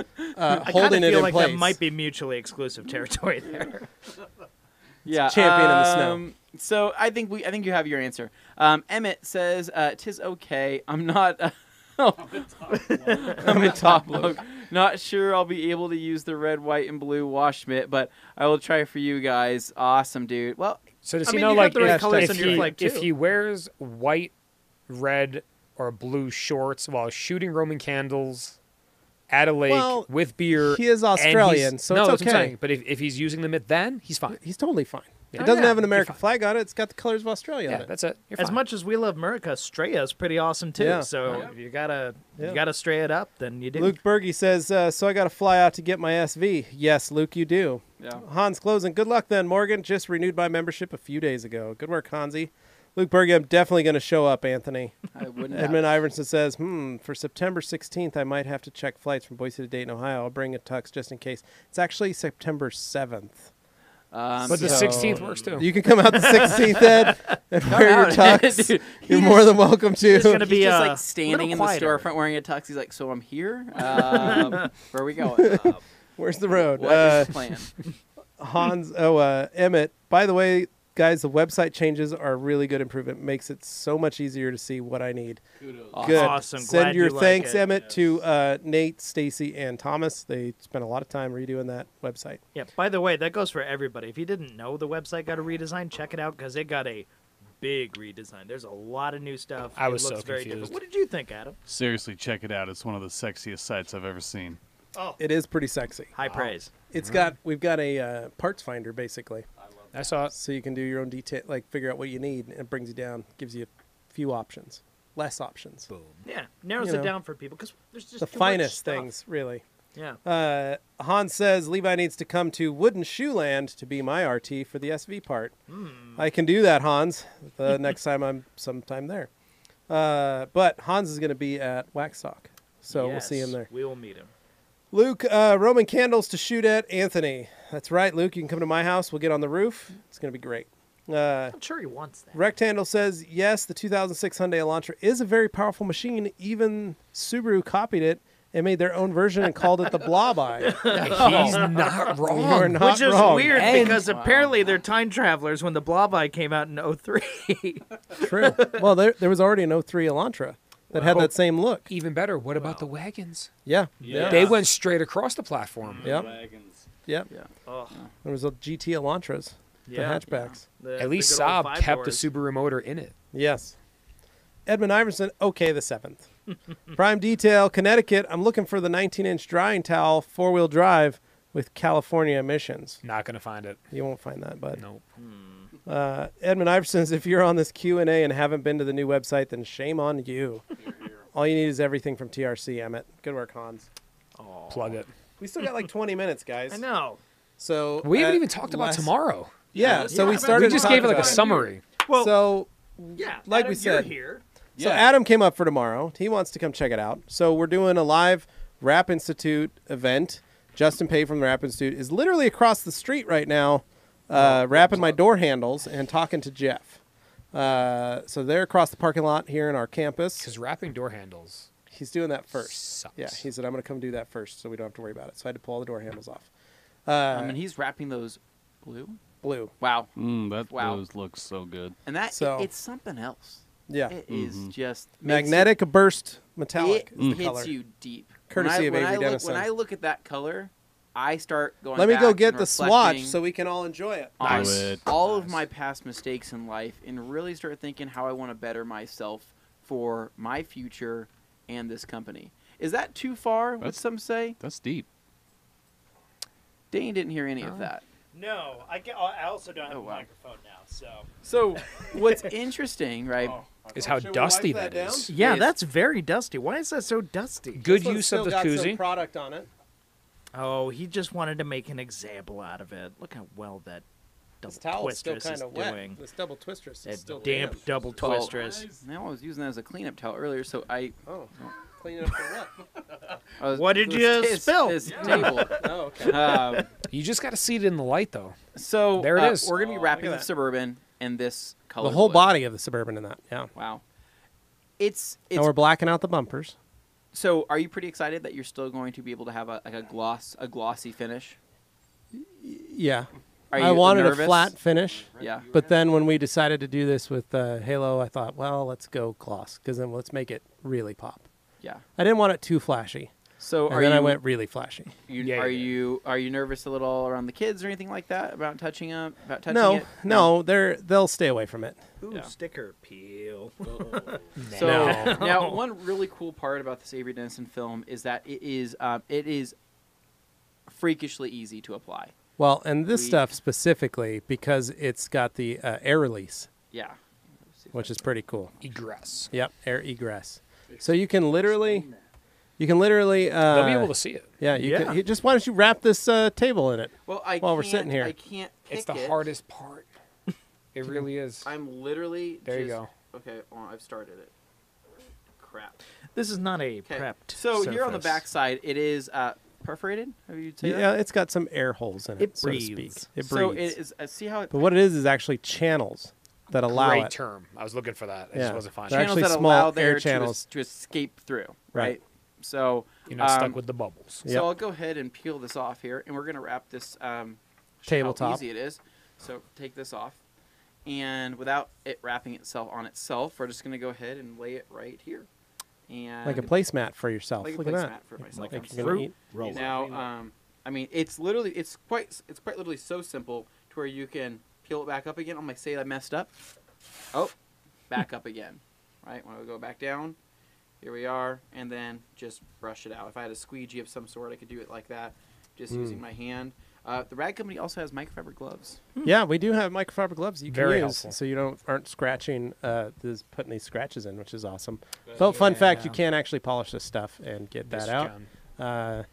I holding kind of it feel in like place. that might be mutually exclusive territory there. Yeah, champion in the snow. um, So I think we, I think you have your answer. Um, Emmett says, uh, "Tis okay. I'm not. I'm a top look. Not sure I'll be able to use the red, white, and blue wash mitt, but I will try for you guys. Awesome, dude. Well, So does I he mean, know like the right if, if he, if he wears white, red, or blue shorts while shooting Roman candles at a lake Well, with beer? he is and he's- Australian, so no, it's that's what I'm okay. saying. But if, if he's using the mitt, then, he's fine. He's totally fine. Yeah. It doesn't Oh, yeah, have an American flag on it. It's got the colors of Australia on Yeah, it. that's it. You're As fine. much as we love America, Straya's pretty awesome too. Yeah. So if you gotta Yeah. you gotta stray it up, then you do. Luke Berge says, uh, "So I got to fly out to get my SV." Yes, Luke, you do. yeah. Hans closing. Good luck then, Morgan. Just renewed my membership a few days ago. Good work, Hansi. Luke Berge, I'm definitely going to show up, Anthony. I wouldn't. Edmund have. Iverson says, hmm, for September 16th, I might have to check flights from Boise to Dayton, Ohio. I'll bring a tux just in case. It's actually September 7th. Um, but the So- 16th works too. You can come out the 16th, Ed, and wear your tux. dude. You're He more than welcome to. He's gonna be He's just uh, like standing in the storefront wearing a tux. He's like, "So I'm here. Um, where are we going? Uh, Where's the road? what Uh, is the plan?" Hans, oh, uh, Emmett. By the way, guys, the website changes are a really good improvement. Makes it so much easier to see what I need. Kudos. Awesome. Good. Awesome. Send Glad your you thanks, it. Emmett, to uh, Nate, Stacy, and Thomas. They spent a lot of time redoing that website. Yeah. By the way, that goes for everybody. If you didn't know the website got a redesign, check it out because it got a big redesign. There's a lot of new stuff. I It was so looks very confused. different. What did you think, Adam? Seriously, check it out. It's one of the sexiest sites I've ever seen. Oh, It is pretty sexy. high praise. It's got we've got a uh, parts finder basically, I saw it. so you can do your own detail, like figure out what you need, and it brings you down, gives you a few options, less options. Boom. Yeah, narrows You it know, down for people because there's just the too much finest stuff. things, really. Yeah. Uh, Hans says Levi needs to come to Wooden Shoe Land to be my RT for the SV part. I can do that, Hans. The next time I'm sometime there. Uh, but Hans is going to be at Waxstock, so we'll see him Yes, there. We will meet him. Luke, uh, Roman candles to shoot at Anthony. That's right, Luke. You can come to my house. We'll get on the roof. It's going to be great. Uh, I'm sure he wants that. Rectangle says yes. The 2006 Hyundai Elantra is a very powerful machine. Even Subaru copied it and made their own version and called it the Blob Eye. He's not You are wrong. not Which is wrong. weird And- because apparently they're time travelers when the Blob Eye came out in 03. True. Well, there there was already an 03 Elantra that had that same look. Even better, what about the wagons? Yeah. Yeah. They went straight across the platform. Yep. Wagons. Yep. Yeah. oh, There was a GT Elantras, the yeah. hatchbacks. The- At least the good old Saab kept doors. the Subaru motor in it. Yes. Edmund Iverson, okay, the seventh. Prime Detail, Connecticut. I'm looking for the 19 inch drying towel, four wheel drive with California emissions. Not gonna find it. You won't find that, but Nope. uh, Edmund Iverson if you're on this Q and A and haven't been to the new website, then shame on you. All you need is everything from TRC. Emmett, good work, Hans. Aw. Plug it. We still got like 20 minutes, guys. I know. So We haven't even talked about last- tomorrow. Yeah, so we Yeah, started. We just talking gave it like a about summary. Well, so yeah. like Adam, we you're said. here. So Yeah. Adam came up for tomorrow. He wants to come check it out. So we're doing a live Wrap Institute event. Justin Pate from the Wrap Institute is literally across the street right now, uh, wrapping my door handles and talking to Jeff. Uh, so they're across the parking lot here in our campus. Because wrapping door handles He's doing that first. sucks. Yeah, he said I'm going to come do that first, so we don't have to worry about it. So I had to pull all the door handles off. Uh, I mean, he's wrapping those blue. blue. Wow. Mm, that Wow. those looks so good. And that So- it's something else. Yeah, It is Mhm. just makes magnetic burst metallic It, is it the hits color. you deep. Courtesy of when I, when Avery I look, Dennison. When I look at that color, I start going. Let me go get the swatch so we can all enjoy it. Nice. Do it. all of my past mistakes in life and really start thinking how I want to better myself for my future and this company. Is that too far? Would some say? That's deep. Dane didn't hear any of Oh. that. No, I, get, I also don't have Oh, a wow. microphone now, so. So what's interesting, right? Oh, is how Should dusty that that is. Yeah, Is- that's very dusty. Why is that so dusty? Good This use of the got some koozie. product on it. Oh, he just wanted to make an example out of it. Look how well that double This towel's still twistress kind is of wet. doing. This double twistress is That still damp damp. double Well, twistress. Now I was using that as a cleanup towel earlier, so I. Oh, clean it up for what? I was, What did you this- spill? This table. Oh, okay. Um, You just got to see it in the light, though. so There it uh, is. We're gonna be Oh, wrapping look the that. suburban in this color. the whole blue. body of the suburban in that. Yeah. Wow. It's it's and we're blacking out the bumpers. so. Are you pretty excited that you're still going to be able to have a like a gloss a glossy finish? Yeah. Are you I wanted nervous? a flat finish, Yeah. but then when we decided to do this with uh, Halo, I thought, well, let's go gloss because then let's make it really pop. Yeah. I didn't want it too flashy, So and are then you? I went really flashy. You, Yeah, are yeah. you are you nervous a little around the kids or anything like that about touching them? About touching No, it? no, no, they're they'll stay away from it. Ooh, Yeah. sticker peel. So No. now, one really cool part about this Avery Dennison film is that it is um, it is freakishly easy to apply. Well, and this We- stuff specifically because it's got the uh, air release, Yeah. which is pretty cool. Egress. Yep, air egress. So you can literally, you can literally. Uh, They'll be able to see it. Yeah, you Yeah. Can, you, just why don't you wrap this uh, table in it? Well, I While we're sitting here. I can't. It's the it. hardest part. It really is. I'm literally. There you go. Okay, well, I've started it. Crap. This is not a Okay. prepped. So here on the surface. back side, it is uh, perforated. Have you say Yeah, that? it's got some air holes in it, It so to speak. breathes. It So breathes. it is. Uh, see how it but what it is is actually channels that allow Great it. term. I was looking for that. I Yeah. just wasn't finding channels that small allow air there to, channels. es- to escape through. Right. Right. So You're not stuck um, with the bubbles. Yep. So I'll go ahead and peel this off here, and we're gonna wrap this. Um, show Tabletop. How easy it is. So take this off, and without it wrapping itself on itself, we're just gonna go ahead and lay it right here, and like a placemat for yourself. like a Look at placemat for myself. Like Like I'm you're gonna so- eat. roll. now, um, I mean, it's literally it's quite it's quite literally so simple to where you can peel it back up again. I'm like, say I messed up. Oh, back up again. Right when I go back down, here we are, and then just brush it out. If I had a squeegee of some sort, I could do it like that, just Mm. using my hand. Uh, the rag company also has microfiber gloves. Yeah, we do have microfiber gloves you can Very use, helpful. so you don't aren't scratching. Uh, this putting these scratches in, which is awesome. But fun fact, you Yeah. can actually polish this stuff and get Yes, that out. John. Uh,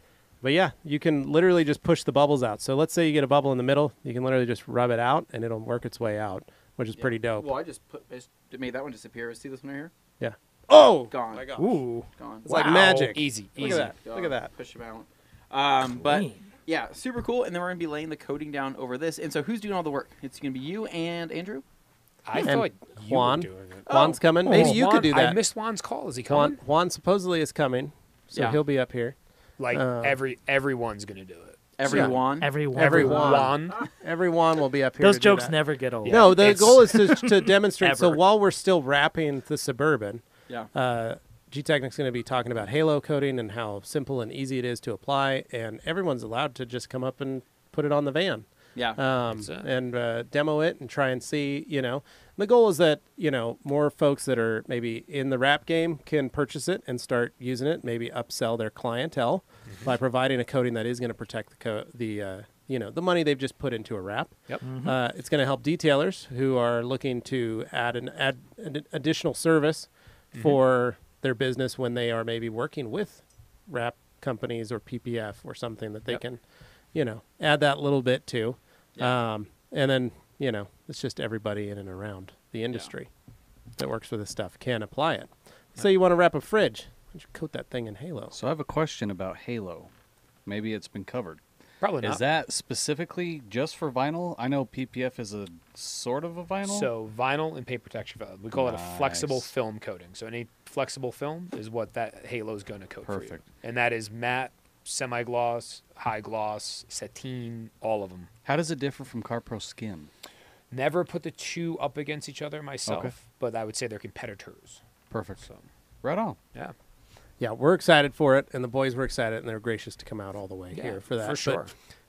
but yeah, you can literally just push the bubbles out. So let's say you get a bubble in the middle, you can literally just rub it out, and it'll work its way out, which is Yeah. pretty dope. Well, I just put I just made that one disappear. See this one right here? yeah. Oh, Gone. my gosh. Ooh, Gone. It's like Wow. magic. Easy, Look easy. at that. Look at that. Push them out. Um, but Clean. Yeah, super cool. And then we're gonna be laying the coating down over this. And so who's doing all the work? It's gonna be you and Andrew. I And thought you Juan. were doing it. Juan's coming. Oh, Maybe you Juan- could do that. I missed Juan's call. Is he Juan, coming? Juan supposedly is coming, so Yeah. he'll be up here. Like Uh, every everyone's gonna do it. Everyone. Everyone. Everyone. Juan. Everyone will be up here. Those to do jokes that. never get old. No, the It's- goal is to, to demonstrate. so while we're still wrapping the suburban, Yeah. uh, Gtechniq's going to be talking about Halo coating and how simple and easy it is to apply, and everyone's allowed to just come up and put it on the van Yeah. um, That's and uh, demo it and try and see. You know, the goal is that you know more folks that are maybe in the wrap game can purchase it and start using it. Maybe upsell their clientele Mm-hmm. by providing a coating that is going to protect the co- the uh, you know the money they've just put into a wrap. Yep. Uh, it's going to help detailers who are looking to add an add an additional service Mm-hmm. for their business when they are maybe working with wrap companies or PPF or something that they Yep. can, you know, add that little bit to. Yeah. Um, and then you know, it's just everybody in and around the industry that works with this stuff can apply it. Say you want to wrap a fridge, why don't you coat that thing in Halo? So I have a question about Halo. Maybe it's been covered. Probably not. Is that specifically just for vinyl? I know PPF is a sort of a vinyl. So vinyl and paper texture uh, film. We call it a flexible film coating. So any flexible film is what that halo is going to coat for you. Perfect. And that is matte, semi-gloss, high gloss, sateen, all of them. how does it differ from CarPro Skin? Never put the two up against each other myself, Okay. but I would say they're competitors. Perfect. So Right on. yeah, Yeah, we're excited for it, and the boys were excited, and they're gracious to come out all the way yeah, here for that. for But sure.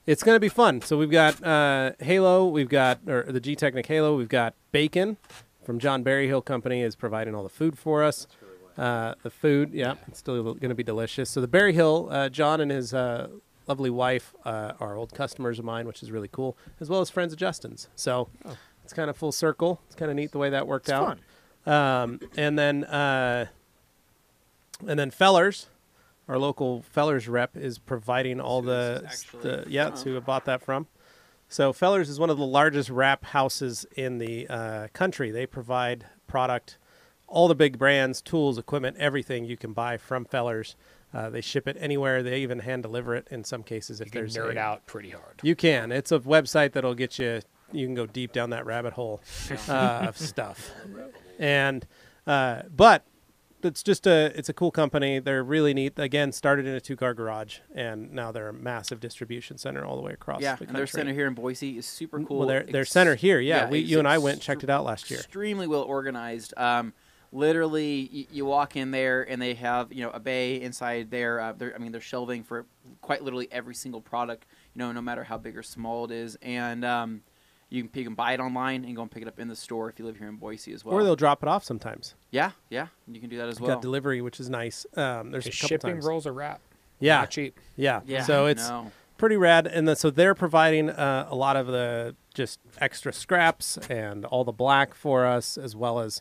it's going to be fun. So we've got uh, Halo, we've got or the Gtechniq Halo, we've got Bacon from John Berryhill Company is providing all the food for us. Uh, the food, yeah, it's still going to be delicious. So the Berryhill, uh, John and his uh, lovely wife uh, are old customers of mine, which is really cool, as well as friends of Justin's. So it's kind of full circle. It's kind of neat the way that worked It's out. fun. Um, and then uh, and then Fellers, our local Fellers rep, is providing all who the, this actually the yeah, it's from. who I bought that from. So Fellers is one of the largest wrap houses in the uh, country. They provide product, all the big brands, tools, equipment, everything you can buy from Fellers. Uh, they ship it anywhere. They even hand deliver it in some cases if you can there's nerd a- out pretty hard. you can. It's a website that'll get you. You can go deep down that rabbit hole uh, of stuff, and uh, but it's just a it's a cool company. They're really neat. Again, started in a two car garage, and now they're a massive distribution center all the way across yeah. the And their center here in Boise is super cool. Well, their their Ex- center here, yeah. yeah, we you and I went and checked it out last year. Extremely well organized. Um, literally, y- you walk in there and they have you know a bay inside there. Uh, they're- I mean, they're shelving for quite literally every single product. You know, no matter how big or small it is, and um, you can you can buy it online and go and pick it up in the store if you live here in Boise as well. Or they'll drop it off sometimes. yeah, yeah, you can do that as We've well. Got delivery, which is nice. Um, there's a couple shipping times. rolls a wrap. Yeah, Not cheap. yeah, yeah, So it's no. pretty rad. And then, so they're providing uh, a lot of the just extra scraps and all the black for us, as well as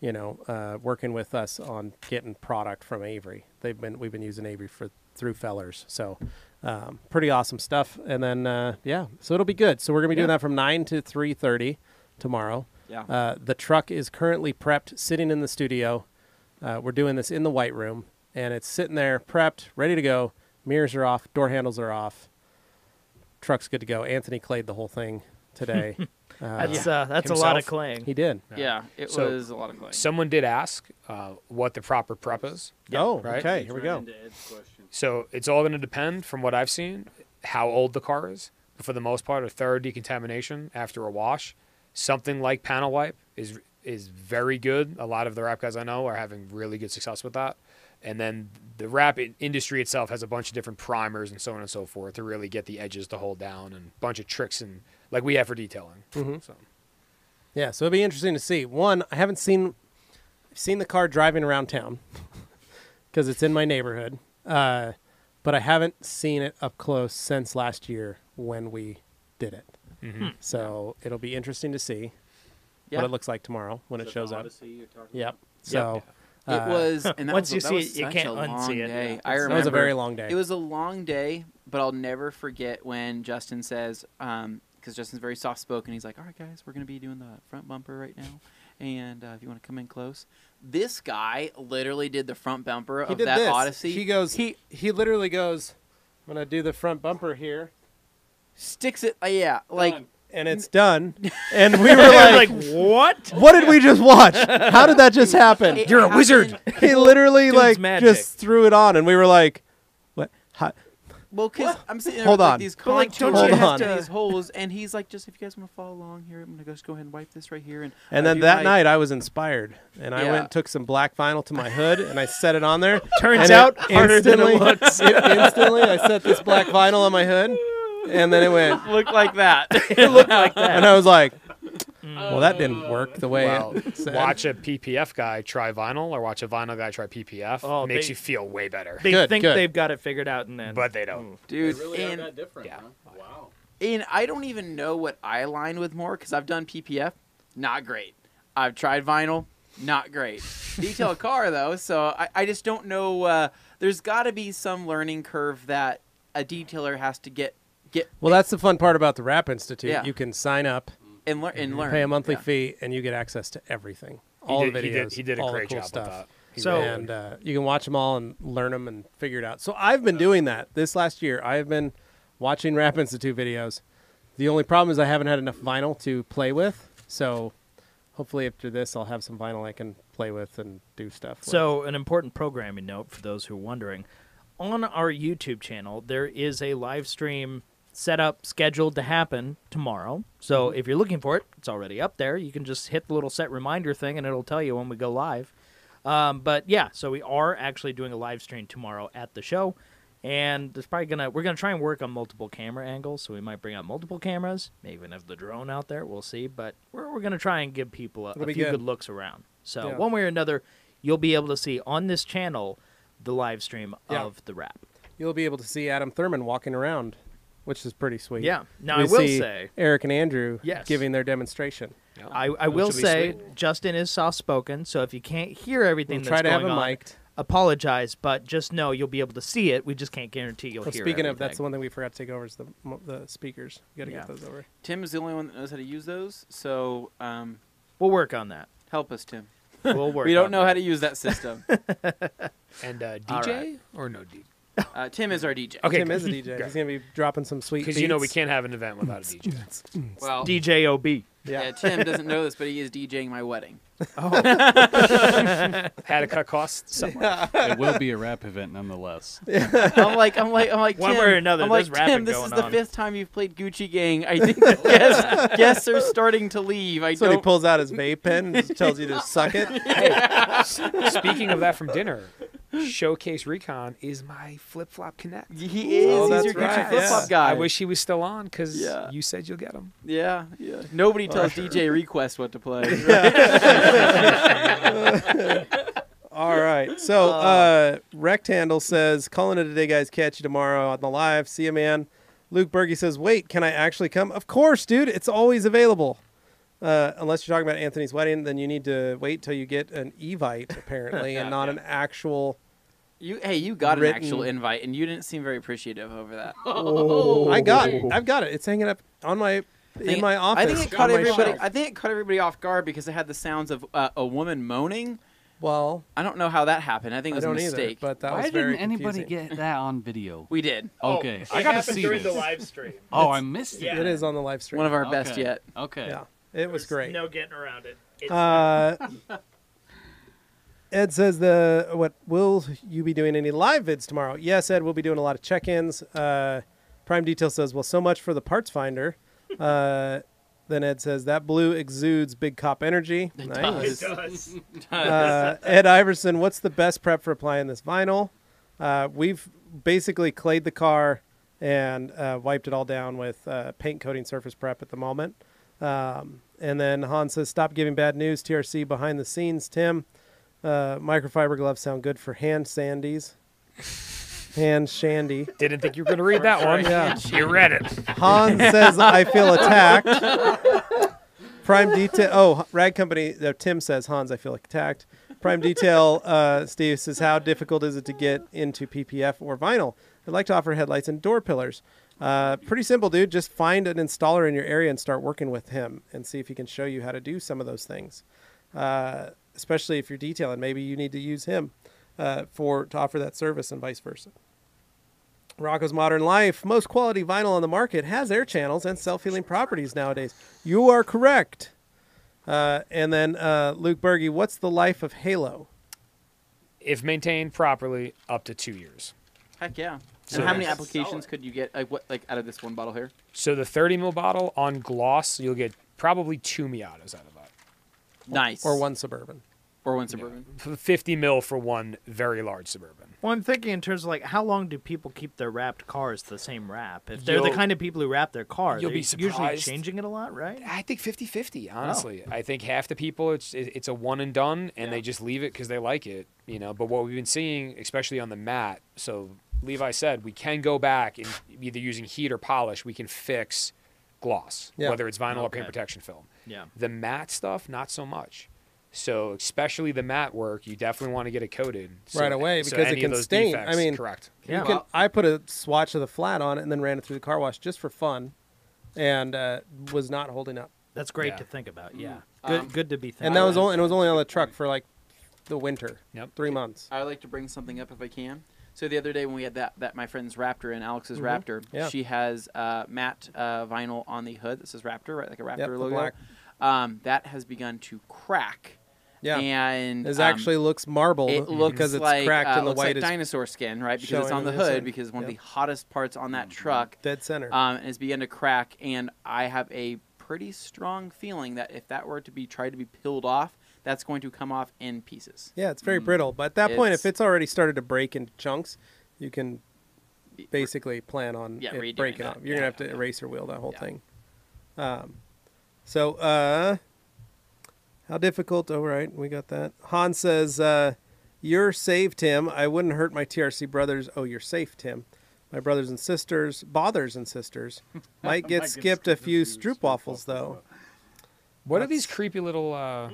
you know uh, working with us on getting product from Avery. They've been we've been using Avery for through Fellers, so um, pretty awesome stuff. And then uh, yeah, so it'll be good. So we're gonna be doing Yeah. that from nine to three thirty tomorrow. Yeah. Uh, the truck is currently prepped, sitting in the studio. Uh, we're doing this in the white room, and it's sitting there, prepped, ready to go. Mirrors are off, door handles are off. Truck's good to go. Anthony clayed the whole thing today. uh, That's uh, that's a lot of Himself? claying. he did. yeah, it So- was a lot of clay. Someone did ask uh, what the proper prep is. oh, right. okay. Here we go. So it's all going to depend, from what I've seen, how old the car is. But for the most part, a thorough decontamination after a wash, something like panel wipe is is very good. A lot of the wrap guys I know are having really good success with that. And then the wrap industry itself has a bunch of different primers and so on and so forth to really get the edges to hold down and a bunch of tricks and like we have for detailing. Mhm. So Yeah, so it'll be interesting to see. One, I haven't seen I've seen the car driving around town because it's in my neighborhood, uh, but I haven't seen it up close since last year when we did it. mhm. So it'll be interesting to see Yeah. what it looks like tomorrow when it shows up. Yep. So It Uh, was, and that once was, you that see was it, you can't a unsee long it, yeah. Day. That I was remember That was a very long day. It was a long day, but I'll never forget when Justin says, because Justin's very soft spoken. He's like, "All right, guys, we're gonna be doing the front bumper right now, and uh, if you want to come in close." This guy literally did the front bumper he of that this. Odyssey. He goes. He he literally goes. I'm gonna do the front bumper here, sticks it, uh, yeah, like Done. and it's done. And we were like, like, what? "What did we just watch? How did that just happen?" it You're a wizard. he literally Dude's like magic. just threw it on, and we were like, "What? How? Well, because I'm sitting there Hold with like, on. these But, like, contours don't you and have to- these holes, and he's like, "Just if you guys want to follow along here, I'm gonna just go ahead and wipe this right here." And And uh, then do that my- night, I was inspired, and I Yeah. went and took some black vinyl to my hood, and I set it on there. Turns and out it harder than it instantly- looks. it instantly, I set this black vinyl on my hood, and then it went, looked like that. it looked like that. and I was like, "Well, that didn't work the way Well, it said." watch a PPF guy try vinyl or watch a vinyl guy try PPF. Oh, makes they- you feel way better. They Good, think good. they've got it figured out, and then but they don't. Dude, They really and, that different. yeah. Huh? Wow. and I don't even know what I align with more because I've done PPF, not great. I've tried vinyl, not great. Detail a car though, so I, I just don't know. Uh, there's got to be some learning curve that a detailer has to get get Well, that's the fun part about the Wrap Institute. Yeah. You can sign up, and, lear- and learn. pay a monthly Yeah. fee, and you get access to everything. He All did, the videos. he did, he did a all the great cool job stuff. with that. He So- really and uh, you can watch them all and learn them and figure it out. So I've been doing that this last year. I have been watching Wrap Institute videos. The only problem is I haven't had enough vinyl to play with. So hopefully after this, I'll have some vinyl I can play with and do stuff. with. So, an important programming note for those who are wondering on our YouTube channel, there is a live stream set up scheduled to happen tomorrow. So, if you're looking for it, it's already up there. You can just hit the little set reminder thing and it'll tell you when we go live. Um, but yeah, so we are actually doing a live stream tomorrow at the show. And there's probably gonna we're gonna try and work on multiple camera angles, so we might bring out multiple cameras, maybe even have the drone out there. We'll see, but we're we're gonna try and give people a, a few good. good looks around. So Yeah. one way or another, you'll be able to see on this channel the live stream Yeah. of the rap. you'll be able to see Adam Thurman walking around, which is pretty sweet. Yeah. Now We I will see say, Eric and Andrew Yes. giving their demonstration. Yeah. I, I will will say, sweet. Justin is soft spoken, so if you can't hear everything We'll that's try to have going him on, mic'd. apologize, but just know you'll be able to see it. We just can't guarantee you'll Well, hear. speaking of, that's the one thing we forgot to take over is the the speakers. You got to Yeah. get those over. Tim is the only one that knows how to use those, so um, We'll work on that. help us, Tim. We'll work. we don't on know that. how to use that system. and uh, DJ right. or no DJ? Uh, Tim is our DJ. Okay, Tim is a DJ. He's gonna be dropping some sweet. Because you know we beats. can't have an event without a DJ. Well, DJ OB. yeah. Yeah. Tim doesn't know this, but he is DJing my wedding. Had to cut costs somewhere. it will be a rap event nonetheless. I'm like, I'm like, I'm like, One Tim, way or another, I'm like, there's rapping Tim, this is going the on." fifth time you've played Gucci Gang. I think the guests, guests are starting to leave. I That's when he don't. pulls out his vape pen and just tells you to suck it. Speaking of that from dinner, Showcase Recon is my flip flop connect. he is. Oh, He's that's your Gucci right, flip flop yeah. guy. I wish he was still on because Yeah. you said you'll get him. Yeah, yeah. Nobody tells DJ Request what to play. All right. So, uh, Rectandle says, calling it a day, guys. Catch you tomorrow on the live. See you, man. Luke Berge says, wait, can I actually come? Of course, dude. It's always available. Uh, unless you're talking about Anthony's wedding, then you need to wait till you get an Evite, apparently, and not an actual. You, hey, you got Written- an actual invite, and you didn't seem very appreciative over that. I got it. I've got it. It's hanging up on my in think- my office. I think it on caught everybody. shelf. I think it caught everybody off guard because it had the sounds of uh, a woman moaning. Well, I don't know how that happened. I think it was a don't either, mistake. but that Why was didn't very anybody confusing. get that on video? we did. Okay, It I gotta happened see during this. the live stream. Oh, I missed it. Yeah. It is on the live stream. One of our best yet. Okay. yeah, it was There's great. No getting around it. It's Uh, Ed says the what will you be doing any live vids tomorrow? Yes, Ed, we'll be doing a lot of check-ins. Uh, Prime Detail says, well, so much for the parts finder. Uh, then Ed says that blue exudes big cop energy. It Nice. it does. Uh, Ed Iverson, what's the best prep for applying this vinyl? Uh, we've basically clayed the car and uh, wiped it all down with uh, paint coating surface prep at the moment. Um, and then Han says, stop giving bad news. TRC behind the scenes. Tim, uh, microfiber gloves sound good for hand sandies. Hand shandy. Didn't think you were going to read that one. Yeah. You read it. Han says, I feel attacked. Prime detail. Oh, Rag Company. Uh, Tim says, Hans, I feel attacked. Prime Detail, uh, Steve says, how difficult is it to get into PPF or vinyl? I'd like to offer headlights and door pillars. Uh, pretty simple, dude. Just find an installer in your area and start working with him and see if he can show you how to do some of those things. Uh, especially if you're detailing, maybe you need to use him uh, for to offer that service and vice versa. Rocco's Modern Life, most quality vinyl on the market, has air channels and self healing properties nowadays. You are correct. Uh, and then uh, Luke Berge, what's the life of Halo? If maintained properly, up to two years. Heck yeah. So and how many that's applications could you get? Like what? Like out of this one bottle here? So the 30 ml bottle on gloss, you'll get probably two Miatas out of that. Nice. Or one Suburban? Or one suburban. F- 50 mil for one very large suburban. Well, I'm thinking in terms of like how long do people keep their wrapped cars the same wrap? If they're the You'll- kind of people who wrap their car, you'll they're be usually surprised. changing it a lot, right? I think 50-50, honestly. I think half the people it's it's a one and done and they just leave it cuz they like it, you know. But what we've been seeing especially on the mat, so Levi said we can go back and either using heat or polish, we can fix gloss, Yeah. whether it's vinyl or paint protection film. Yeah. The matte stuff, not so much. So especially the matte work, you definitely want to get it coated so- Right away, so because it can those stain. defects- I mean, correct. Yeah. You can, I put a swatch of the flat on it and then ran it through the car wash just for fun, and uh, was not holding up. That's great Yeah. to think about. Yeah. Good. Um, good to be thinking. And that was only and it was only on the truck for like the winter, Yep. three months. I like to bring something up if I can. So the other day when we had that, that my friend's Raptor and Alex's Raptor, Yeah. she has uh, matte uh, vinyl on the hood that says Raptor, right, like a Raptor Yep, logo. Um, that has begun to crack. Yeah, and it um, actually looks marbled it looks because it's like cracked uh, and the looks white like dinosaur skin, right? Because it's on the hood because one of the hottest parts on that truck dead center. um, and it's begun to crack. And I have a pretty strong feeling that if that were to be tried to be peeled off, that's going to come off in pieces. yeah, it's very brittle. But at that point, if It's- it's already started to break into chunks, you can basically plan on Yeah, it redoing breaking that. off. You're gonna have Yeah. to eraser wheel that whole Yeah. thing. Um, so uh, how difficult? Oh, right, we got that. Han says, uh, "You're safe, Tim. I wouldn't hurt my TRC brothers. Oh, you're safe, Tim. My brothers and sisters, bothers and sisters, might get Might skipped a few stroop waffles though. What are these creepy little uh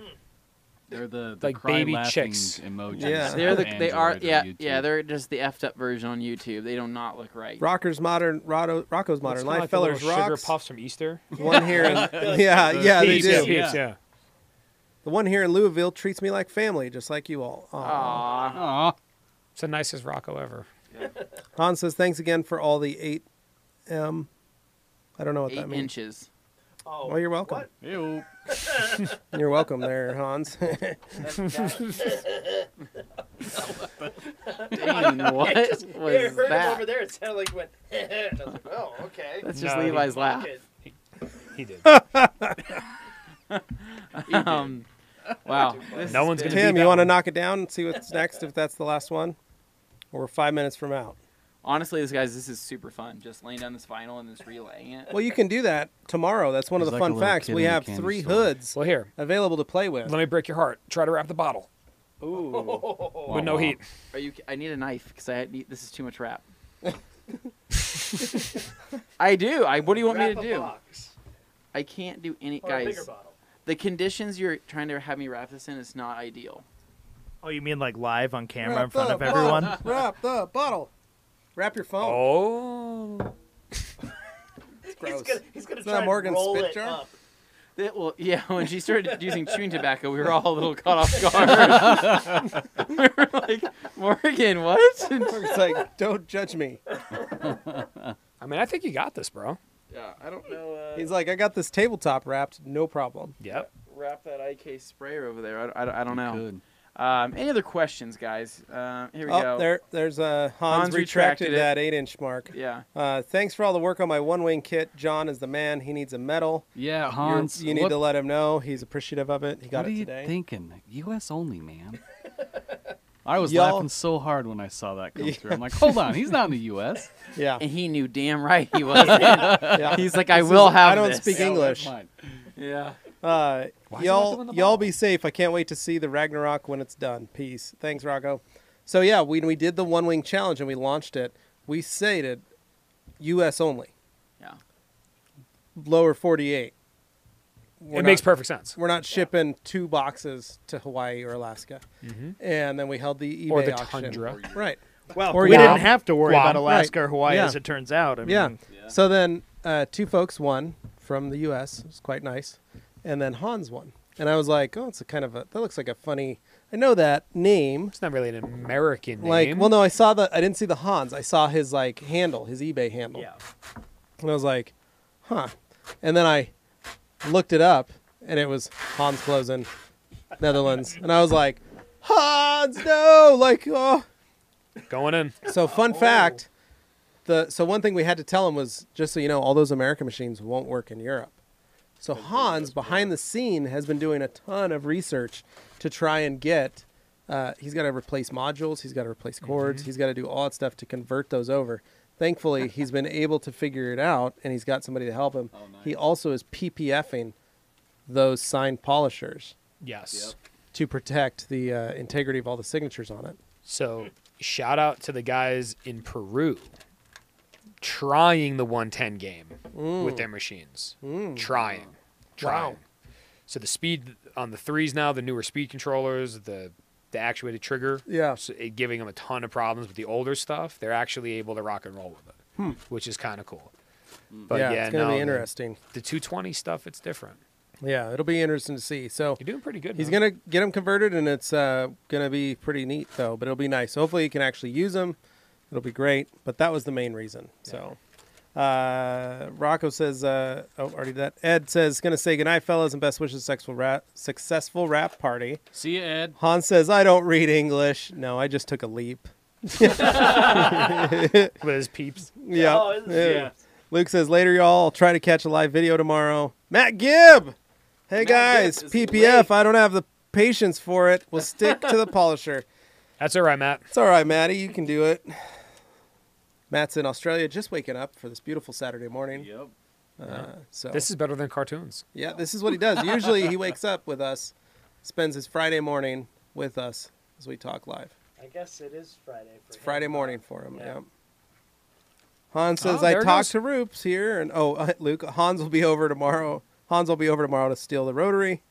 They're the, the Like cry baby laughing chicks. emojis. Yeah. They're the, they are yeah yeah they're just the effed up version on YouTube. They do not not look right. Rockers modern, Rocco, Rocco's modern life, like the little fellers sugar puffs from Easter? One here, in, yeah, yeah, they do. Peeps, Yeah. yeah. The one here in Louisville treats me like family, just like you all. Aw. Aw. Aw. It's the nicest Rocco ever. Han says, thanks again for all the 8M. Um, I don't know what Eight that means. inches. Oh, Well, you're welcome. what? Ew. You're welcome there, Hans. Dang, what I just, was I heard him that? over there. It sounded like he went. and I was like, oh, okay. That's just No, he- Levi's laugh. Okay. He did. Um, wow. This No has one's been- gonna Tim, beat you want to one. knock it down and see what's next if that's the last one? We're five minutes from out. Honestly, this guys, this is super fun. Just laying down this vinyl and just relaying it. Well, you can do that tomorrow. That's one of He's the like a fun little facts. kid We in a have candy three store. hoods Well, here, available to play with. let me break your heart. Try to wrap the bottle Ooh. with no heat. Are you? I need a knife because I need. This is too much wrap. I do. I. What do you want me to a do? box. I can't do any. Or a bigger guys, bottle. the conditions you're trying to have me wrap this in is not ideal. Oh, you mean like live on camera in front of everyone? bottle. Wrap the bottle. Wrap your phone. Oh, It's gross. He's gonna, he's gonna Isn't try that Morgan's roll spit it jar? up. It, well, yeah. When she started using chewing tobacco, we were all a little caught off guard. we were like, Morgan, what? It's like, don't judge me. I mean, I think you got this, bro. yeah, I don't know. Uh, He's like, I got this tabletop wrapped, no problem. Yep. wrap that IK sprayer over there. I, I, I don't know. Good. Um, any other questions, guys? Uh, here we oh, go. there, there's uh, Hans, Hans retracted, retracted that eight-inch mark. Yeah. Uh, thanks for all the work on my one-wing kit. John is the man. He needs a medal. Yeah, You're- Hans. you need what, to let him know. He's appreciative of it. He got what are it you today. thinking? U.S. only, man. I was Y'all- laughing so hard when I saw that come through. I'm like, hold on, he's not in the U.S. Yeah. And he knew damn right he wasn't. yeah. He's like, I This will is- have I don't this. speak Yeah, English. Yeah. Uh, Why is he not y'all, y'all be safe. I can't wait to see the Ragnarok when it's done. Peace. Thanks, Rocco. So yeah, when we did the one wing challenge and we launched it, we stated U.S. only, Yeah. lower 48. we're it not, makes perfect sense. we're not shipping two boxes to Hawaii or Alaska. And then we held the eBay Mm-hmm. Or the auction. tundra. Right. Well, Or we Guam. didn't have to worry Guam. about Alaska Right. or Hawaii Yeah. as it turns out. I mean, Yeah. So then uh, two folks won from the U.S. It was quite nice, and then Hans won. And I was like, oh, it's a kind of a that looks like a funny. I know that name. It's not really an American name. Like, well, no, I saw the. I didn't see the Hans. I saw his like handle, his eBay handle. yeah. And I was like, huh. And then I looked it up, and it was Hans Closen, Netherlands. And I was like, Hans, no! Like, oh. Going in. So, fun oh. fact the so one thing we had to tell him was just so you know, all those American machines won't work in Europe. So Hans, behind the scene, has been doing a ton of research to try and get. Uh, he's got to replace modules. He's got to replace cords. He's got to do all that stuff to convert those over. Thankfully, he's been able to figure it out, and he's got somebody to help him. He also is PPFing those signed polishers Yes. to protect the uh, integrity of all the signatures on it. So shout out to the guys in Peru trying the 110 game with their machines. Trying. Trying. So the speed on the threes now, the newer speed controllers, the the actuated trigger, Yeah. so it giving them a ton of problems with the older stuff. They're actually able to rock and roll with it, which is kind of cool. But yeah, yeah, it's gonna no, be interesting. The 220 stuff, it's different. Yeah, it'll be interesting to see. So You're doing pretty good. He's man. gonna get them converted, and it's uh, gonna be pretty neat though. But it'll be nice. Hopefully, you can actually use them. It'll be great. But that was the main reason. So, uh, Rocco says, uh, "Oh, already that." Ed says, "Gonna say goodnight, fellas, and best wishes successful rap successful rap party." See you, Ed. Hans says, "I don't read English. No, I just took a leap." with his peeps. Yeah. Oh, is yeah. Luke says, "Later, y'all. I'll try to catch a live video tomorrow." Matt Gibb. Hey Matt guys, Gibb PPF. late. I don't have the patience for it. We'll stick to the polisher. That's all right, Matt. It's all right, Matty. You can do it. Matt's in Australia, just waking up for this beautiful Saturday morning. Yep. Uh, so This is better than cartoons. yeah, this is what he does. Usually, he wakes up with us, spends his Friday morning with us as we talk live. I guess it is Friday. For It's Friday morning for him. Yeah. Yeah. Hans says, Oh, "I talked to Rupes here, and oh, Luke, Hans will be over tomorrow. Hans will be over tomorrow to steal the rotary."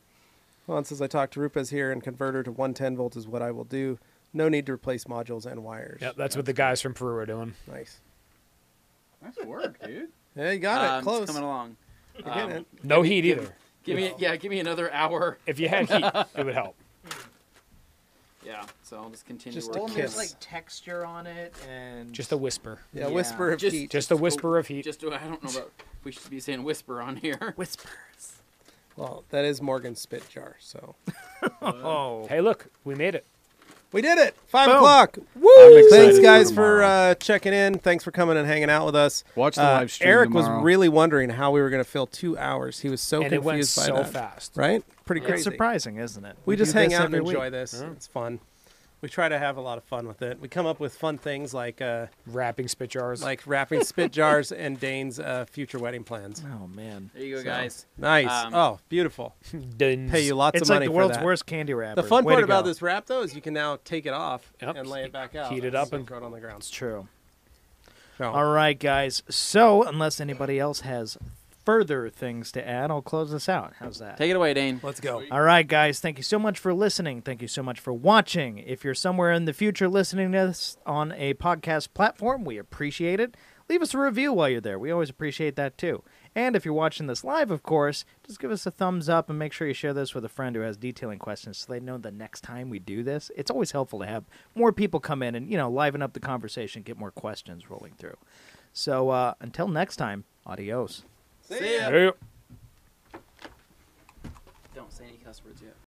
Hans says, "I talked to Rupes here, and converter to 110 volt is what I will do. No need to replace modules and wires." Yep, that's what the guys from Peru are doing. Nice. Nice work, dude. Yeah, you got Um, it. Close. It's coming along. Um, it. No heat either. Give me, yeah, give me another hour. If you had heat, it would help. Yeah, so I'll just continue Just a working. Well, there's like texture on it and Just a whisper. Yeah, Yeah. whisper of Just- heat. Just a whisper of heat. Just I don't know about. We should be saying whisper on here. whispers. Well, that is Morgan's spit jar. So Oh, Hey, look, we made it. We did it. Five Boom. o'clock. I'm Thanks, guys, for for uh, checking in. Thanks for coming and hanging out with us. Watch the Uh, live stream Eric was really wondering how we were going to fill two hours. He was so and it went confused by so that. fast. Right? Pretty Yeah. crazy. it's surprising, isn't it? We, just hang out and enjoy week. this. Yeah. It's fun. We try to have a lot of fun with it. We come up with fun things like uh, Wrapping spit jars. like wrapping spit jars and Dane's uh, future wedding plans. Oh man, There you go, So, guys. Nice. Um, oh, beautiful. Duns. Pay you lots it's of like money the for world's that. worst candy wrapper. The fun Way part about go. this wrap, though, is you can now take it off Yep. and lay it back out. Heat it up and- throw it on the ground. It's true. So, All right, guys. So, unless anybody else has further things to add, I'll close this out. How's that? Take it away, Dane. let's go. All right, guys. Thank you so much for listening. Thank you so much for watching. If you're somewhere in the future listening to this on a podcast platform, we appreciate it. Leave us a review while you're there. We always appreciate that too. And if you're watching this live, of course, just give us a thumbs up and make sure you share this with a friend who has detailing questions so they know the next time we do this. It's always helpful to have more people come in and, you know, liven up the conversation, get more questions rolling through. So uh, until next time, adios. See ya. Hey. Don't say any cuss words yet.